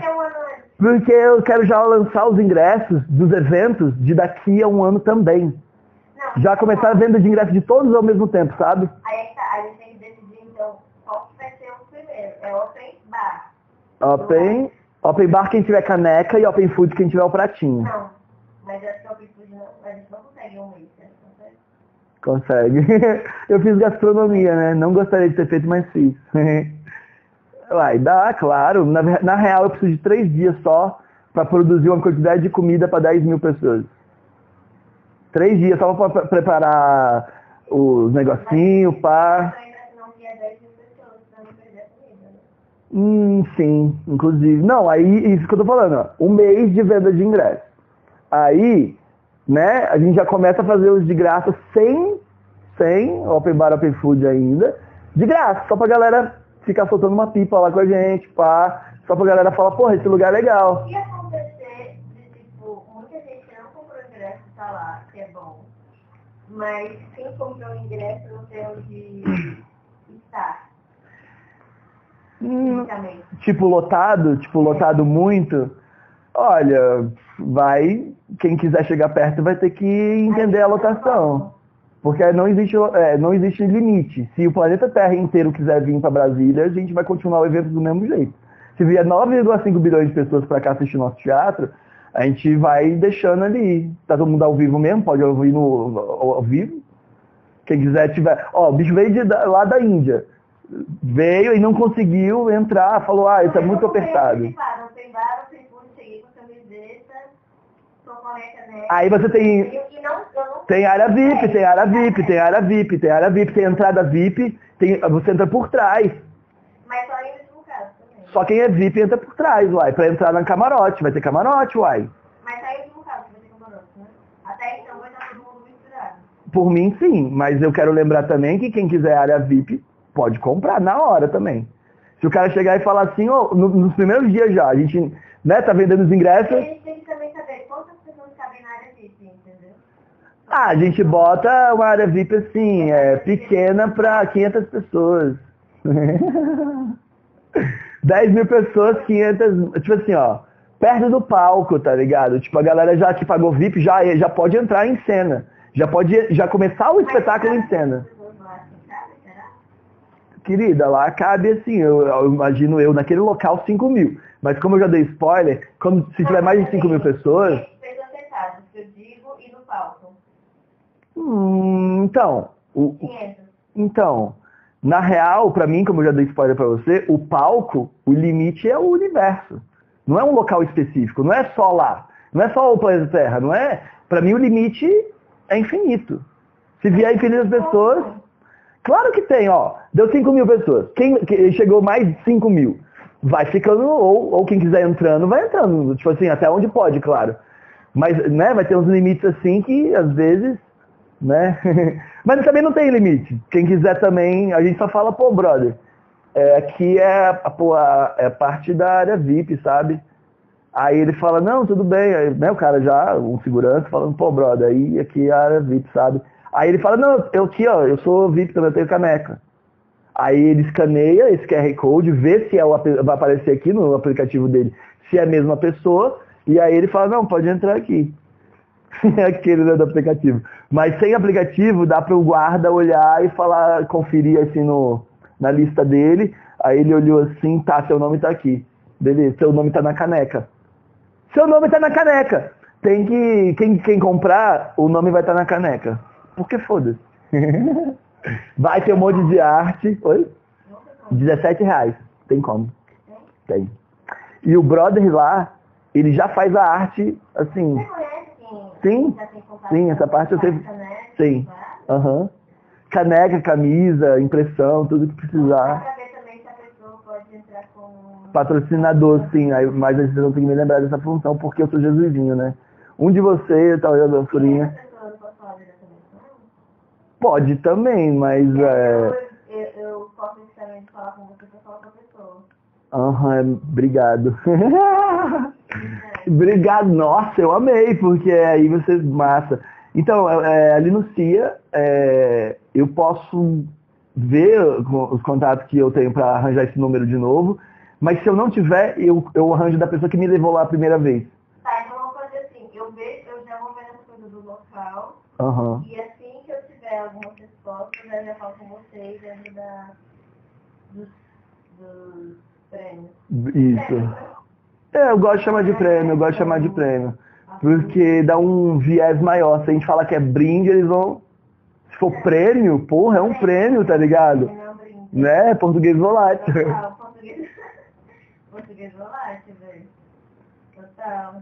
porque eu quero já lançar os ingressos dos eventos de daqui a um ano também. Já começar a venda de ingressos de todos ao mesmo tempo, sabe? Aí tá, a gente tem que decidir então qual vai ser o primeiro. É Open Bar. Open, open Bar quem tiver caneca e Open Food quem tiver o pratinho. Não, mas acho que Open Food não, a gente não consegue um mês. Consegue. [LAUGHS] Eu fiz gastronomia, né? Não gostaria de ter feito, mas fiz. Vai, dá, claro. Na, na real, eu preciso de três dias só para produzir uma quantidade de comida para 10 mil pessoas. Três dias só para preparar os negocinhos, pá. Hum, sim, inclusive. Não, aí, isso que eu tô falando, ó. Um mês de venda de ingresso. Aí, né? A gente já começa a fazer os de graça sem, sem Open Bar, Open Food ainda. De graça, só pra galera ficar soltando uma pipa lá com a gente, pá. Só pra galera falar, porra, esse lugar é legal. E acontecer tipo, muita gente não comprou ingresso tá lá, que é bom. Mas quem comprou ingresso não tem onde estar. Hum, tipo, lotado, tipo, lotado muito. Olha, vai quem quiser chegar perto vai ter que entender a lotação. Porque não existe, é, não existe limite. Se o planeta Terra inteiro quiser vir para Brasília, a gente vai continuar o evento do mesmo jeito. Se vier 9,5 bilhões de pessoas para cá assistir nosso teatro, a gente vai deixando ali. Tá todo mundo ao vivo mesmo? Pode ouvir no, ao, ao vivo? Quem quiser tiver. Ó, o bicho veio de, lá da Índia. Veio e não conseguiu entrar, falou, ah, isso é muito apertado. Não tem bar, não tem tudo, cheguei com camiseta, tô com a minha caneca. Aí você tem. Tem área VIP, tem área VIP, tem área VIP, tem área VIP, tem entrada VIP, tem, você entra por trás. Mas só ainda no caso também. Só quem é VIP entra por trás, uai. Pra entrar na camarote, vai ter camarote, uai. Mas saiu no caso, vai ter camarote, né? Até então vai estar todo mundo misturado. Por mim, sim, mas eu quero lembrar também que quem quiser área VIP pode comprar na hora também. Se o cara chegar e falar assim, no- nos primeiros dias já, a gente né, tá vendendo os ingressos, gente tem que também saber quantas pessoas cabem na área VIP, entendeu? Ah, a gente bota uma área VIP assim, é, pequena para 500 pessoas. [LAUGHS] 10 mil pessoas, 500, tipo assim, ó, perto do palco, tá ligado? Tipo, a galera já que pagou VIP já, já pode entrar em cena. Já pode já começar o espetáculo em cena. Querida, lá cabe assim, eu, eu imagino eu, naquele local 5 mil. Mas como eu já dei spoiler, como, se tiver mais de 5 mil pessoas, Pessoas sentadas, que eu digo, e no palco. Hum, então, o, 500. então, na real, pra mim, como eu já dei spoiler pra você, o palco, o limite é o universo. Não é um local específico, não é só lá. Não é só o planeta Terra, não é? Pra mim o limite é infinito. Se vier infinitas pessoas, Claro que tem, ó. Deu 5 mil pessoas. Quem, que- chegou mais de 5 mil. Vai ficando, ou, ou quem quiser entrando, vai entrando. Tipo assim, até onde pode, claro. Mas, né, vai ter uns limites assim que, às vezes, né? [LAUGHS] Mas também não tem limite. Quem quiser também, a gente só fala, pô, brother, é, aqui é a, a- é parte da área VIP, sabe? Aí ele fala, não, tudo bem. Aí, né, o cara já, um segurança, falando, pô, brother, aí aqui é a área VIP, sabe? Aí ele fala, não, eu aqui, ó, eu sou VIP também, eu tenho caneca. Aí ele escaneia esse QR Code, vê se é o, vai aparecer aqui no aplicativo dele, se é a mesma pessoa, e aí ele fala, não, pode entrar aqui. [LAUGHS] Aquele né, do aplicativo. Mas sem aplicativo, dá para o guarda olhar e falar, conferir assim no, na lista dele. Aí ele olhou assim, tá, seu nome tá aqui. Beleza, seu nome tá na caneca. Seu nome tá na caneca. Tem que. Quem, quem comprar, o nome vai estar na caneca. Porque foda-se. [LAUGHS] Vai ter um monte de arte. Oi? 17 reais. Tem como. Tem. E o brother lá, ele já faz a arte assim. Sim. Sim, essa parte eu sei. caneca, Sim. Aham. Caneca, camisa, impressão, tudo que precisar. a. Patrocinador, sim. Aí, mas vocês vão ter que me lembrar dessa função, porque eu sou Jesusinho, né? Um de vocês, talvez a não pode também, mas é. Eu, eu, eu posso necessariamente falar com você pra falar com a pessoa. Aham, obrigado. [LAUGHS] obrigado, nossa, eu amei, porque aí você. Massa. Então, é, ali no CIA, é, eu posso ver os contatos que eu tenho para arranjar esse número de novo, mas se eu não tiver, eu, eu arranjo da pessoa que me levou lá a primeira vez. Tá, então vamos fazer assim. Eu vejo, eu já vou ver as coisas do local. Aham. E assim que eu tiver algumas respostas, eu já falo com vocês dentro da, dos, dos prêmios. Isso. É, eu gosto de chamar de prêmio, eu gosto de chamar de prêmio. Porque dá um viés maior. Se a gente falar que é brinde, eles vão. Se for prêmio, porra, é um prêmio, tá ligado? É. Né? Português volátil. Total, português. português volátil, velho. Total.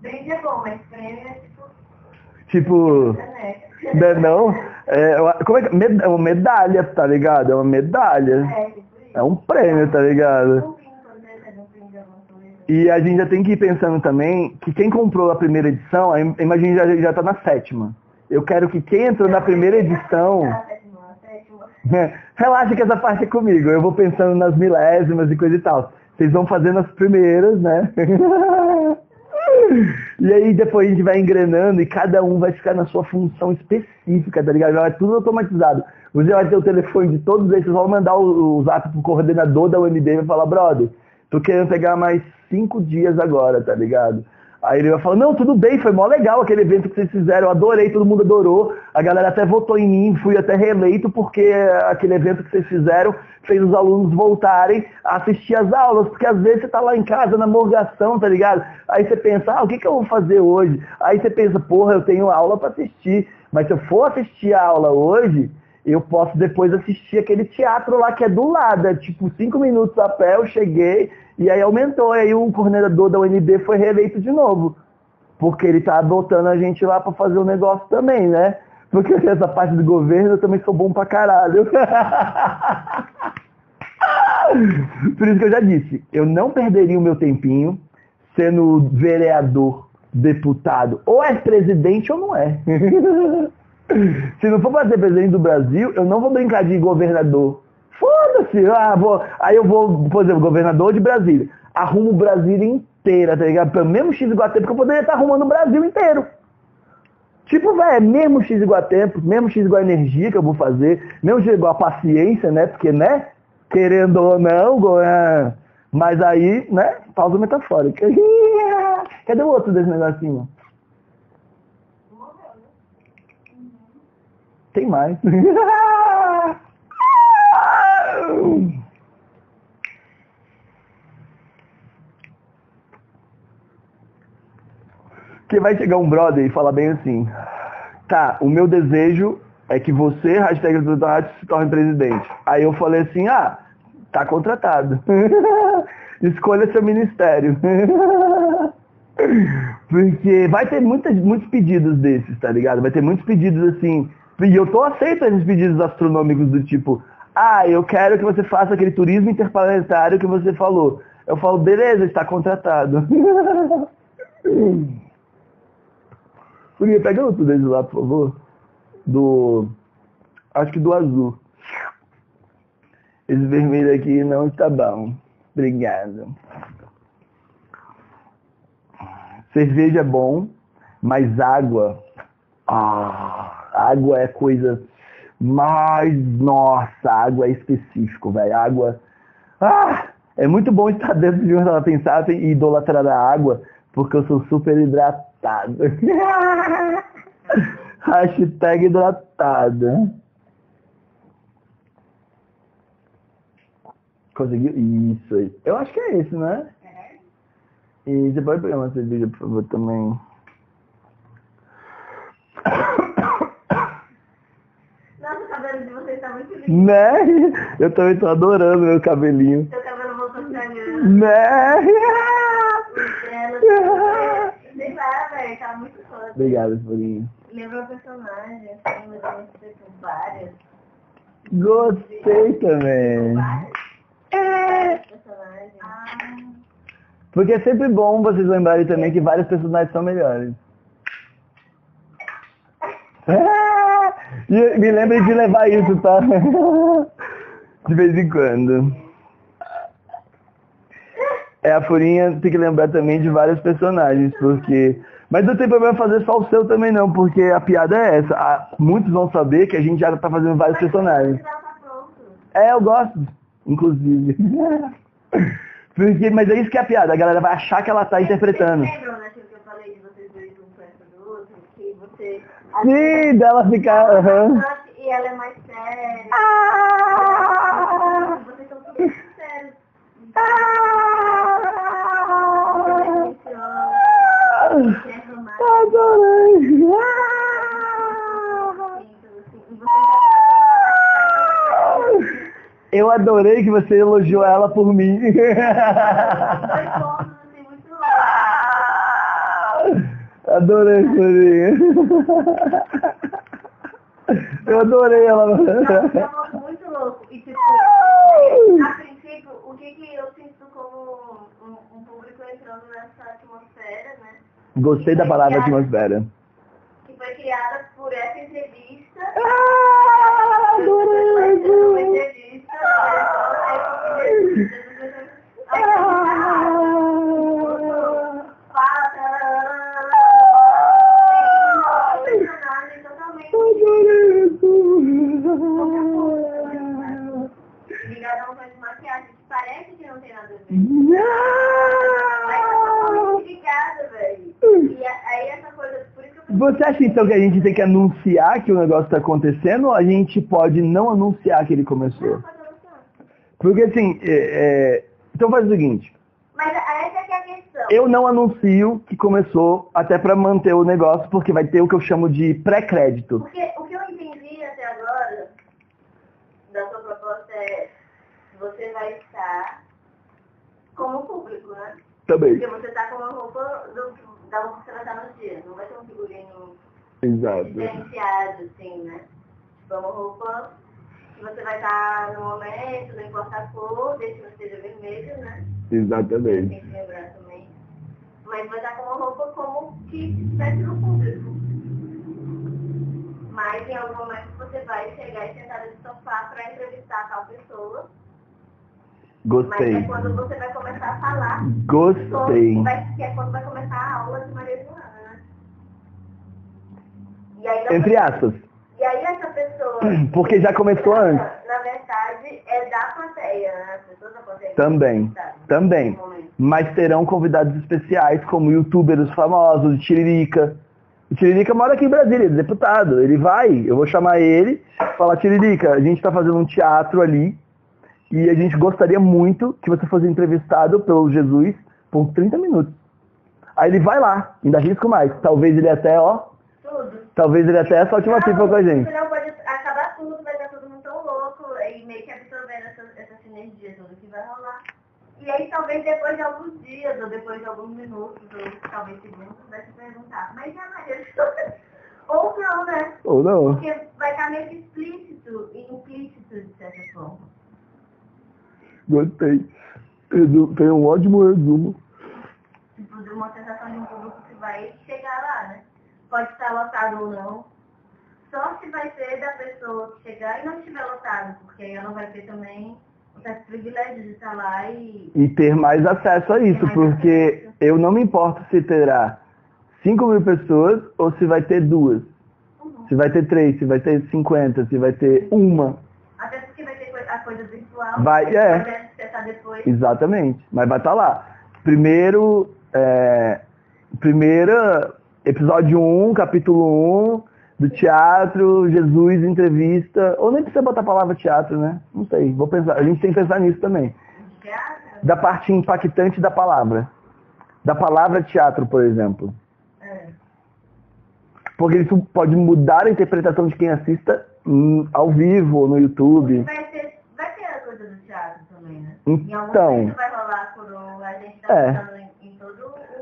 Brinde é bom, mas prêmio é tipo. Tipo, caneca. né, não? É, uma- como é que. med- É uma medalha, tá ligado? É uma medalha. É, tipo isso. É um prêmio, tá ligado? Um brinde, quando você recebe um brinde de alguma coisa. E a gente já tem que ir pensando também que quem comprou a primeira edição, imagina já, já tá na sétima. Eu quero que quem entrou na primeira edição. [LAUGHS] Relaxa que essa parte é comigo. Eu vou pensando nas milésimas e coisa e tal. Vocês vão fazendo as primeiras, né? [LAUGHS] E aí depois a gente vai engrenando e cada um vai ficar na sua função específica, tá ligado? Vai tudo automatizado. Você vai ter o telefone de todos eles, vocês vão mandar o, o zap pro coordenador da UMD e vai falar, brother, tô querendo pegar mais cinco dias agora, tá ligado? Aí ele vai falar, não, tudo bem, foi mó legal aquele evento que vocês fizeram, eu adorei, todo mundo adorou, a galera até votou em mim, fui até reeleito porque aquele evento que vocês fizeram fez os alunos voltarem a assistir as aulas, porque às vezes você tá lá em casa na morgação, tá ligado? Aí você pensa, ah, o que, que eu vou fazer hoje? Aí você pensa, porra, eu tenho aula para assistir, mas se eu for assistir a aula hoje, eu posso depois assistir aquele teatro lá que é do lado, é tipo cinco minutos a pé, eu cheguei, e aí aumentou, e aí o coordenador da UNB foi reeleito de novo. Porque ele tá botando a gente lá para fazer o um negócio também, né? Porque [LAUGHS] essa parte do governo eu também sou bom pra caralho. [LAUGHS] Por isso que eu já disse, eu não perderia o meu tempinho sendo vereador, deputado, ou é presidente ou não é. [LAUGHS] Se não for para ser presidente do Brasil, eu não vou brincar de governador. Foda-se, ah, aí eu vou, por exemplo, governador de Brasília. Arrumo o Brasil inteira, tá ligado? Pelo mesmo X igual tempo que eu poderia estar arrumando o Brasil inteiro. Tipo, velho, é mesmo X igual tempo, mesmo X igual energia que eu vou fazer, mesmo X igual paciência, né? Porque, né? Querendo ou não, é... mas aí, né? Pausa metafórica. [LAUGHS] Cadê o outro desse negocinho? Tem mais. [LAUGHS] que vai chegar um brother e falar bem assim, tá, o meu desejo é que você, hashtag se torne presidente. Aí eu falei assim, ah, tá contratado. [LAUGHS] Escolha seu ministério. [LAUGHS] Porque vai ter muitas, muitos pedidos desses, tá ligado? Vai ter muitos pedidos assim, e eu tô aceito esses pedidos astronômicos do tipo, ah, eu quero que você faça aquele turismo interplanetário que você falou. Eu falo, beleza, está contratado. [LAUGHS] Curia, pega outro deles lá, por favor. Do. Acho que do azul. Esse vermelho aqui não está bom. Obrigado. Cerveja é bom, mas água. Ah água é coisa mais. Nossa, água é específico, velho. Água. Ah! É muito bom estar dentro de uma pensar e idolatrar a água, porque eu sou super hidratado. [LAUGHS] Hashtag hidratado. Conseguiu? Isso aí. Eu acho que é esse, né? E você pode pegar uma cerveja, por favor, também. cabelo de vocês tá muito lindo. Né? Eu também tô adorando meu cabelinho. Seu cabelo voltou estranhando. Né? Sei lá, velho, tá muito foda. Obrigado, Florinho. Lembrou personagem, assim, mas várias. Gostei também. É. Porque é sempre bom vocês lembrarem também que vários personagens são melhores. E me lembre de levar isso, tá? [LAUGHS] De vez em quando. É, a Furinha tem que lembrar também de vários personagens, porque... Mas não tem problema fazer só o seu também não, porque a piada é essa. Ah, muitos vão saber que a gente já tá fazendo vários personagens. É, eu gosto, inclusive. [LAUGHS] Porque, mas é isso que é a piada, a galera vai achar que ela tá interpretando. Vocês lembram naquilo que eu falei de vocês dois um perto do outro? Que você Sim, dela ficar. Uhum. E ela é mais séria. Ah! Vocês são super sinceros. Ah! Adorei! Eu adorei que você elogiou ela por mim. Dois pontos, assim, muito Adorei, Florinha. Eu adorei ela. É muito louco. E tipo, a princípio, o que, que eu sinto como um, um público entrando nessa atmosfera, né? Gostei da palavra atmosfera. Que foi criada por essa entrevista. Ah, adorei! Uma entrevista, olha só, não tem nada a ver. Não! Mas eu tô muito ligada, velho. Você acha então que a gente tem que anunciar que o negócio está acontecendo ou a gente pode não anunciar que ele começou? Não, pode anunciar. Porque assim, é, é, então faz o seguinte, Mas essa que é a questão. eu não anuncio que começou até para manter o negócio, porque vai ter o que eu chamo de pré-crédito. Porque o que eu entendi até agora da sua proposta é você vai estar como público, né? Também. Porque você está com uma roupa do, da roupa que você vai estar no dia. Não vai ter um figurino Exato. diferenciado, assim, né? Tipo, é uma roupa que você vai estar no momento, não importa a cor, desde que não seja vermelho, né? Exatamente. Tem que lembrar também. Mas vai estar com uma roupa como que estivesse no público. Mas em algum momento você vai chegar e sentar no sofá para entrevistar tal pessoa. Mas Gostei. é quando você vai começar a falar Gostei. sobre, vai, que é quando vai começar a aula de Maria Joana, né? Aí, Entre aspas. e aí essa pessoa, [CLEARS THROAT] Porque já começou antes. na verdade, é da plateia, né? As pessoas da plateia. Também. Também. Mas terão convidados especiais, como youtubers famosos, Tiririca. O Tiririca mora aqui em Brasília, ele é deputado. Ele vai, eu vou chamar ele, falar, Tiririca, a gente está fazendo um teatro ali e a gente gostaria muito que você fosse entrevistado pelo Jesus por 30 minutos. Aí ele vai lá, ainda risco mais. Talvez ele até, ó, Tudo. talvez ele até solte uma pipa com a gente. Senão pode acabar tudo, vai estar todo mundo tão louco e meio que absorvendo essa, essa sinergia toda que vai rolar. E aí talvez depois de alguns dias, ou depois de alguns minutos, ou talvez segundos, vai se perguntar, mas já Maria Joana? [LAUGHS] Ou não, né? Ou não. Porque vai estar meio que explícito e implícito de certa forma. Gostei. Tem um ótimo resumo. De uma sensação de um público que vai chegar lá, né? Pode estar lotado ou não. Só se vai ser da pessoa que chegar e não estiver lotado, porque aí ela vai ter também o certo privilégio de estar lá e. e ter mais acesso a isso, porque acesso. eu não me importo se terá 5 mil pessoas ou se vai ter duas, Uhum. se vai ter três, se vai ter 50, se vai ter uma. Até porque vai ter coi- a coisa virtual. Vai, é. Exatamente, mas vai estar lá. Primeiro, é, primeira, episódio 1, capítulo 1 do teatro, Jesus entrevista, ou nem precisa botar a palavra teatro, né? Não sei, vou pensar, a gente tem que pensar nisso também. Da parte impactante da palavra. Da palavra teatro, por exemplo. É. Porque isso pode mudar a interpretação de quem assista hum, ao vivo ou no YouTube. Vai ter, tá É.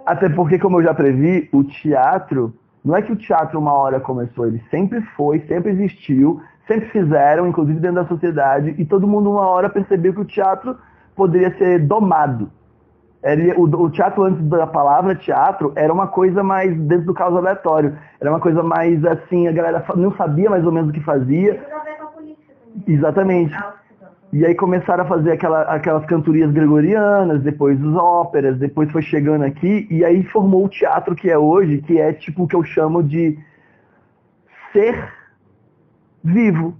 até porque, como eu já previ, o teatro, não é que o teatro uma hora começou, ele sempre foi, sempre existiu, sempre fizeram, inclusive dentro da sociedade, e todo mundo uma hora percebeu que o teatro poderia ser domado. Ele- o, o teatro antes da palavra teatro era uma coisa mais dentro do caos aleatório. Era uma coisa mais assim, a galera não sabia mais ou menos o que fazia. Também. Exatamente. E aí começaram a fazer aquela- aquelas cantorias gregorianas, depois as óperas, depois foi chegando aqui, e aí formou o teatro que é hoje, que é tipo o que eu chamo de ser vivo.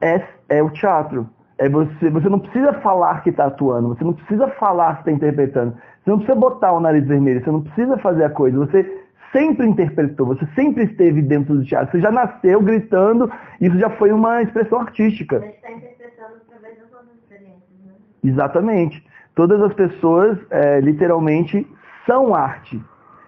É, é o teatro. É você, você não precisa falar que está atuando, você não precisa falar que está interpretando, você não precisa botar o nariz vermelho, você não precisa fazer a coisa, você sempre interpretou, você sempre esteve dentro do teatro, você já nasceu gritando, isso já foi uma expressão artística. Gente está interpretando através das nossas experiências, né? Exatamente. Todas as pessoas, é, literalmente, são arte.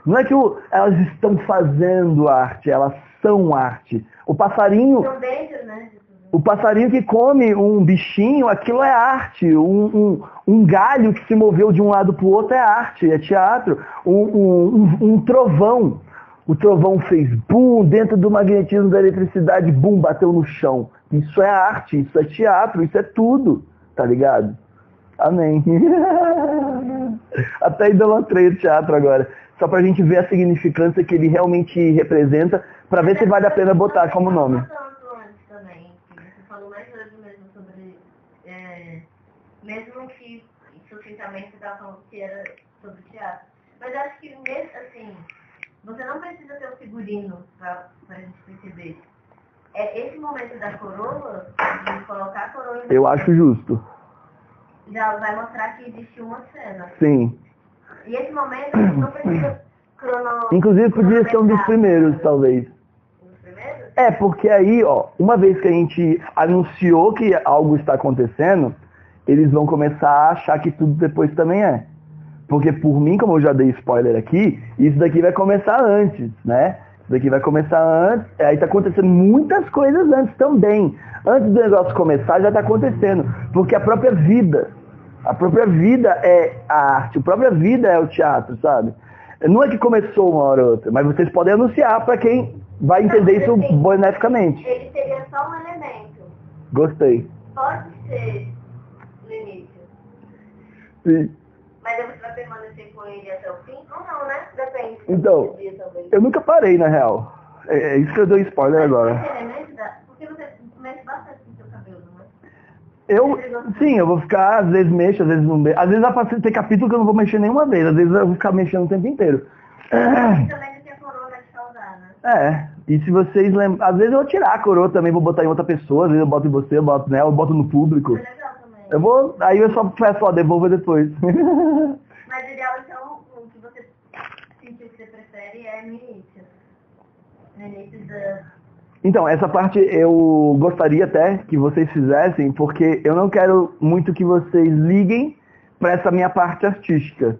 Não é que o- elas estão fazendo arte, elas são arte. O passarinho, dentro, né? o passarinho que come um bichinho, aquilo é arte. Um, um, um galho que se moveu de um lado para o outro é arte, é teatro. Um- um trovão, o trovão fez bum, dentro do magnetismo da eletricidade, bum, bateu no chão. Isso é arte, isso é teatro, isso é tudo, tá ligado? Amém. [LAUGHS] Até idolatrei o teatro agora. Só pra gente ver a significância que ele realmente representa, pra ver se vale a pena botar como nome. Tanto antes também, que você falou mais hoje mesmo sobre, é, mesmo que sucintamente você estava falando que era sobre teatro. Mas eu acho que mesmo assim, você não precisa ter o figurino pra, pra gente perceber. É esse momento da coroa, de colocar a coroa em Eu acho justo. Já vai mostrar que existe uma cena. Sim. E esse momento a gente não precisa crono... Inclusive podia ser um dos primeiros, talvez. Um dos primeiros? É, porque aí, ó, uma vez que a gente anunciou que algo está acontecendo, eles vão começar a achar que tudo depois também é. Porque por mim, como eu já dei spoiler aqui, isso daqui vai começar antes, né? Isso daqui vai começar antes, aí tá acontecendo muitas coisas antes também. Antes do negócio começar, já tá acontecendo. Porque a própria vida, a própria vida é a arte, a própria vida é o teatro, sabe? Não é que começou uma hora ou outra, mas vocês podem anunciar para quem vai entender isso assim, beneficamente. Ele seria só um elemento. Gostei. Pode ser no início. Sim. Mas você vai permanecer com ele até o fim? Ou não, né? Depende. Então. Eu nunca parei, na real. É, é isso que eu dou spoiler agora. Esse elemento da... Porque você mexe bastante no seu cabelo, não é? Eu, sim, eu vou ficar, às vezes mexo, às vezes não mexo. Às vezes vai passar- tem capítulo que eu não vou mexer nenhuma vez, às vezes eu vou ficar mexendo o tempo inteiro. E [CLEARS THROAT] também tem a coroa de causar, né? É, e se vocês lembram, às vezes eu vou tirar a coroa também, vou botar em outra pessoa, às vezes eu boto em você, eu boto nela, eu boto no público. Foi legal também. Eu vou, aí eu só peço, ó, devolva depois. [LAUGHS] Mas o ideal, então, o que você sentiu que você prefere é no início. No início da... Então, essa parte eu gostaria até que vocês fizessem, porque eu não quero muito que vocês liguem para essa minha parte artística.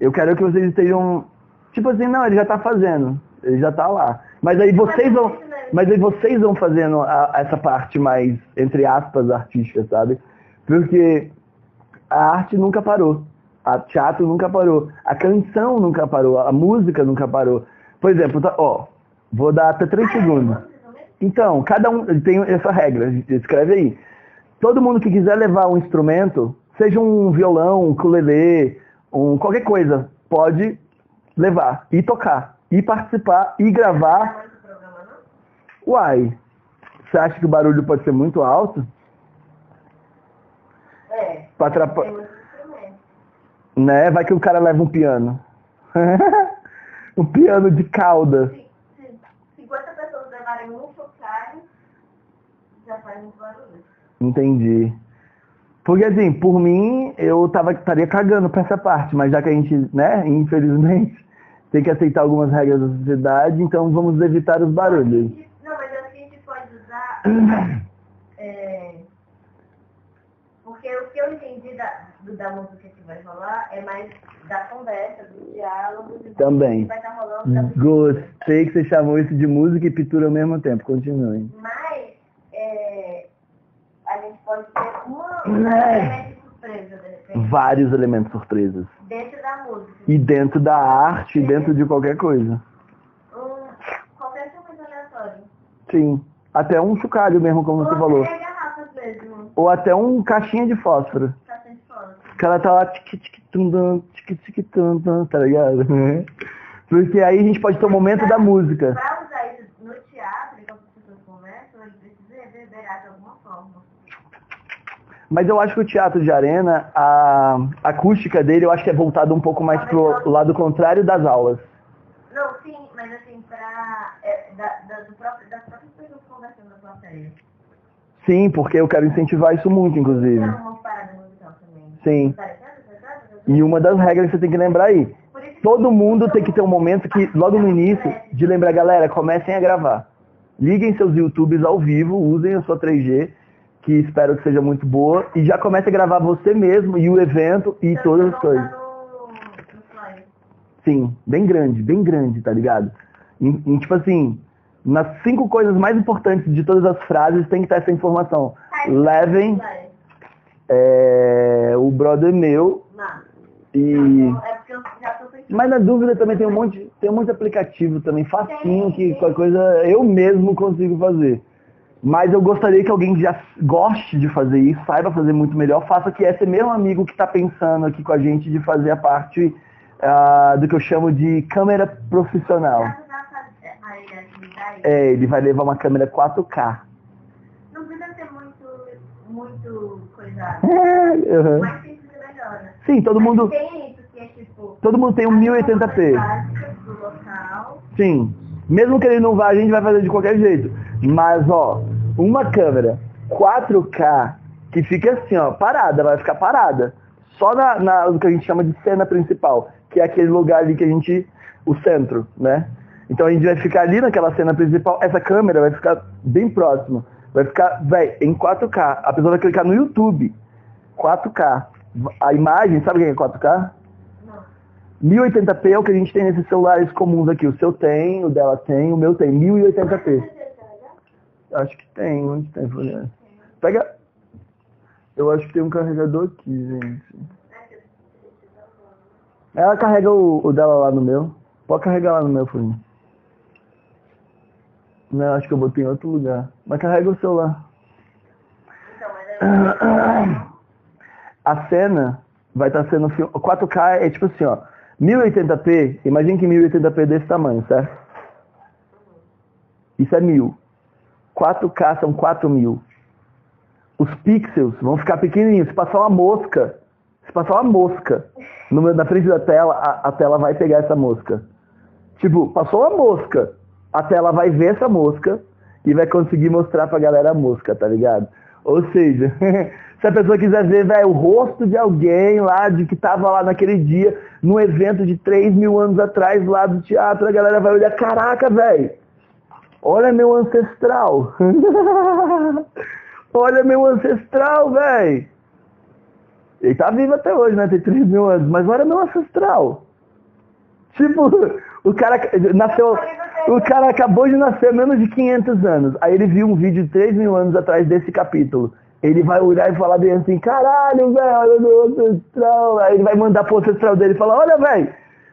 Eu quero que vocês estejam, tipo assim, não, ele já tá fazendo, ele já tá lá. Mas aí vocês vão, mas aí vocês vão fazendo a- essa parte mais, entre aspas, artística, sabe? Porque a arte nunca parou. A teatro nunca parou. A canção nunca parou. A música nunca parou. Por exemplo, tá- ó, vou dar até três segundos. Então, cada um tem essa regra, escreve aí. Todo mundo que quiser levar um instrumento, seja um violão, um ukulele, um qualquer coisa, pode levar e tocar, e participar, e gravar. Uai, você acha que o barulho pode ser muito alto? É. Pra atrapa- Tem muitos instrumentos. Né? Vai que o cara leva um piano. [LAUGHS] um piano de cauda. Se, se 50 pessoas levarem um chocalho, já faz muito barulho. Entendi. Porque assim, por mim, eu tava, estaria cagando pra essa parte, mas já que a gente, né, infelizmente, [LAUGHS] tem que aceitar algumas regras da sociedade, então vamos evitar os barulhos. Não, mas acho que a gente pode usar. [COUGHS] é, porque o que eu entendi da, da música que vai rolar é mais da conversa, do diálogo, do Também. que vai estar rolando da Gostei que você chamou isso de música e pintura ao mesmo tempo. Continue. Mas é, a gente pode ter uma [CLEARS THROAT] É. um elemento surpresa, de repente, Vários elementos surpresas. dentro da música. E dentro da arte, e dentro de qualquer coisa. Um, qualquer instrumento aleatório. Sim. Até um chocalho mesmo, como você Ou falou. até garrafas mesmo, Ou até um caixinha de fósforo. Ela tá lá tique tique tum tique tique tum tá ligado? [LAUGHS] Porque aí a gente pode ter o momento da música. Pra usar isso no teatro, enquanto as pessoas conversam, ele precisa reverberar de alguma forma. Mas eu acho que o teatro de arena, a acústica dele, eu acho que é voltado um pouco mais pro lado contrário das aulas. Não, sim, mas assim, pra. É, da, da, do próprio, das próprias pessoas conversando na plateia. Sim, porque eu quero incentivar isso muito, inclusive. Não, uma parada. Sim. E uma das regras que você tem que lembrar aí. Todo mundo tem que ter um momento que, logo no início, de lembrar, galera, comecem a gravar. Liguem seus YouTubes ao vivo, usem a sua 3G, que espero que seja muito boa, e já comece a gravar você mesmo, e o evento, e Então, todas as coisas. Sim, bem grande, bem grande, tá ligado? Em, em, tipo assim, nas cinco coisas mais importantes de todas as frases tem que estar essa informação. Levem. É, o brother meu Não. e. É porque eu já tô. Mas na dúvida também tem um monte, tem um monte de aplicativo também, facinho, que qualquer coisa eu mesmo consigo fazer. Mas eu gostaria que alguém que já goste de fazer isso, saiba fazer muito melhor, faça que esse mesmo amigo que está pensando aqui com a gente de fazer a parte ah, do que eu chamo de câmera profissional. É, ele vai levar uma câmera 4K. Não precisa ser muito, muito coisado. Uhum. Mais simples e melhor, né? Sim, todo Mas mundo, Tem isso que é tipo. todo mundo tem um 1080p. básicas do local. Sim. Mesmo que ele não vá, a gente vai fazer de qualquer jeito. Mas, ó, uma câmera 4K que fica assim, ó, parada, vai ficar parada. só na, na, no que a gente chama de cena principal, que é aquele lugar ali que a gente, o centro, né? Então a gente vai ficar ali naquela cena principal, essa câmera vai ficar bem próxima, vai ficar, véi, em 4K. A pessoa vai clicar no YouTube, 4K. A imagem, sabe o que é 4K? 1080p é o que a gente tem nesses celulares comuns aqui. O seu tem, o dela tem, o meu tem. 1080p. Acho que tem, onde tem? Juliana? Pega. Eu acho que tem um carregador aqui, gente. Ela carrega o, o dela lá no meu. Pode carregar lá no meu, Furinho. Não, acho que eu botei em outro lugar. Mas carrega o celular. Então, mas A cena vai estar sendo film... 4K é tipo assim, ó. 1080p, imagine que 1080p é desse tamanho, certo? Isso é 1000. 4K são 4000. Os pixels vão ficar pequenininhos. Se passar uma mosca, se passar uma mosca no na frente da tela, a, a tela vai pegar essa mosca. Tipo, passou uma mosca, a tela vai ver essa mosca e vai conseguir mostrar pra galera a mosca, tá ligado? Ou seja, [LAUGHS] se a pessoa quiser ver, velho, o rosto de alguém lá, de que tava lá naquele dia, num evento de 3 mil anos atrás, lá do teatro, a galera vai olhar, caraca, velho, olha meu ancestral. [LAUGHS] olha meu ancestral, velho. Ele tá vivo até hoje, né? Tem 3 mil anos, mas olha meu ancestral. Tipo, o cara nasceu. O cara acabou de nascer menos de 500 anos. Aí ele viu um vídeo de 3 mil anos atrás desse capítulo. Ele vai olhar e falar bem assim: caralho, velho, olha meu ancestral. Aí ele vai mandar pro ancestral dele e falar: olha, velho,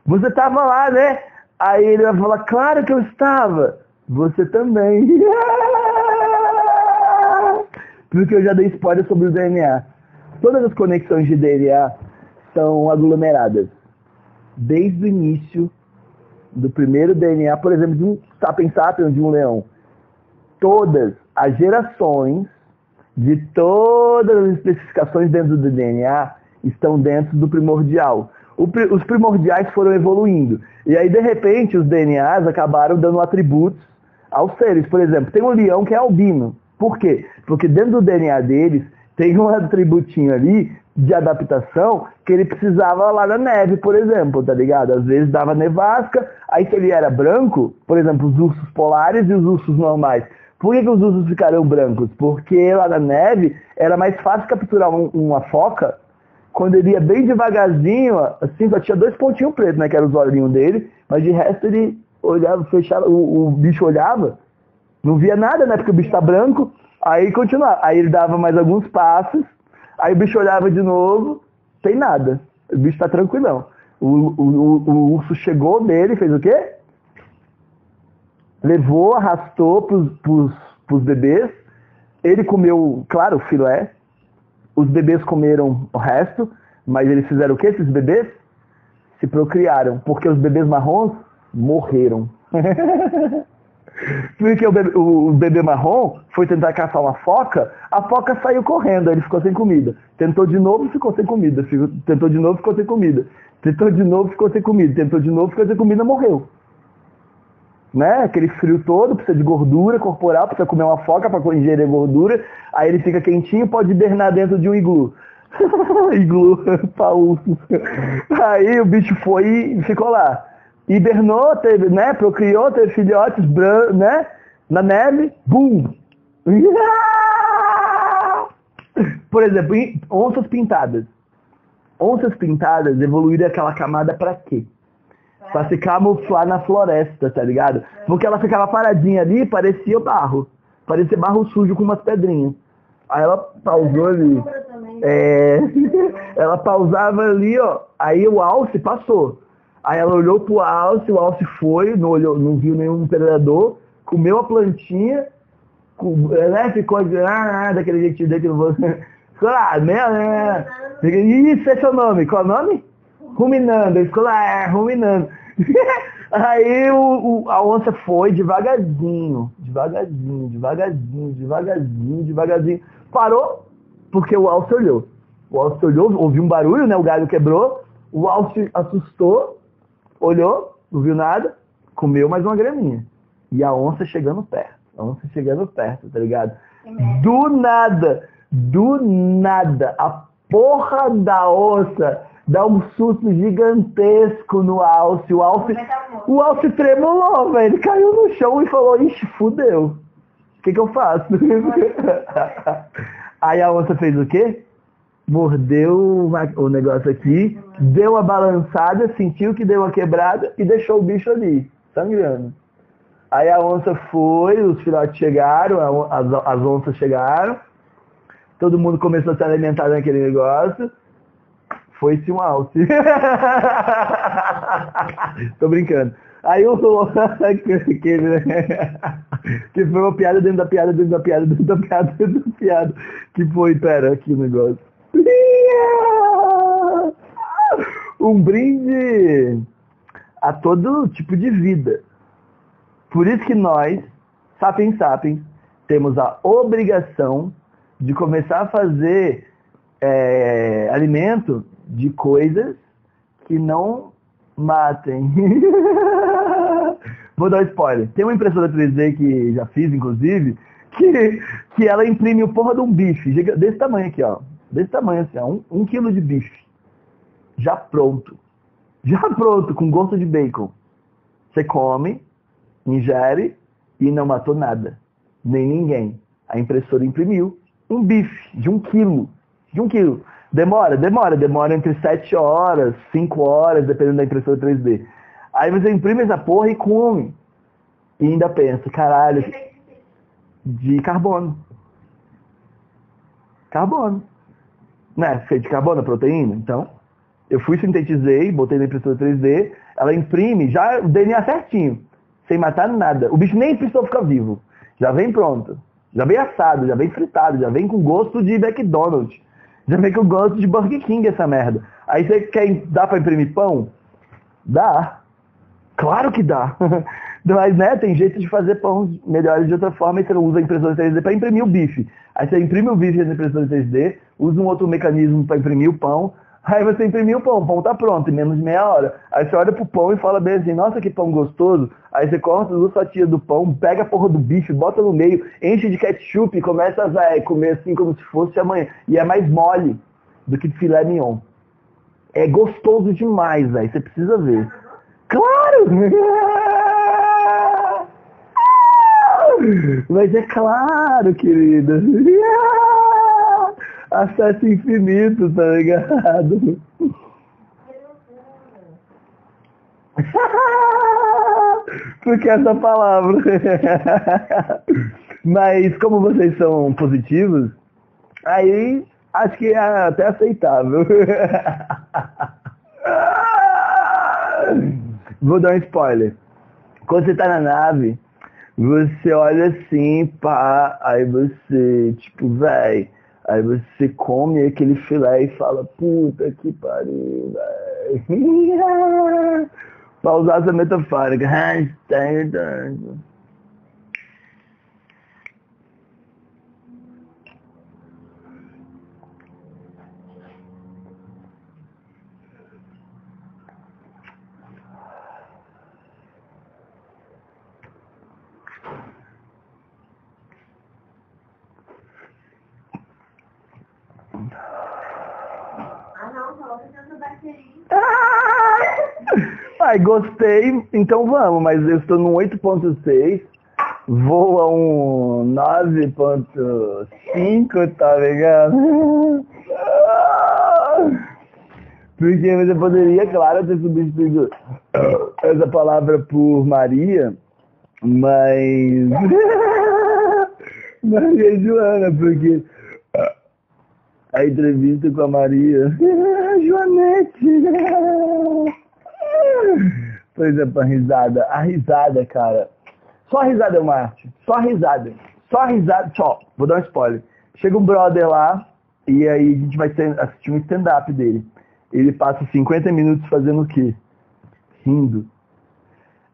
você tava lá, né? Aí ele vai falar: claro que eu estava. Você também. [LAUGHS] Porque eu já dei spoiler sobre o DNA. Todas as conexões de DNA são aglomeradas. Desde o início do primeiro DNA, por exemplo, de um sapiens sapiens, de um leão. Todas as gerações de todas as especificações dentro do DNA estão dentro do primordial. Os primordiais foram evoluindo. E aí, de repente, os DNAs acabaram dando atributos aos seres. Por exemplo, tem um leão que é albino. Por quê? Porque dentro do DNA deles tem um [LAUGHS] atributinho ali de adaptação que ele precisava lá na neve, por exemplo, tá ligado? Às vezes dava nevasca, aí se ele era branco, por exemplo, os ursos polares e os ursos normais. Por que, que os ursos ficaram brancos? Porque lá na neve era mais fácil capturar um- uma foca quando ele ia bem devagarzinho, assim, só tinha dois pontinhos pretos, né? Que era os olhinhos dele, mas de resto ele olhava, fechava, o, o bicho olhava, não via nada, né? Porque o bicho tá branco, aí continuava. Aí ele dava mais alguns passos, aí o bicho olhava de novo, tem nada. O bicho tá tranquilão. O, o, o, o urso chegou nele, fez o quê? Levou, arrastou pros, pros, pros bebês. Ele comeu, claro, o filé. Os bebês comeram o resto, mas eles fizeram o que esses bebês? Se procriaram, porque os bebês marrons morreram. [LAUGHS] Porque o bebê, o bebê marrom foi tentar caçar uma foca, a foca saiu correndo, ele ficou sem comida. Tentou de novo, ficou sem comida. Ficou- Tentou de novo, ficou sem comida. Tentou de novo, ficou sem comida. Tentou de novo, ficou sem comida, morreu. Né? Aquele frio todo, precisa de gordura corporal, precisa comer uma foca para ingerir gordura. Aí ele fica quentinho, pode hibernar dentro de um iglu. [LAUGHS] iglu, [LAUGHS] ursos. Aí o bicho foi e ficou lá. Hibernou, teve, né? Procriou, teve filhotes, bran- né? Na neve, bum! [LAUGHS] Por exemplo, em- onças pintadas. Onças pintadas evoluíram aquela camada pra quê? Pra se camuflar na floresta, tá ligado? Porque ela ficava paradinha ali, parecia barro. Parecia barro sujo com umas pedrinhas. Aí ela pausou ali. Também. É, [LAUGHS] ela pausava ali, ó. Aí o alce passou. Aí ela olhou pro alce, o alce foi, não, olhou, não viu nenhum predador, comeu a plantinha, né, ficou ah, ah, daquele jeitinho dele que não vou. [LAUGHS] Lá, né? né. Fica, Isso é seu nome. Qual é o nome? Ruminando. Ele ficou lá, é, ruminando. [LAUGHS] Aí o, o- a onça foi devagarzinho, devagarzinho, devagarzinho, devagarzinho, devagarzinho. Parou, porque o alce olhou. O alce olhou, ouviu um barulho, né? O galho quebrou. O alce assustou, olhou, não viu nada, comeu mais uma graminha. E a onça chegando perto. A onça chegando perto, tá ligado? Do nada, do nada, a porra da onça dá um susto gigantesco no Alce. O Alce, o Alce tremulou, velho. Ele caiu no chão e falou, ixi, fudeu. O que que eu faço? [LAUGHS] Aí a onça fez o quê? Mordeu o negócio aqui, deu uma balançada, sentiu que deu uma quebrada e deixou o bicho ali, sangrando. Aí a onça foi, os filhotes chegaram, as, as onças chegaram, todo mundo começou a se alimentar naquele negócio, foi-se um alce. [LAUGHS] Tô brincando. Aí o [LAUGHS] que, que foi uma piada dentro da piada, dentro da piada, dentro da piada, dentro da piada. Que foi, pera, aqui o negócio. [LAUGHS] Um brinde a todo tipo de vida. Por isso que nós, sapiens sapiens, temos a obrigação de começar a fazer é, alimento de coisas que não matem. [LAUGHS] Vou dar um spoiler. Tem uma impressora 3D que já fiz, inclusive, que, que ela imprime o porra de um bife, desse tamanho aqui, ó. Desse tamanho assim, ó, um, um quilo de bife. Já pronto. Já [LAUGHS] pronto, com gosto de bacon. Você come, ingere e não matou nada. Nem ninguém. A impressora imprimiu um bife de um quilo. De um quilo. Demora, demora, demora entre 7 horas, 5 horas, dependendo da impressora 3D. Aí você imprime essa porra e come. E ainda pensa, caralho, de carbono. Carbono. Né? Feito de carbono, proteína. Então, eu fui, sintetizei, botei na impressora 3D, ela imprime já o DNA certinho sem matar nada. O bicho nem precisou ficar vivo. Já vem pronto. Já vem assado, já vem fritado, já vem com gosto de McDonald's. Já vem com gosto de Burger King essa merda. Aí você quer dar pra imprimir pão? Dá. Claro que dá. [LAUGHS] Mas, né, tem jeito de fazer pão melhores de outra forma e você usa a impressora 3D para imprimir o bife. Aí você imprime o bife na impressora 3D, usa um outro mecanismo para imprimir o pão, Aí você imprimiu o pão, o pão tá pronto, em menos de meia hora. Aí você olha pro pão e fala bem assim, nossa, que pão gostoso. Aí você corta duas fatias do pão, pega a porra do bife, bota no meio, enche de ketchup e começa a comer assim como se fosse amanhã. E é mais mole do que filé mignon. É gostoso demais, velho. Você precisa ver. Claro! [LAUGHS] Mas é claro, querida [LAUGHS] acesso infinito, tá ligado? [LAUGHS] Porque essa palavra. [LAUGHS] Mas como vocês são positivos, aí acho que é até aceitável. Vou dar um spoiler. Quando você tá na nave, você olha assim, pá, aí você, tipo, véi, Aí você come aquele filé e fala, puta que pariu, velho. [LAUGHS] pra usar essa metafórica. Hashtag Ai, gostei, então vamos, mas eu estou no 8.6, vou a um 9.5, tá ligado? [LAUGHS] Porque você poderia, claro, ter substituído essa palavra por Maria, mas... [LAUGHS] Maria Joana, porque a entrevista com a Maria. [LAUGHS] Joanete! [LAUGHS] Por exemplo, a risada. A risada, cara. Só a risada é uma arte. Só a risada. Só a risada. Só. Vou dar um spoiler. Chega um brother lá e aí a gente vai assistir um stand-up dele. Ele passa 50 minutos fazendo o quê? Rindo.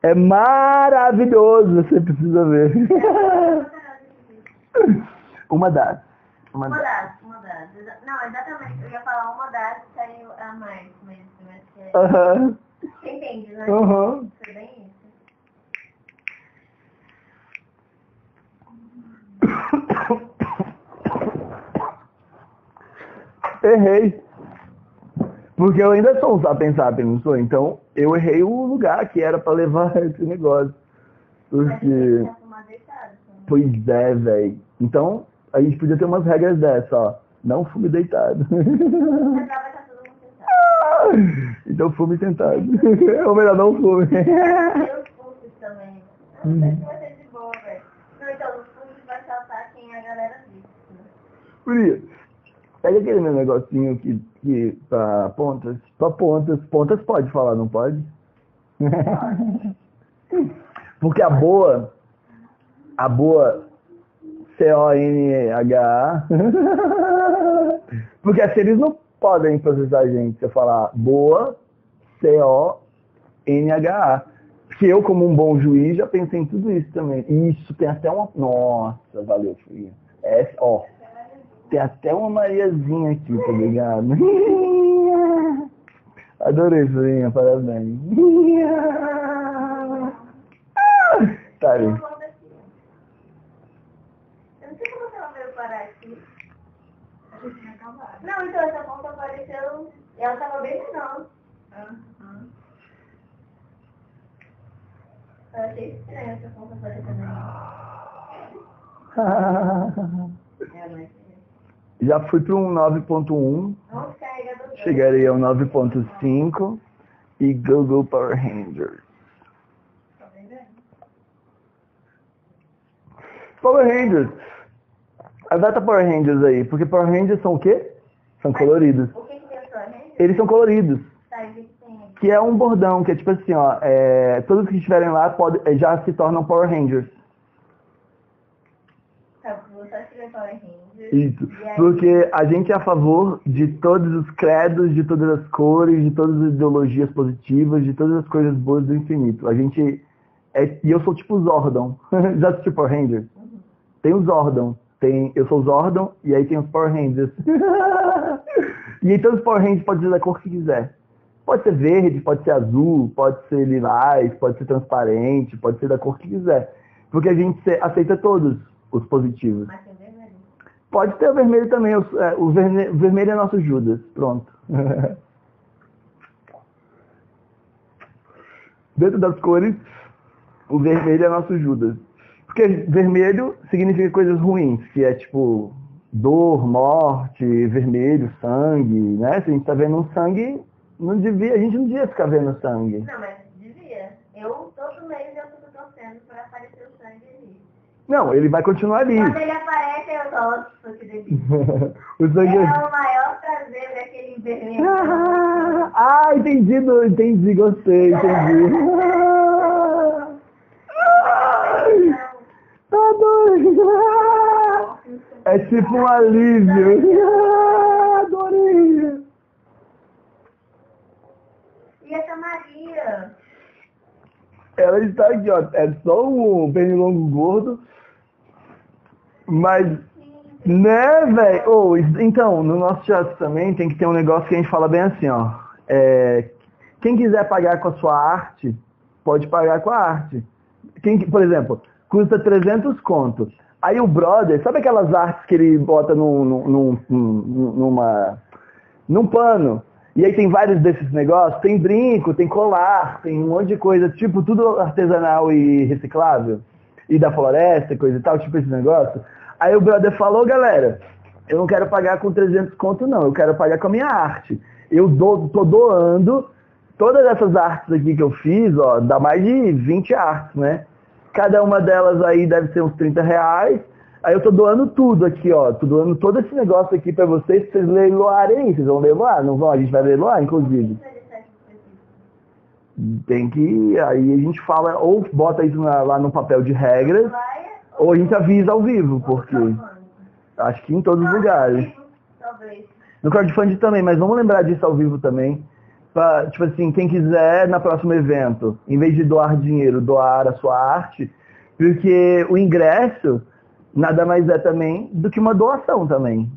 É maravilhoso, você precisa ver. [LAUGHS] uma das. Uma, uma das, uma das. Não, exatamente. Eu ia falar uma das, saiu a mais, mas, mas que é... Entende, né? Aham. Foi bem isso. errei. Porque eu ainda sou um sapien sapien, não sou? Então, eu errei o lugar que era pra levar [LAUGHS] esse negócio. Porque... Pois é, velho. Então, a gente podia ter umas regras dessas, ó. Não fume deitado. [LAUGHS] Mas lá vai estar todo mundo deitado. [LAUGHS] então fume sentado. [LAUGHS] Ou melhor, não fume. E os cursos também. Eu Uhum. vai ser de boa, velho. Então, vai saltar quem a galera? Guria, pega aquele meu negocinho que, que pra pontas. Pra pontas. Pontas pode falar, não pode? [LAUGHS] Porque a boa, a boa C-O-N-H-A, porque assim eles não podem a gente se eu falar boa C-O-N-H-A. Porque eu, como um bom juiz, já pensei em tudo isso também. Isso, tem até uma... Nossa, valeu, filha. É, ó, tem até uma Mariazinha aqui, tá ligado? [LAUGHS] Adorei, Filhinha, parabéns. [LAUGHS] Tá Tem aí. uma conta aqui. Eu não sei como que ela veio parar aqui. Não, então essa conta apareceu. Ela tava bem menor. Eu achei estranho essa conta aparecendo aí. É, mas. Já fui para um 9.1, Vamos carregar do chegarei ao 9.5 e Google Power Rangers. Tá? Power Rangers. Adapta Power Rangers aí, porque Power Rangers são o quê? São coloridos. O que que tem só, gente? Eles são coloridos. Tá, que é um bordão, que é tipo assim, ó, é, todos que estiverem lá pode, é, já se tornam Power Rangers. Tá, Power Rangers. Isso. Porque a gente é a favor de todos os credos, de todas as cores, de todas as ideologias positivas, de todas as coisas boas do infinito. A gente é, e eu sou tipo Zordon. [LAUGHS] Já assistiu Power Rangers? Tem o Zordon. Tem, eu sou o Zordon e aí tem os Power Rangers. [LAUGHS] e aí todos os Power Rangers pode ser da cor que quiser. Pode ser verde, pode ser azul, pode ser lilás, pode ser transparente, pode ser da cor que quiser. Porque a gente aceita todos os positivos. Mas tem vermelho. Pode ter o vermelho também. O, é, o verne- o vermelho é nosso Judas. Pronto. [LAUGHS] Dentro das cores, o vermelho é nosso Judas. Porque vermelho significa coisas ruins, que é tipo dor, morte, vermelho, sangue, né? Se a gente tá vendo um sangue, não devia, a gente não devia ficar vendo sangue. Não, mas devia. Eu, todo mês, eu tô torcendo pra aparecer o sangue ali. Não, ele vai continuar ali. Quando ele aparece, eu gosto que delícia. [LAUGHS] o sangue É o maior prazer ver aquele vermelho. [LAUGHS] Ah, entendi, do- entendi, gostei, entendi. [LAUGHS] Ai, Tá doido. É tipo um alívio. Adorei. E essa Maria? Ela está aqui, ó. É só um pernilongo gordo. Mas, né, velho? Isso- então, no nosso teatro também tem que ter um negócio que a gente fala bem assim, ó. É, quem quiser pagar com a sua arte, pode pagar com a arte. Quem, que- por exemplo, custa 300 contos. Aí o brother, sabe aquelas artes que ele bota num, num, num- num- numa, num pano? E aí tem vários desses negócios, tem brinco, tem colar, tem um monte de coisa, tipo tudo artesanal e reciclável, e da floresta, coisa e tal, tipo esse negócio. Aí o brother falou, galera, eu não quero pagar com 300 conto não, eu quero pagar com a minha arte. Eu dou, tô doando todas essas artes aqui que eu fiz, ó, dá mais de 20 artes, né? Cada uma delas aí deve ser uns 30 reais. Aí eu tô doando tudo aqui, ó. Tô doando todo esse negócio aqui pra vocês, pra vocês leiloarem. Vocês vão leiloar? Não vão? A gente vai leiloar, inclusive. Tem que... Aí a gente fala, ou bota isso na- lá no papel de regras, ou a gente avisa ao vivo, porque acho que em todos os lugares. Talvez. No crowdfunding também, mas vamos lembrar disso ao vivo também. Pra, tipo assim, quem quiser na próximo evento, em vez de doar dinheiro, doar a sua arte, porque o ingresso nada mais é também do que uma doação também.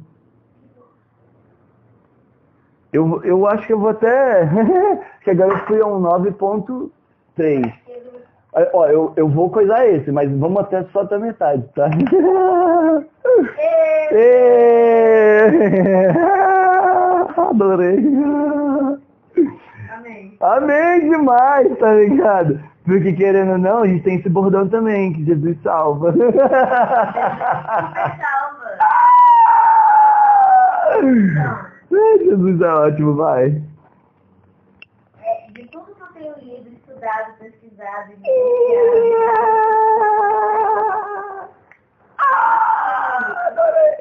Eu, eu acho que eu vou até. [LAUGHS] que agora eu fui a um 9.3. Ah, Ó, eu, eu vou coisar esse, mas vamos até só até metade, tá? [LAUGHS] [LAUGHS] Adorei. Amém. Amém demais, tá ligado? Porque querendo ou não, a gente tem esse bordão também, que Jesus salva. [LAUGHS] Super salva. Jesus é ótimo, vai. É, de tudo que eu tenho lido, estudado, pesquisado, vivenciado,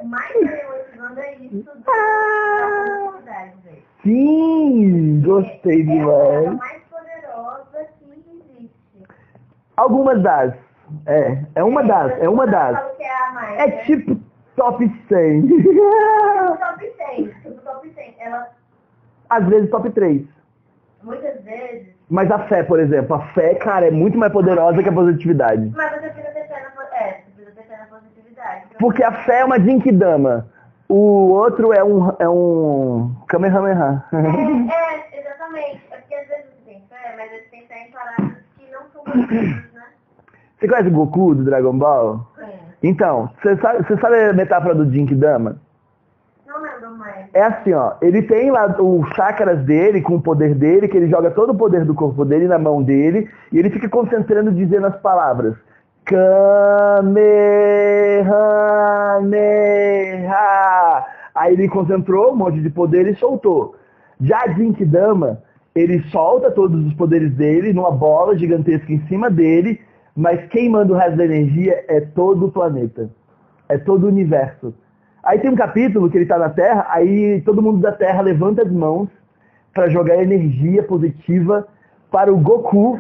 o mais que eu motivando é isso da velho. Sim, gostei É a demais. mais poderosa que existe. Algumas das. É, é uma das, é uma das. é É né? tipo top 100. [LAUGHS] Tipo top 100. Tipo top 100. Ela, Às vezes top 3. muitas vezes, Mas a fé, por exemplo, a fé, cara, é muito mais poderosa que a positividade. mas você precisa ter fé na, é, você precisa ter fé na positividade. Porque a fé é uma Jinkidama. O outro é um, é um Kamehameha. É, é, exatamente. É porque às vezes você tem fé, mas tem fé em palavras que não são positivas, né? Você conhece o Goku do Dragon Ball? É. Então, você sabe, você sabe a metáfora do Jinkidama? Não lembro mais. É assim, ó, ele tem lá os chakras dele, com o poder dele, que ele joga todo o poder do corpo dele na mão dele, e ele fica concentrando dizendo as palavras. Kamehameha. Aí ele concentrou um monte de poder e soltou. Já Jinkidama, ele solta todos os poderes dele numa bola gigantesca em cima dele, mas quem manda o resto da energia é todo o planeta. É todo o universo. Aí tem um capítulo que ele tá na Terra, aí todo mundo da Terra levanta as mãos para jogar energia positiva para o Goku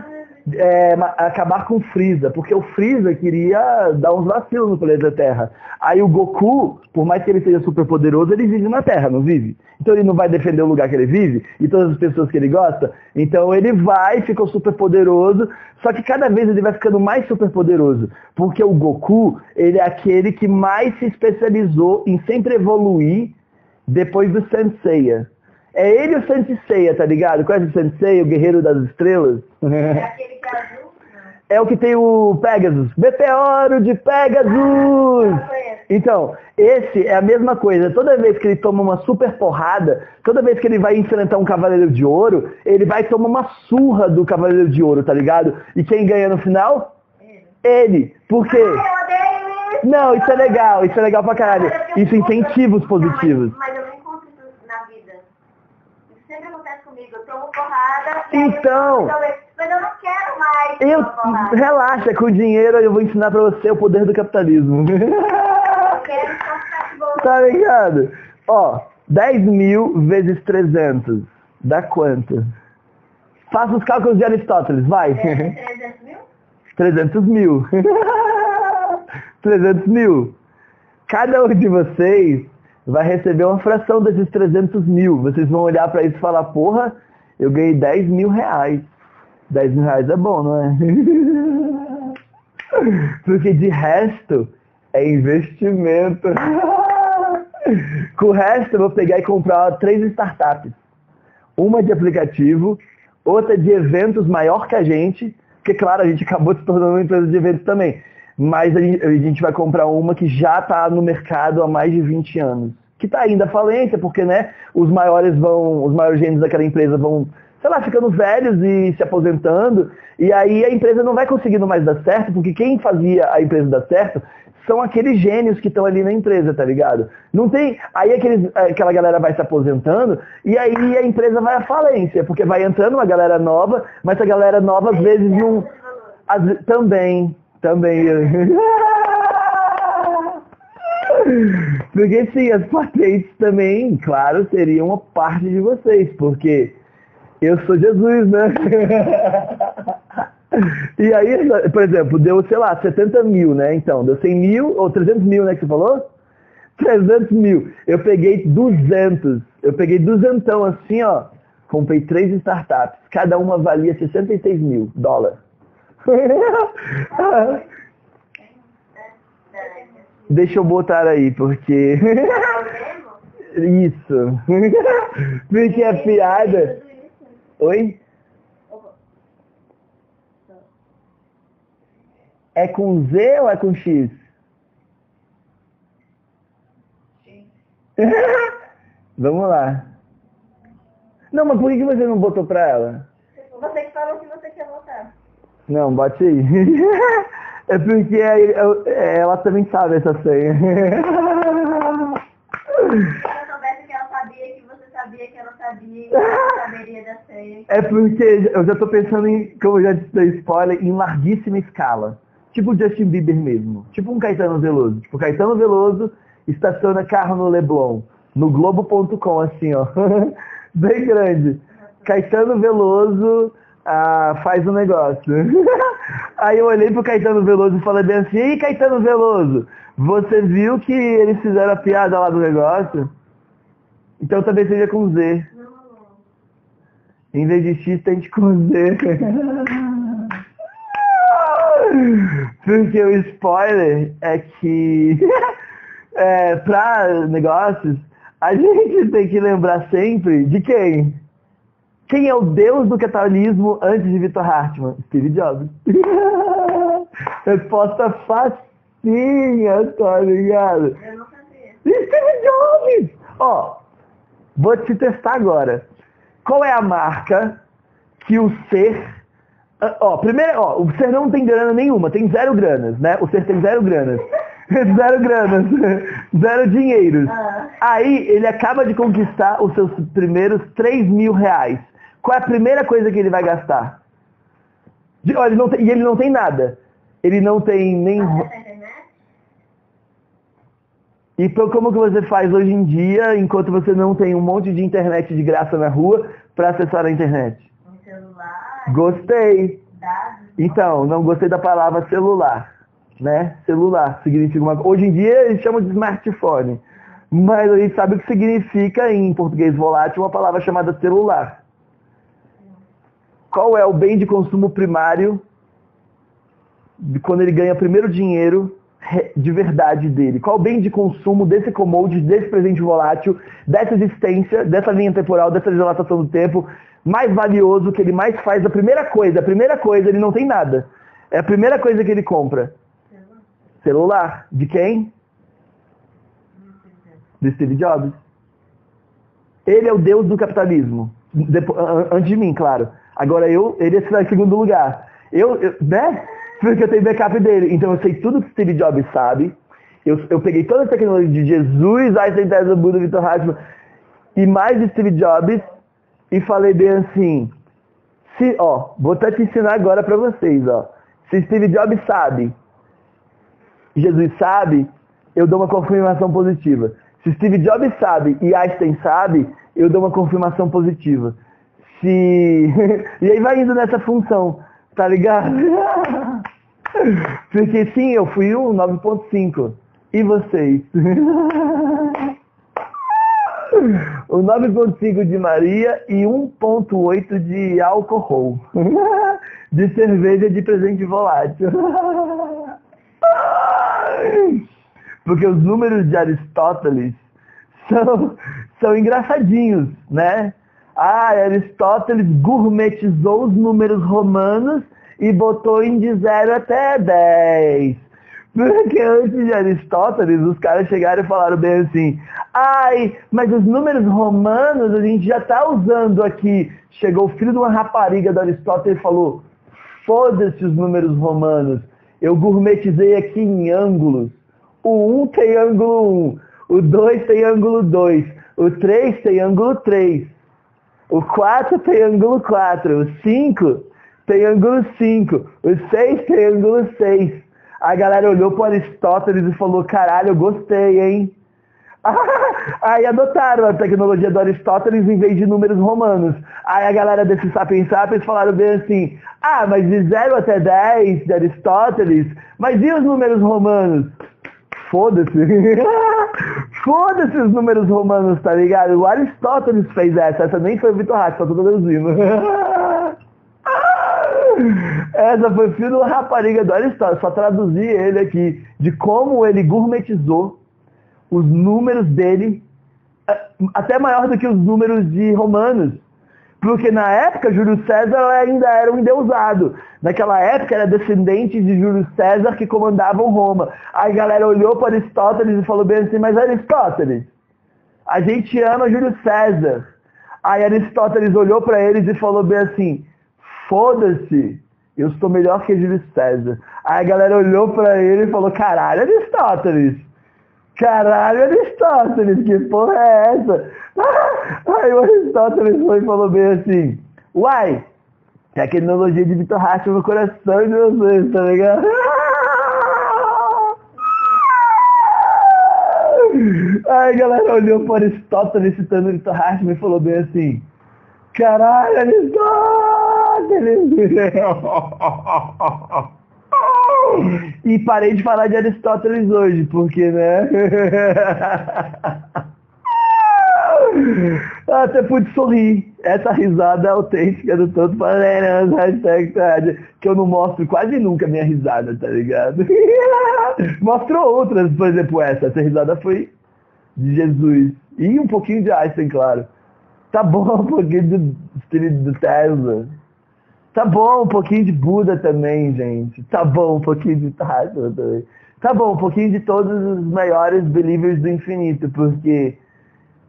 é, acabar com o Freeza, porque o Freeza queria dar uns vacilos no planeta Terra. Aí o Goku, por mais que ele seja super poderoso, ele vive na Terra, não vive? Então ele não vai defender o lugar que ele vive e todas as pessoas que ele gosta. Então ele vai, ficou super poderoso, só que cada vez ele vai ficando mais super poderoso, porque o Goku, ele é aquele que mais se especializou em sempre evoluir depois do Senseiya. É ele o Senseiya, tá ligado? Conhece o Senseiya, o guerreiro das estrelas? É [LAUGHS] aquele que é azul? Não. É o que tem o Pegasus. Meteoro de Pegasus! Conheço. Então, esse é a mesma coisa. Toda vez que ele toma uma super porrada, toda vez que ele vai enfrentar um Cavaleiro de Ouro, ele vai tomar uma surra do Cavaleiro de Ouro, tá ligado? E quem ganha no final? Ele. Por quê? Isso! Não, isso é legal, isso é legal pra caralho. Isso incentiva os positivos. Mas, mas eu não encontro isso na vida. Isso sempre acontece comigo. Eu e aí Então. Mas eu não quero mais Eu, relaxa, com dinheiro eu vou ensinar pra você o poder do capitalismo. Eu quero ficar [LAUGHS] tá ligado? Ó, 10 mil vezes 300. Dá quanto? Faça os cálculos de Aristóteles, vai. É, [LAUGHS] 300 mil? 300 mil. [LAUGHS] 300 mil. Cada um de vocês vai receber uma fração desses 300 mil. Vocês vão olhar pra isso e falar, porra, eu ganhei 10 mil reais. 10 mil reais é bom, não é? [LAUGHS] Porque de resto é investimento. [LAUGHS] Com o resto eu vou pegar e comprar três startups. Uma de aplicativo, outra de eventos maior que a gente, porque claro, a gente acabou se tornando uma empresa de eventos também. Mas a gente, vai comprar uma que já está no mercado há mais de 20 anos. Que está ainda falência, porque né, os maiores vão, os maiores gênios daquela empresa vão, sei lá, ficando velhos e se aposentando, e aí a empresa não vai conseguindo mais dar certo, porque quem fazia a empresa dar certo são aqueles gênios que estão ali na empresa, tá ligado? Não tem. Aí aqueles, aquela galera vai se aposentando e aí a empresa vai à falência, porque vai entrando uma galera nova, mas a galera nova às vezes não. às também, também. [LAUGHS] Porque sim, as patentes também, claro, seriam uma parte de vocês, porque eu sou Jesus, né? E aí, por exemplo, deu, sei lá, 70 mil, né? Então, deu 100 mil, ou 300 mil, né, que você falou? 300 mil. Eu peguei 200. Eu peguei duzentão assim, ó. Comprei três startups. Cada uma valia 66 mil dólares. [LAUGHS] Deixa eu botar aí, porque... [LAUGHS] Isso. [LAUGHS] Porque é piada. Oi? É com Z ou é com X? [LAUGHS] Vamos lá. Não, mas por que você não botou pra ela? Você que falou que você quer votar. Não, bote aí. É porque aí eu- é, ela também sabe essa senha. Se eu soubesse que ela sabia que você sabia que ela sabia, eu saberia da senha. É porque eu já tô pensando em, como eu já dei spoiler, em larguíssima escala. Tipo o Justin Bieber mesmo. Tipo um Caetano Veloso. Tipo, Caetano Veloso estaciona carro no Leblon. No Globo.com, assim, ó. [LAUGHS] Bem grande. Caetano Veloso ah, faz um negócio. [LAUGHS] Aí eu olhei pro Caetano Veloso e falei bem assim, Ei, Caetano Veloso, você viu que eles fizeram a piada lá do negócio? Então também seja com Z. Em vez de X, tente com Z. [LAUGHS] Porque o spoiler é que [LAUGHS] é, para negócios, a gente tem que lembrar sempre de quem? Quem é o deus do capitalismo antes de Victor Hartmann? Steve Jobs. [LAUGHS] Resposta facinha, tá ligado? Eu não sabia. Steve Jobs! Ó, vou te testar agora. Qual é a marca que o ser. Ó, primeiro, ó, o ser não tem grana nenhuma, tem zero granas, né? O ser tem zero granas. [LAUGHS] zero granas. [LAUGHS] zero dinheiros. Ah, Aí ele acaba de conquistar os seus primeiros 3 mil reais. Qual é a primeira coisa que ele vai gastar? De- ó, ele não tem- e ele não tem nada. Ele não tem nem. E então, como que você faz hoje em dia, enquanto você não tem um monte de internet de graça na rua, para acessar a internet? Um celular, Gostei. dados. Então, não gostei da palavra celular, né? Celular significa uma Hoje em dia eles chamam de smartphone. Mas a gente sabe o que significa em português volátil uma palavra chamada celular. Qual é o bem de consumo primário de quando ele ganha primeiro dinheiro de verdade dele? Qual o bem de consumo desse commodity, desse presente volátil, dessa existência, dessa linha temporal, dessa dilatação do tempo, mais valioso que ele mais faz? A primeira coisa, a primeira coisa, ele não tem nada. É a primeira coisa que ele compra. Celular. Celular. De quem? De Steve Jobs. Ele é o deus do capitalismo. Antes de mim, claro. Agora eu, ele está em segundo lugar. Eu, eu- né? Porque eu tenho backup dele. Então eu sei tudo que Steve Jobs sabe. Eu, eu peguei toda a tecnologia de Jesus, Einstein, Tesla, Buda, Victor Hartmann e mais de Steve Jobs e falei bem assim, se, ó, vou até te ensinar agora para vocês, ó. Se Steve Jobs sabe Jesus sabe, eu dou uma confirmação positiva. Se Steve Jobs sabe e Einstein sabe, eu dou uma confirmação positiva. Se [LAUGHS] e aí vai indo nessa função, tá ligado? [LAUGHS] Porque sim, eu fui um 9.5. E vocês? [LAUGHS] O 9.5 de Maria e 1.8 de álcool. De cerveja de presente volátil. Porque os números de Aristóteles são, são engraçadinhos, né? Ah, Aristóteles gourmetizou os números romanos e botou em de 0 até 10. Porque antes de Aristóteles, os caras chegaram e falaram bem assim, ai, mas os números romanos a gente já está usando aqui. Chegou o filho de uma rapariga do Aristóteles e falou, foda-se os números romanos, eu gourmetizei aqui em ângulos. O 1 tem ângulo 1, o 2 tem ângulo 2, o 3 tem ângulo 3, o 4 tem ângulo 4, o 5 tem ângulo 5, o 6 tem ângulo 6. A galera olhou para Aristóteles e falou, caralho, eu gostei, hein? [LAUGHS] Aí adotaram a tecnologia do Aristóteles em vez de números romanos. Aí a galera desses sapiens sapiens falaram bem assim, ah, mas de 0 até 10 de Aristóteles, mas e os números romanos? Foda-se. [LAUGHS] Foda-se os números romanos, tá ligado? O Aristóteles fez essa, essa nem foi o Vitor Hack, só tô traduzindo. [LAUGHS] Essa foi filho rapariga do Aristóteles, só traduzi ele aqui, de como ele gourmetizou os números dele, eh, até maior do que os números de romanos. Porque na época Júlio César ainda era um endeusado. Naquela época era descendente de Júlio César que comandavam Roma. Aí a galera olhou para Aristóteles e falou bem assim, mas Aristóteles, a gente ama Júlio César. Aí Aristóteles olhou para eles e falou bem assim, foda-se, eu sou melhor que Júlio César. Aí a galera olhou para ele e falou, caralho, Aristóteles, caralho, Aristóteles, que porra é essa? [LAUGHS] Aí o Aristóteles foi e falou bem assim, uai, tecnologia de Vitor Racha no coração de vocês, tá ligado? [LAUGHS] Aí a galera olhou para Aristóteles citando Vitor Racha e falou bem assim, caralho, Aristóteles! [LAUGHS] E parei de falar de Aristóteles hoje, porque, né? [LAUGHS] Até pude sorrir. Essa risada autêntica do Todo Palmeiras, hashtag tarde, que eu não mostro quase nunca minha risada, tá ligado? [LAUGHS] Mostro outras, por exemplo, essa. Essa risada foi de Jesus. E um pouquinho de Einstein, claro. Tá bom [LAUGHS] um pouquinho do do Tesla. Tá bom um pouquinho de Buda também, gente. Tá bom um pouquinho de [LAUGHS] Tesla também. Tá bom um pouquinho de todos os maiores believers do infinito, porque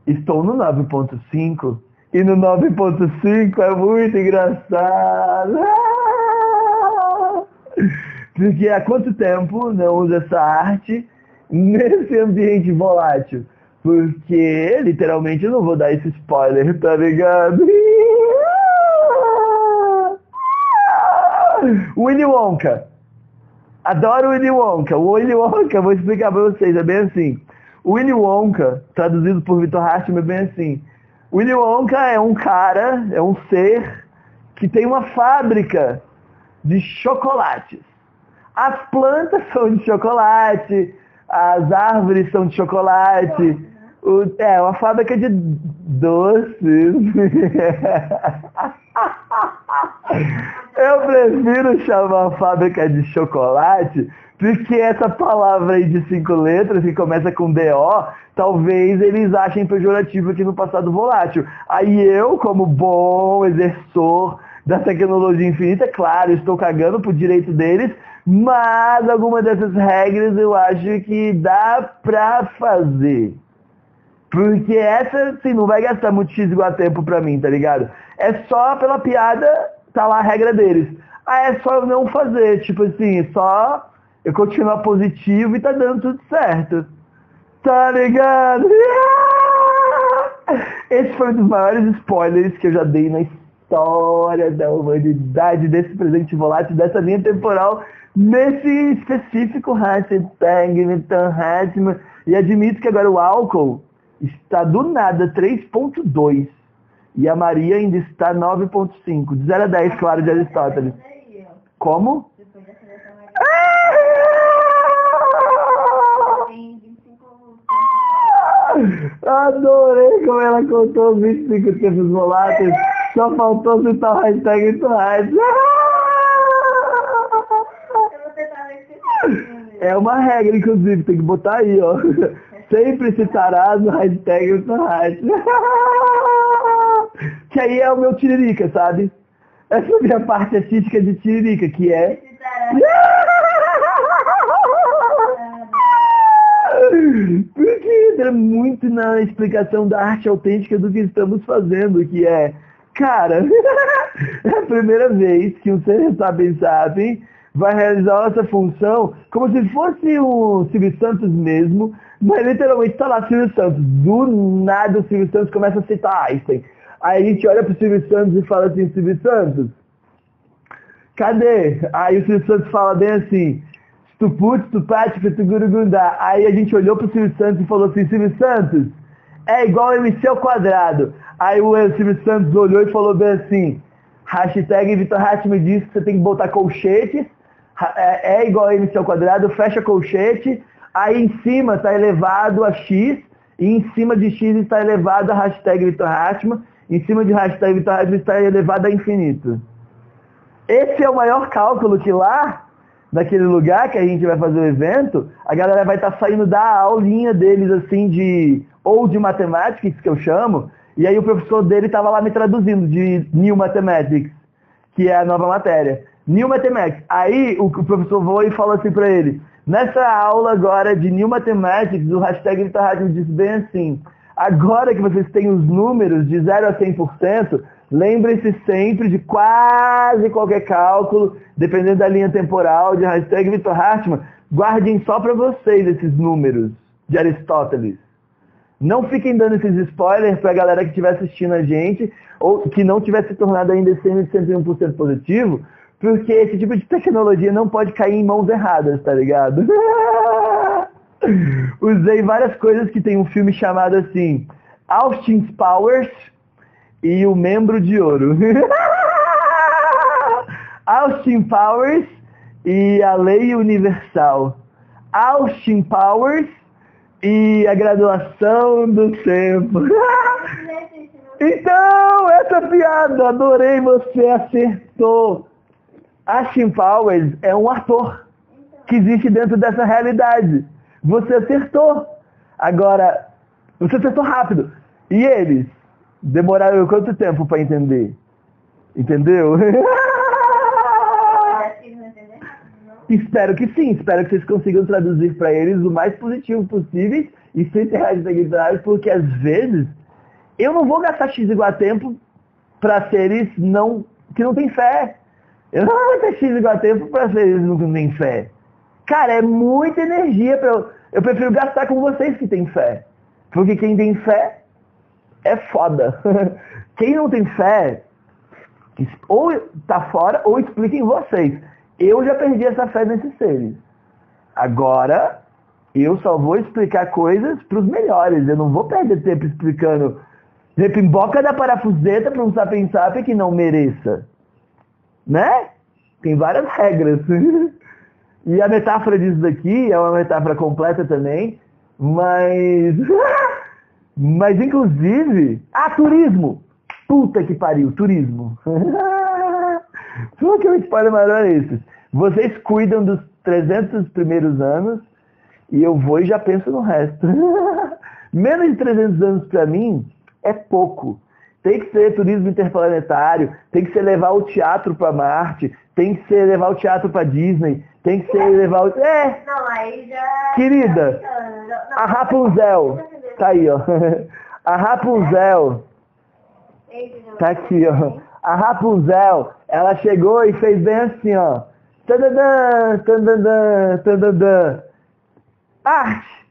estou no 9.5 e no 9.5 é muito engraçado. [LAUGHS] Porque há quanto tempo não usa essa arte nesse ambiente volátil? Porque, literalmente, eu não vou dar esse spoiler, tá ligado? [LAUGHS] [LAUGHS] Willy Wonka. Adoro Willy Wonka. O Willy Wonka, vou explicar pra vocês, é bem assim. Willy Wonka, traduzido por Vitor Hashim, é bem assim. Willy Wonka é um cara, é um ser que tem uma fábrica de chocolates. As plantas são de chocolate, as árvores são de chocolate. O, é, uma fábrica de doces. [LAUGHS] Eu prefiro chamar fábrica de chocolate porque essa palavra aí de cinco letras, que começa com DO, talvez eles achem pejorativo aqui no passado volátil. Aí eu, como bom exercor da tecnologia infinita, claro, estou cagando pro direito deles, mas alguma dessas regras eu acho que dá pra fazer. Porque essa, assim, não vai gastar muito X igual a tempo pra mim, tá ligado? É só pela piada, tá lá a regra deles. Ah, é só eu não fazer, tipo assim, só eu continuar positivo e tá dando tudo certo. Tá ligado? [LAUGHS] Esse foi um dos maiores spoilers que eu já dei na história da humanidade, desse presente volátil, dessa linha temporal, nesse específico hashtag Milton Hatman. E admito que agora o álcool está do nada 3.2 e a Maria ainda está 9.5. De 0 a 10, claro, de Aristóteles. Como? Adorei como ela contou os 25 tempos voláteis. Só faltou citar o hashtag do É uma regra, inclusive, tem que botar aí, ó. Sempre citarás no hashtag do Que aí é o meu tiririca, sabe? Essa é a minha parte artística de tiririca, que é... Porque entra muito na explicação da arte autêntica do que estamos fazendo, que é, cara, [LAUGHS] é a primeira vez que um ser sabe sabe vai realizar essa função como se fosse o Silvio Santos mesmo, mas literalmente está lá Silvio Santos. Do nada o Silvio Santos começa a citar Einstein. Aí a gente olha pro Silvio Santos e fala assim, Silvio Santos, cadê? Aí o Silvio Santos fala bem assim, Tuput, Tupati, Petugurugundá. Aí a gente olhou pro Silvio Santos e falou assim, Silvio Santos, é igual MC ao quadrado. Aí o Silvio Santos olhou e falou bem assim, hashtag Vitor Hatt me disse que você tem que botar colchetes, é, é igual MC ao quadrado, fecha colchete, aí em cima está elevado a X, e em cima de X está elevado a hashtag Vitor Hatman, em cima de hashtag Vitor Hatman está elevado a infinito. Esse é o maior cálculo que lá naquele lugar que a gente vai fazer o evento, a galera vai estar tá saindo da aulinha deles, assim, de ou de matemática, que eu chamo, e aí o professor dele estava lá me traduzindo de New Mathematics, que é a nova matéria. New Mathematics. Aí o, professor voa e fala assim para ele, nessa aula agora de New Mathematics, o hashtag Rádio diz bem assim, Agora que vocês têm os números de 0 a 100%, lembrem-se sempre de quase qualquer cálculo, dependendo da linha temporal, de hashtag Vitor Hartmann, guardem só para vocês esses números de Aristóteles. Não fiquem dando esses spoilers para a galera que estiver assistindo a gente, ou que não tiver se tornado ainda esse 101% positivo, porque esse tipo de tecnologia não pode cair em mãos erradas, tá ligado? [LAUGHS] Usei várias coisas que tem um filme chamado assim, Austin Powers e o Membro de Ouro. [LAUGHS] Austin Powers e a Lei Universal. Austin Powers e a graduação do tempo. [LAUGHS] então, essa piada, adorei, você acertou. Austin Powers é um ator que existe dentro dessa realidade. Você acertou. Agora, você acertou rápido. E eles? Demoraram quanto tempo para entender? Entendeu? [LAUGHS] Espero que sim, espero que vocês consigam traduzir para eles o mais positivo possível e sem ter dignidade, porque às vezes eu não vou gastar X igual a tempo para seres não, que não têm fé. Eu não vou gastar X igual a tempo para seres que não têm fé. Cara, é muita energia para eu. Eu prefiro gastar com vocês que têm fé. Porque quem tem fé é foda. [LAUGHS] Quem não tem fé, ou tá fora, ou expliquem vocês. Eu já perdi essa fé nesses seres. Agora, eu só vou explicar coisas para os melhores. Eu não vou perder tempo explicando repimboca da parafuseta para um sapien que não mereça. Né? Tem várias regras. [LAUGHS] e a metáfora disso daqui é uma metáfora completa também, mas... [LAUGHS] mas inclusive... Ah, turismo! Puta que pariu, turismo. [LAUGHS] Só que o spoiler maior é esse. Vocês cuidam dos 300 primeiros anos e eu vou e já penso no resto. [LAUGHS] Menos de 300 anos para mim é pouco. Tem que ser turismo interplanetário, tem que ser levar o teatro para Marte, tem que ser levar o teatro para Disney, tem que ser levar o... É! Não, aí já... Querida, a Rapunzel, tá aí, ó. [LAUGHS] A Rapunzel, tá aqui, ó. A Rapunzel, ela chegou e fez bem assim, ó. Tadadã, tadadã, tadadã. Arte!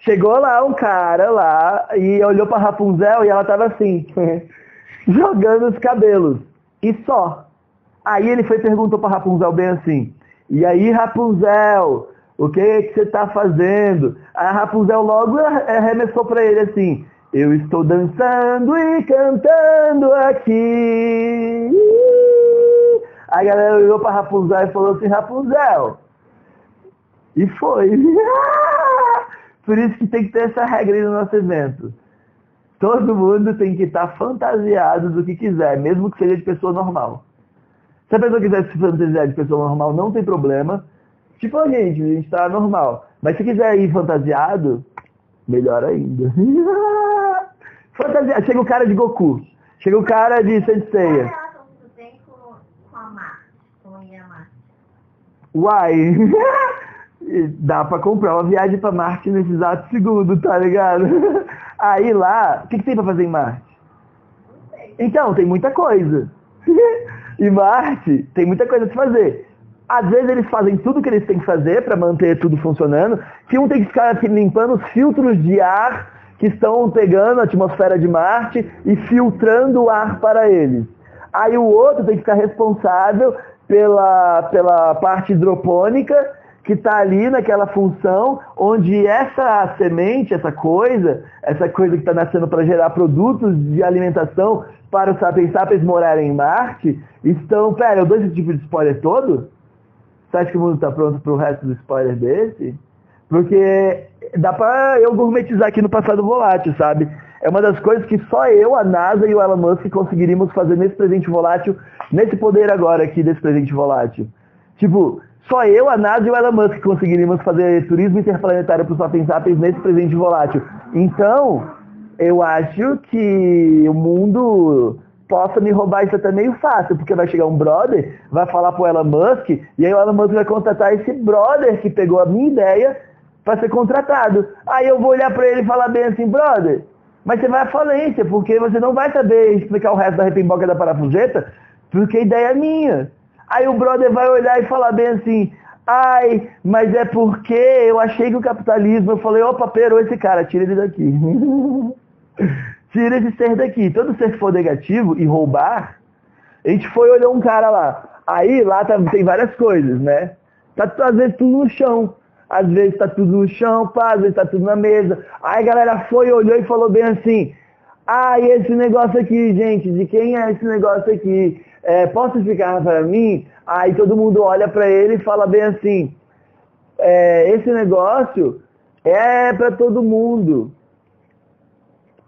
Chegou lá um cara lá e olhou pra Rapunzel e ela tava assim, [LAUGHS] jogando os cabelos. E só. Aí ele foi e perguntou pra Rapunzel bem assim, e aí Rapunzel, o que que você tá fazendo? A Rapunzel logo arremessou pra ele assim, eu estou dançando e cantando aqui. A galera olhou pra Rapunzel e falou assim, Rapunzel. E foi. [LAUGHS] Por isso que tem que ter essa regra aí no nosso evento. Todo mundo tem que estar fantasiado do que quiser, mesmo que seja de pessoa normal. Se a pessoa quiser se fantasiar de pessoa normal, não tem problema. Tipo a gente, a gente tá normal. Mas se quiser ir fantasiado, melhor ainda. [LAUGHS] Fantasia. Chega o cara de Goku. Chega o cara de Senseiya. Marte? Uai. [LAUGHS] Dá pra comprar uma viagem pra Marte nesse exato segundo, tá ligado? [LAUGHS] Aí lá, o que, que tem pra fazer em Marte? Não sei. Então, tem muita coisa. E Marte tem muita coisa pra fazer. Às vezes eles fazem tudo que eles têm que fazer para manter tudo funcionando. Que um tem que ficar limpando os filtros de ar que estão pegando a atmosfera de Marte e filtrando o ar para eles. Aí o outro tem que ficar responsável pela, pela parte hidropônica que está ali naquela função onde essa semente, essa coisa, essa coisa que está nascendo para gerar produtos de alimentação para os sapiens sapiens morarem em Marte, estão... Pera, eu dou esse tipo de spoiler todo? Você acha que o mundo está pronto para o resto do spoiler desse? Porque dá para eu gourmetizar aqui no passado volátil, sabe? É uma das coisas que só eu, a NASA e o Elon Musk conseguiríamos fazer nesse presente volátil, nesse poder agora aqui desse presente volátil. Tipo, só eu, a NASA e o Elon Musk conseguiríamos fazer turismo interplanetário para os Sapiens Sapiens nesse presente volátil. Então, eu acho que o mundo possa me roubar isso até meio fácil, porque vai chegar um brother, vai falar pro Elon Musk, e aí o Elon Musk vai contratar esse brother que pegou a minha ideia para ser contratado. Aí eu vou olhar para ele e falar bem assim, brother, Mas você vai à falência, porque você não vai saber explicar o resto da repimboca da parafuseta, porque a ideia é minha. Aí o brother vai olhar e falar bem assim, ai, mas é porque eu achei que o capitalismo, eu falei, opa, perou esse cara, tira ele daqui. [LAUGHS] tira esse ser daqui. Todo ser que for negativo e roubar, a gente foi olhar um cara lá. Aí lá tá, tem várias coisas, né? Tá às vezes tudo no chão. Às vezes tá tudo no chão, pá, às vezes tá tudo na mesa. Aí a galera foi, olhou e falou bem assim, ah, e esse negócio aqui, gente, de quem é esse negócio aqui? É, posso ficar para mim? Aí todo mundo olha para ele e fala bem assim, é, esse negócio é para todo mundo.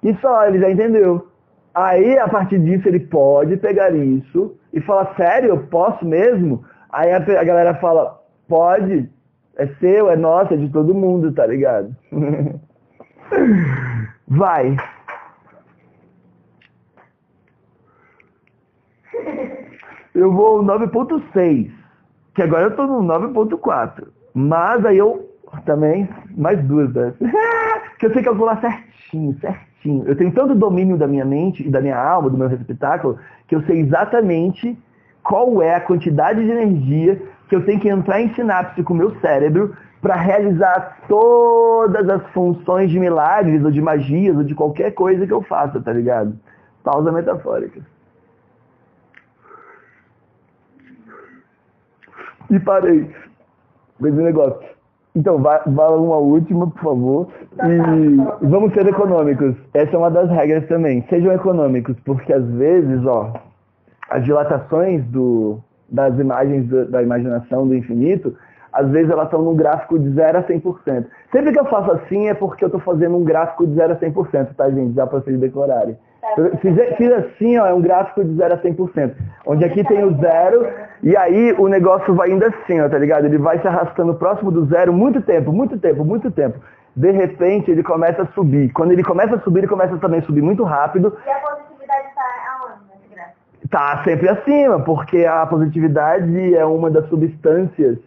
E só, ele já entendeu. Aí, a partir disso, ele pode pegar isso e falar, sério, eu posso mesmo? Aí a, a galera fala, pode, é seu, é nosso, é de todo mundo, tá ligado? [LAUGHS] Vai. Eu vou 9.6, que agora eu tô no 9.4. Mas aí eu também, mais duas dessas. [LAUGHS] que eu sei calcular certinho, certinho. Eu tenho tanto domínio da minha mente e da minha alma, do meu receptáculo, que eu sei exatamente qual é a quantidade de energia que eu tenho que entrar em sinapse com o meu cérebro para realizar todas as funções de milagres ou de magias ou de qualquer coisa que eu faça, tá ligado? Pausa metafórica. E parei. Esse negócio. Então, vai, vai uma última, por favor. E vamos ser econômicos. Essa é uma das regras também. Sejam econômicos, porque às vezes, ó, as dilatações do, das imagens do, da imaginação do infinito, às vezes elas estão num gráfico de 0 a 100%. Sempre que eu faço assim é porque eu estou fazendo um gráfico de 0 a 100%, tá, gente? Já para vocês decorarem. Fiz, fiz assim, ó, é um gráfico de 0 a 100%. Onde aqui tem o zero, e aí o negócio vai indo assim, ó, tá ligado? Ele vai se arrastando próximo do zero muito tempo, muito tempo, muito tempo. De repente ele começa a subir. Quando ele começa a subir, ele começa também a subir muito rápido. E a positividade está aonde gráfico? Tá sempre acima, porque a positividade é uma das substâncias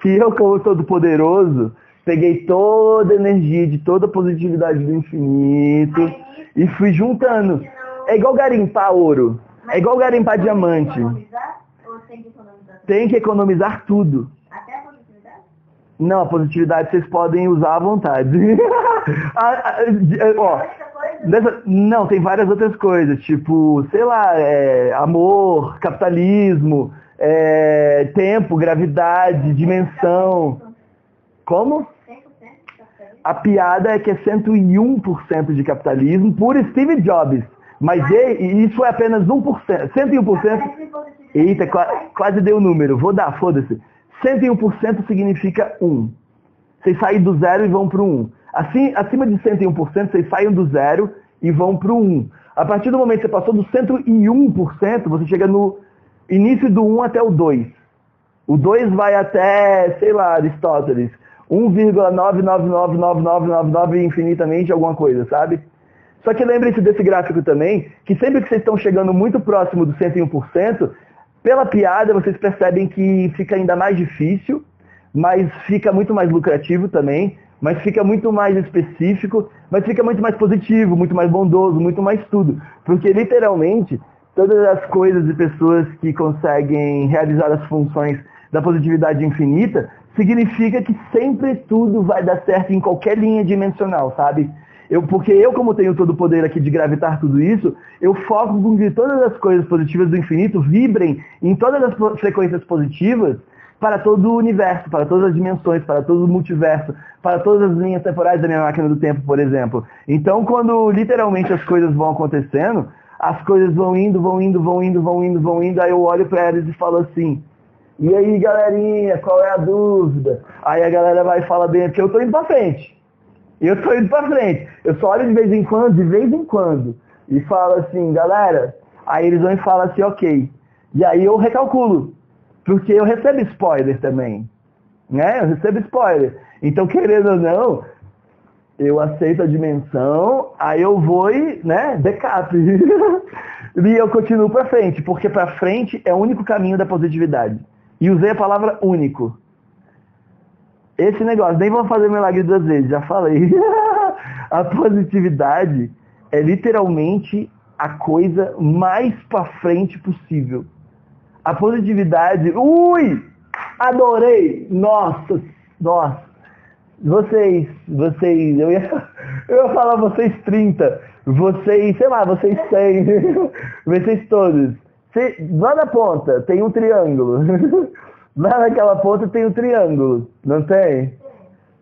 que eu, como todo poderoso, peguei toda a energia de toda a positividade do infinito e fui juntando. É igual garimpar ouro. É igual garimpar diamante. Tem que economizar tudo. Até a positividade? Não, a positividade vocês podem usar à vontade. [LAUGHS] ó, dessa, não, tem várias outras coisas, tipo, sei lá, é, amor, capitalismo, é, tempo, gravidade, dimensão. Como? A piada é que é 101% de capitalismo por Steve Jobs. Mas, Mas isso é apenas 1%. 101%. Eita, quase deu o número. Vou dar, foda-se. 101% significa 1. Vocês saem do zero e vão para o 1. Assim, acima de 101%, vocês saem do zero e vão para o 1. A partir do momento que você passou do 101%, você chega no início do 1 até o 2. O 2 vai até, sei lá, Aristóteles, 1,999999 infinitamente alguma coisa, sabe? Só que lembre-se desse gráfico também, que sempre que vocês estão chegando muito próximo do 101%, pela piada vocês percebem que fica ainda mais difícil, mas fica muito mais lucrativo também, mas fica muito mais específico, mas fica muito mais positivo, muito mais bondoso, muito mais tudo. Porque literalmente, todas as coisas e pessoas que conseguem realizar as funções da positividade infinita significa que sempre tudo vai dar certo em qualquer linha dimensional, sabe? Eu, porque eu, como tenho todo o poder aqui de gravitar tudo isso, eu foco com que todas as coisas positivas do infinito vibrem em todas as frequências positivas para todo o universo, para todas as dimensões, para todo o multiverso, para todas as linhas temporais da minha máquina do tempo, por exemplo. Então, quando literalmente as coisas vão acontecendo, as coisas vão indo, vão indo, vão indo, vão indo, vão indo, aí eu olho para elas e falo assim, e aí, galerinha, qual é a dúvida? Aí a galera vai e fala bem, porque eu tô indo pra frente. Eu tô indo pra frente. Eu só olho de vez em quando, de vez em quando. E falo assim, galera. Aí eles vão e falam assim, ok. E aí eu recalculo. Porque eu recebo spoiler também. Né? Eu recebo spoiler. Então, querendo ou não, eu aceito a dimensão, aí eu vou e, né, decap. [LAUGHS] e eu continuo pra frente, porque pra frente é o único caminho da positividade. E usei a palavra único. Esse negócio, nem vou fazer milagre duas vezes, já falei. [LAUGHS] a positividade é literalmente a coisa mais pra frente possível. A positividade, ui! Adorei! Nossa, nossa. Vocês, vocês, eu ia, [LAUGHS] eu ia falar vocês 30, vocês, sei lá, vocês 100, [LAUGHS] vocês todos. Cê, lá na ponta tem um triângulo. Lá naquela ponta tem um triângulo, não tem?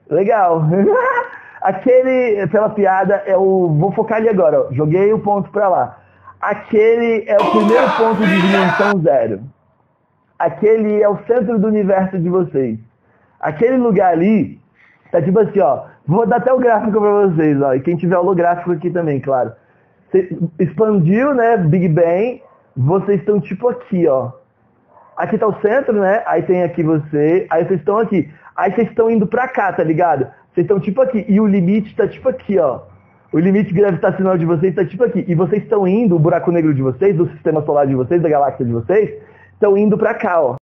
Legal. [LAUGHS] Aquele, pela piada, é o. Vou focar ali agora, ó. joguei o ponto pra lá. Aquele é o primeiro ponto de dimensão zero. Aquele é o centro do universo de vocês. Aquele lugar ali, tá tipo assim, ó. Vou dar até o gráfico pra vocês, ó. E quem tiver holográfico aqui também, claro. Cê expandiu, né? Big Bang. Vocês estão tipo aqui, ó. Aqui tá o centro, né? Aí tem aqui você. Aí vocês estão aqui. Aí vocês estão indo pra cá, tá ligado? Vocês estão tipo aqui. E o limite tá tipo aqui, ó. O limite gravitacional de vocês está tipo aqui. E vocês estão indo, o buraco negro de vocês, do sistema solar de vocês, da galáxia de vocês, estão indo para cá, ó.